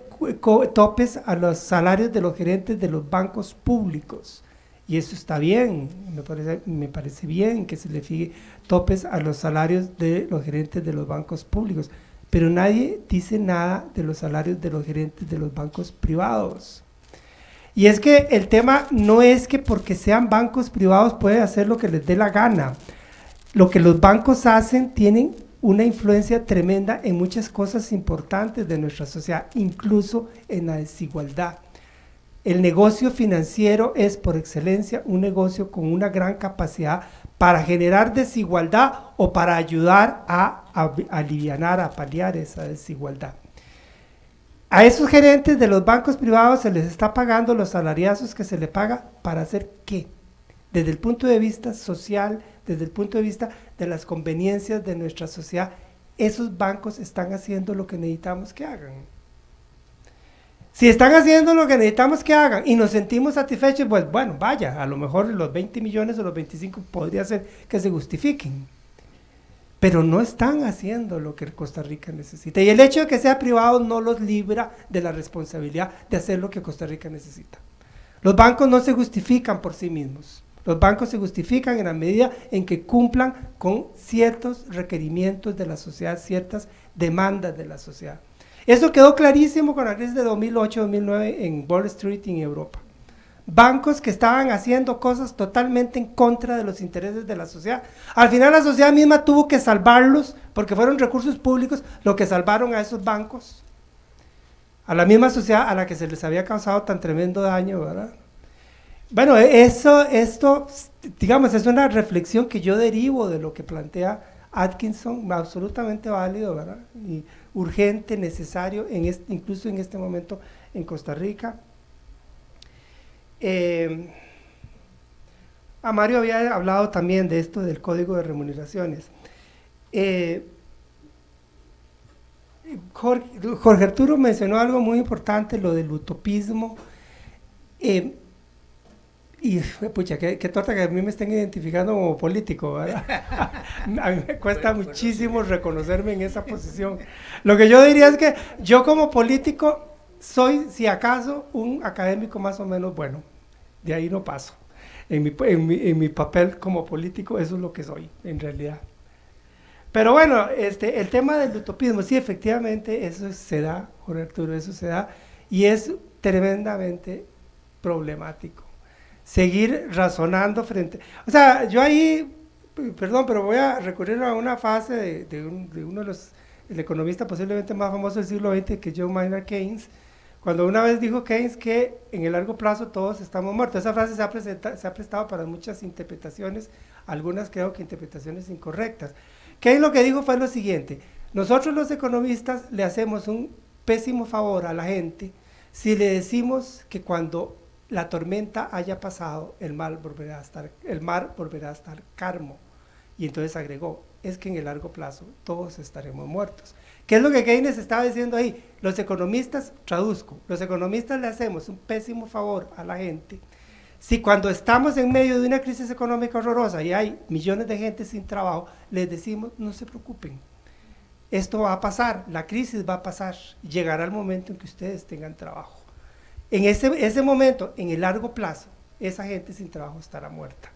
topes a los salarios de los gerentes de los bancos públicos. Y eso está bien, me parece, bien que se le fije topes a los salarios de los gerentes de los bancos públicos. Pero nadie dice nada de los salarios de los gerentes de los bancos privados. Y es que el tema no es que porque sean bancos privados pueden hacer lo que les dé la gana. Lo que los bancos hacen tienen una influencia tremenda en muchas cosas importantes de nuestra sociedad, incluso en la desigualdad. El negocio financiero es por excelencia un negocio con una gran capacidad para generar desigualdad o para ayudar a, aliviar, a paliar esa desigualdad. A esos gerentes de los bancos privados se les está pagando los salariazos que se les paga para hacer qué? Desde el punto de vista social, desde el punto de vista de las conveniencias de nuestra sociedad, esos bancos están haciendo lo que necesitamos que hagan. Si están haciendo lo que necesitamos que hagan y nos sentimos satisfechos, pues bueno, vaya, a lo mejor los 20 millones o los 25 podría ser que se justifiquen. Pero no están haciendo lo que Costa Rica necesita. Y el hecho de que sea privado no los libra de la responsabilidad de hacer lo que Costa Rica necesita. Los bancos no se justifican por sí mismos. Los bancos se justifican en la medida en que cumplan con ciertos requerimientos de la sociedad, ciertas demandas de la sociedad. Eso quedó clarísimo con la crisis de 2008-2009 en Wall Street en Europa. Bancos que estaban haciendo cosas totalmente en contra de los intereses de la sociedad. Al final la sociedad misma tuvo que salvarlos porque fueron recursos públicos lo que salvaron a esos bancos. A la misma sociedad a la que se les había causado tan tremendo daño, ¿verdad? Bueno, eso, esto, digamos, es una reflexión que yo derivo de lo que plantea Atkinson, absolutamente válido, ¿verdad? Y urgente, necesario, incluso en este momento en Costa Rica. Eh, a Mario había hablado también de esto del código de remuneraciones. Eh, Jorge, Jorge, Arturo mencionó algo muy importante, lo del utopismo. Eh, y pucha, qué, torta que a mí me estén identificando como político, ¿verdad? a mí me cuesta muchísimo reconocerme en esa posición. Lo que yo diría es que yo como político soy, si acaso, un académico más o menos bueno. De ahí no paso. En mi, en mi, en mi papel como político, eso es lo que soy, en realidad. Pero bueno, este, el tema del utopismo, sí, efectivamente, eso se da, Jorge Arturo, eso se da, y es tremendamente problemático seguir razonando frente... O sea, yo ahí, perdón, pero voy a recurrir a una fase de, uno de los, el economista posiblemente más famoso del siglo XX, que es John Maynard Keynes, Cuando una vez dijo Keynes que en el largo plazo todos estamos muertos. Esa frase se ha, se ha prestado para muchas interpretaciones, algunas creo que interpretaciones incorrectas. Keynes lo que dijo fue lo siguiente, nosotros los economistas le hacemos un pésimo favor a la gente si le decimos que cuando la tormenta haya pasado, el mar volverá a estar, el mar volverá a estar calmo. Y entonces agregó, es que en el largo plazo todos estaremos muertos. ¿Qué es lo que Keynes estaba diciendo ahí? Los economistas, traduzco, los economistas le hacemos un pésimo favor a la gente si cuando estamos en medio de una crisis económica horrorosa y hay millones de gente sin trabajo, les decimos, no se preocupen, esto va a pasar, la crisis va a pasar, llegará el momento en que ustedes tengan trabajo. En ese, ese momento, en el largo plazo, esa gente sin trabajo estará muerta.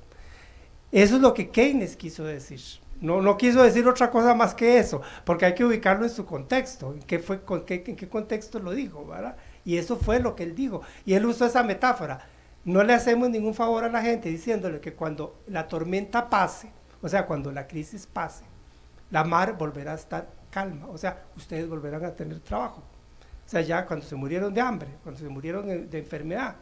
Eso es lo que Keynes quiso decir. No, no quiso decir otra cosa más que eso, porque hay que ubicarlo en su contexto, en qué, fue, en qué contexto lo dijo, ¿verdad? Y eso fue lo que él dijo. Y él usó esa metáfora. No le hacemos ningún favor a la gente diciéndole que cuando la tormenta pase, o sea, cuando la crisis pase, la mar volverá a estar calma, o sea, ustedes volverán a tener trabajo. Sea, ya cuando se murieron de hambre, cuando se murieron de enfermedad.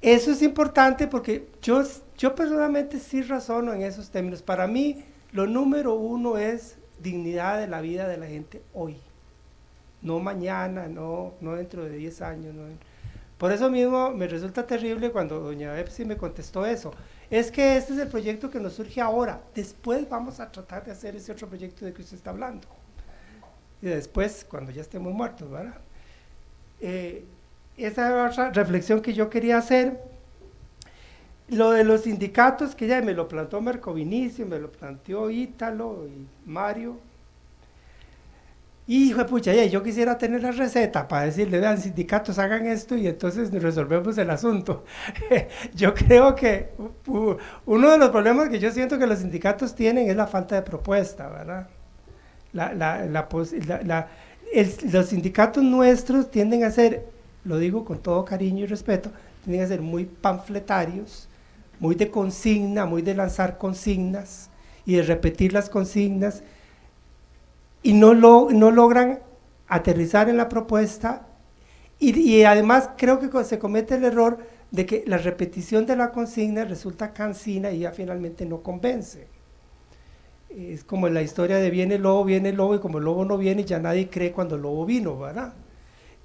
Eso es importante porque yo, yo personalmente sí razono en esos términos. Para mí, lo número uno es dignidad de la vida de la gente hoy. No mañana, no, no dentro de 10 años. Por eso mismo me resulta terrible cuando doña Epsi me contestó eso. Es que este es el proyecto que nos surge ahora. Después vamos a tratar de hacer ese otro proyecto de que usted está hablando. Y después, cuando ya estemos muertos, ¿verdad? Eh, esa es otra reflexión que yo quería hacer lo de los sindicatos, que ya me lo plantó Marco Vinicio, me lo planteó Ítalo y Mario. Hijo pucha, yo quisiera tener la receta para decirle, vean, sindicatos hagan esto y entonces resolvemos el asunto. yo creo que uno de los problemas que yo siento que los sindicatos tienen es la falta de propuesta, ¿verdad? Los sindicatos nuestros tienden a ser, lo digo con todo cariño y respeto, tienden a ser muy panfletarios, muy de consigna, muy de lanzar consignas y de repetir las consignas y no, lo, no logran aterrizar en la propuesta y, además creo que se comete el error de que la repetición de la consigna resulta cansina y ya finalmente no convence. Es como la historia de viene el lobo, viene el lobo y como el lobo no viene ya nadie cree cuando el lobo vino, ¿verdad?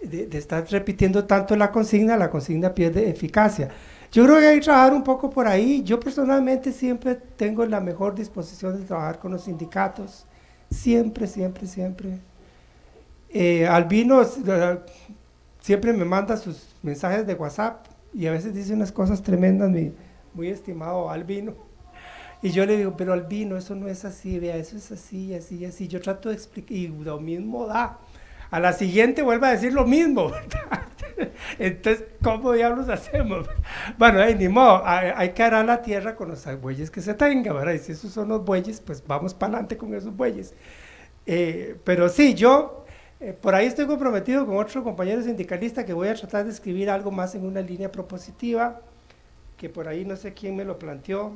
De, estar repitiendo tanto la consigna, la consigna pierde eficacia. Yo creo que hay que trabajar un poco por ahí. Yo personalmente siempre tengo la mejor disposición de trabajar con los sindicatos. Siempre, siempre, siempre. Eh, Albino eh, siempre me manda sus mensajes de WhatsApp y a veces dice unas cosas tremendas, mi muy estimado Albino. Y yo le digo, pero Albino, eso no es así, vea, eso es así, así, así. Yo trato de explicar, y lo mismo da. A la siguiente vuelve a decir lo mismo, ¿verdad? Entonces, ¿cómo diablos hacemos? Bueno, ni modo, hay, que arar la tierra con los bueyes que se tenga, ¿verdad? Y si esos son los bueyes, pues vamos para adelante con esos bueyes. Eh, pero sí, yo eh, por ahí estoy comprometido con otro compañero sindicalista que voy a tratar de escribir algo más en una línea propositiva, que por ahí no sé quién me lo planteó.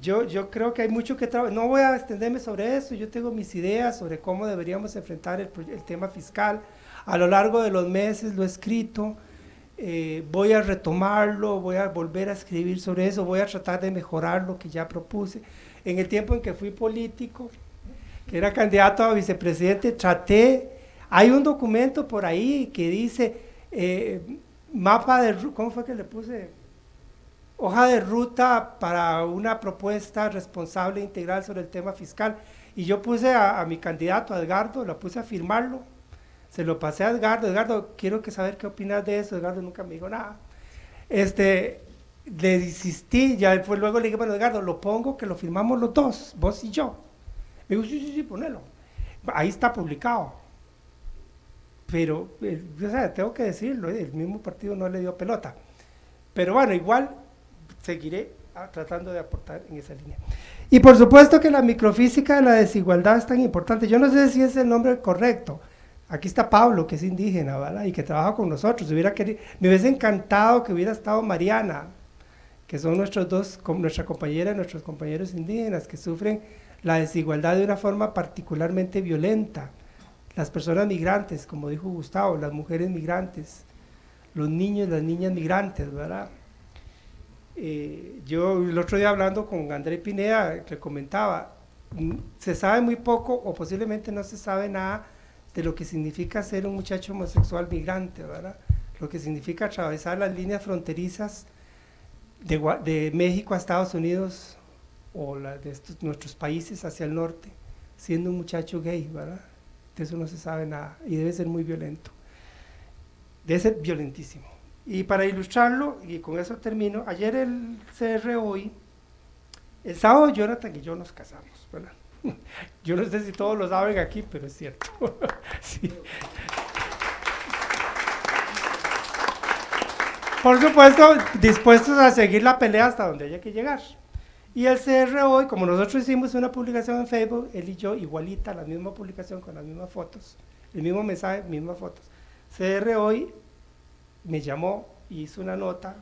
Yo, yo creo que hay mucho que trabajar. No voy a extenderme sobre eso, yo tengo mis ideas sobre cómo deberíamos enfrentar el, el tema fiscal a lo largo de los meses lo he escrito, eh, voy a retomarlo, voy a volver a escribir sobre eso, voy a tratar de mejorar lo que ya propuse. En el tiempo en que fui político, que era candidato a vicepresidente, traté, hay un documento por ahí que dice eh, mapa de, ¿cómo fue que le puse? Hoja de ruta para una propuesta responsable e integral sobre el tema fiscal. Y yo puse a, mi candidato, a Edgardo, la puse a firmarlo se lo pasé a Edgardo, Edgardo, quiero que saber qué opinas de eso, Edgardo nunca me dijo nada. Este, le insistí, ya fue, luego le dije, bueno, Edgardo, lo pongo que lo firmamos los dos, vos y yo. Me dijo, sí, sí, sí, ponelo. Ahí está publicado. Pero, eh, o sea, tengo que decirlo, el mismo partido no le dio pelota. Pero bueno, igual seguiré ah, tratando de aportar en esa línea. Y por supuesto que la microfísica de la desigualdad es tan importante. Yo no sé si es el nombre correcto, Aquí está Pablo, que es indígena, ¿verdad? Y que trabaja con nosotros. Hubiera me hubiese encantado que hubiera estado Mariana, que son nuestros dos, nuestra compañera y nuestros compañeros indígenas, que sufren la desigualdad de una forma particularmente violenta. las personas migrantes, como dijo Gustavo, las mujeres migrantes, los niños, las niñas migrantes, ¿verdad? Eh, yo el otro día hablando con André Pineda, le comentaba, mm, se sabe muy poco o posiblemente no se sabe nada de lo que significa ser un muchacho homosexual migrante, ¿verdad? Lo que significa atravesar las líneas fronterizas de, de México a Estados Unidos o de nuestros países hacia el norte, siendo un muchacho gay, ¿verdad? De eso no se sabe nada y debe ser muy violento. Debe ser violentísimo. Y para ilustrarlo, y con eso termino, ayer el CR hoy, el sábado Jonathan y yo nos casamos. Yo no sé si todos lo saben aquí, pero es cierto. sí. Por supuesto, dispuestos a seguir la pelea hasta donde haya que llegar. Y el CR hoy, como nosotros hicimos una publicación en Facebook, él y yo, igualita, la misma publicación con las mismas fotos, el mismo mensaje, mismas fotos. CR hoy me llamó, hizo una nota,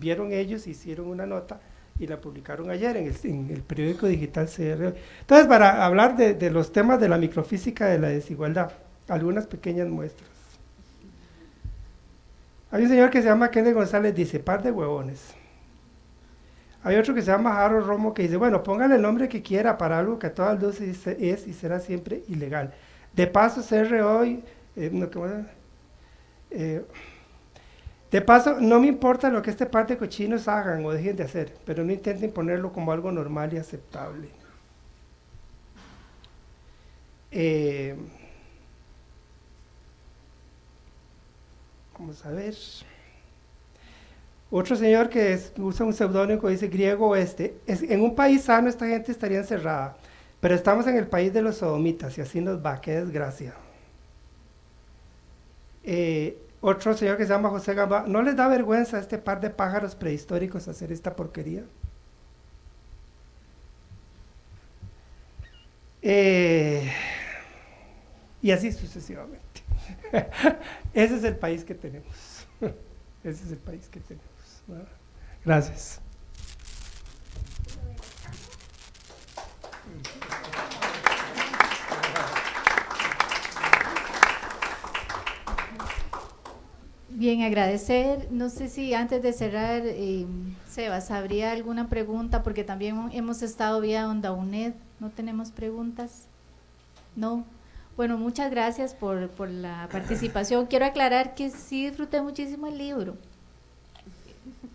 vieron ellos, hicieron una nota y la publicaron ayer en el, periódico digital CR. Entonces, para hablar de, los temas de la microfísica de la desigualdad, algunas pequeñas muestras. Hay un señor que se llama Kenneth González, dice, par de huevones. Hay otro que se llama Harold Romo que dice, bueno, póngale el nombre que quiera para algo que a todas luces es y será siempre ilegal. De paso, CR hoy, eh, no, eh, de paso, no me importa lo que este par de cochinos hagan o dejen de hacer, pero no intenten ponerlo como algo normal y aceptable. Eh, vamos a ver. Otro señor que usa un seudónimo dice griego oeste. en un país sano esta gente estaría encerrada, pero estamos en el país de los sodomitas y así nos va, qué desgracia. Eh, otro señor que se llama José Gamba, ¿no les da vergüenza a este par de pájaros prehistóricos hacer esta porquería? Eh, y así sucesivamente. Ese es el país que tenemos. Ese es el país que tenemos. Gracias. Bien, agradecer. No sé si antes de cerrar, eh, Sebas, ¿habría alguna pregunta? Porque también hemos estado vía Onda UNED. ¿No tenemos preguntas? No. Bueno, muchas gracias por, por la participación. Quiero aclarar que sí disfruté muchísimo el libro.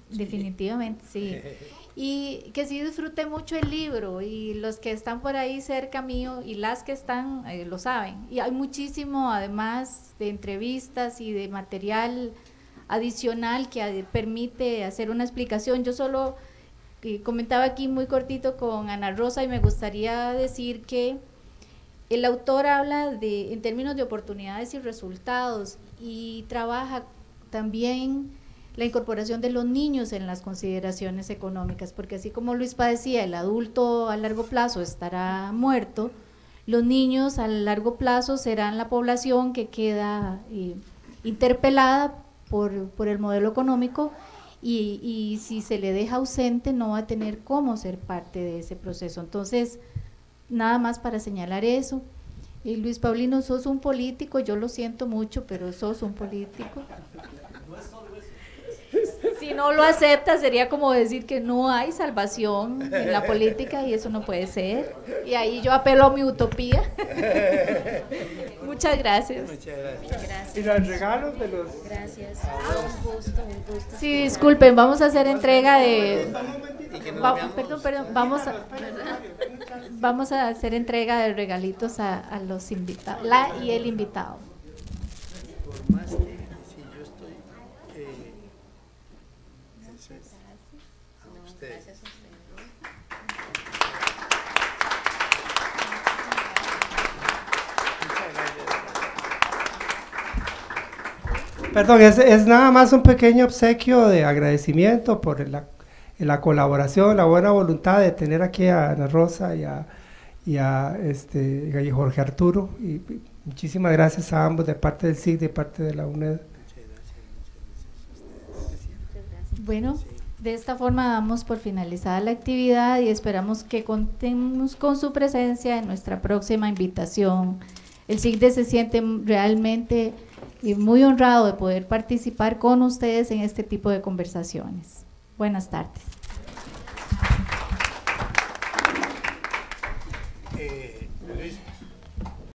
Definitivamente, sí. Y que sí disfruté mucho el libro y los que están por ahí cerca mío y las que están eh, lo saben. Y hay muchísimo además de entrevistas y de material adicional que permite hacer una explicación. Yo solo eh, comentaba aquí muy cortito con Ana Rosa y me gustaría decir que el autor habla de en términos de oportunidades y resultados y trabaja también la incorporación de los niños en las consideraciones económicas, porque así como Luis decía, el adulto a largo plazo estará muerto, los niños a largo plazo serán la población que queda eh, interpelada por, por, el modelo económico y, y, si se le deja ausente no va a tener cómo ser parte de ese proceso. Entonces, nada más para señalar eso. Y Luis Paulino, sos un político, yo lo siento mucho, pero sos un político si no lo acepta sería como decir que no hay salvación en la política y eso no puede ser. Y ahí yo apelo a mi utopía. Muchas gracias. Muchas gracias. Y los regalos de los... Gracias. un gusto, un gusto. Sí, disculpen, vamos a hacer entrega de... perdón, perdón, vamos a... Vamos a hacer entrega de regalitos a, a los invitados, la y el invitado. Perdón, es, nada más un pequeño obsequio de agradecimiento por la, la, colaboración, la buena voluntad de tener aquí a Ana Rosa y a, y a este, Jorge Arturo. Y, muchísimas gracias a ambos de parte del SIG, de parte de la UNED. Bueno, de esta forma damos por finalizada la actividad y esperamos que contemos con su presencia en nuestra próxima invitación El CICDE se siente realmente muy honrado de poder participar con ustedes en este tipo de conversaciones. Buenas tardes.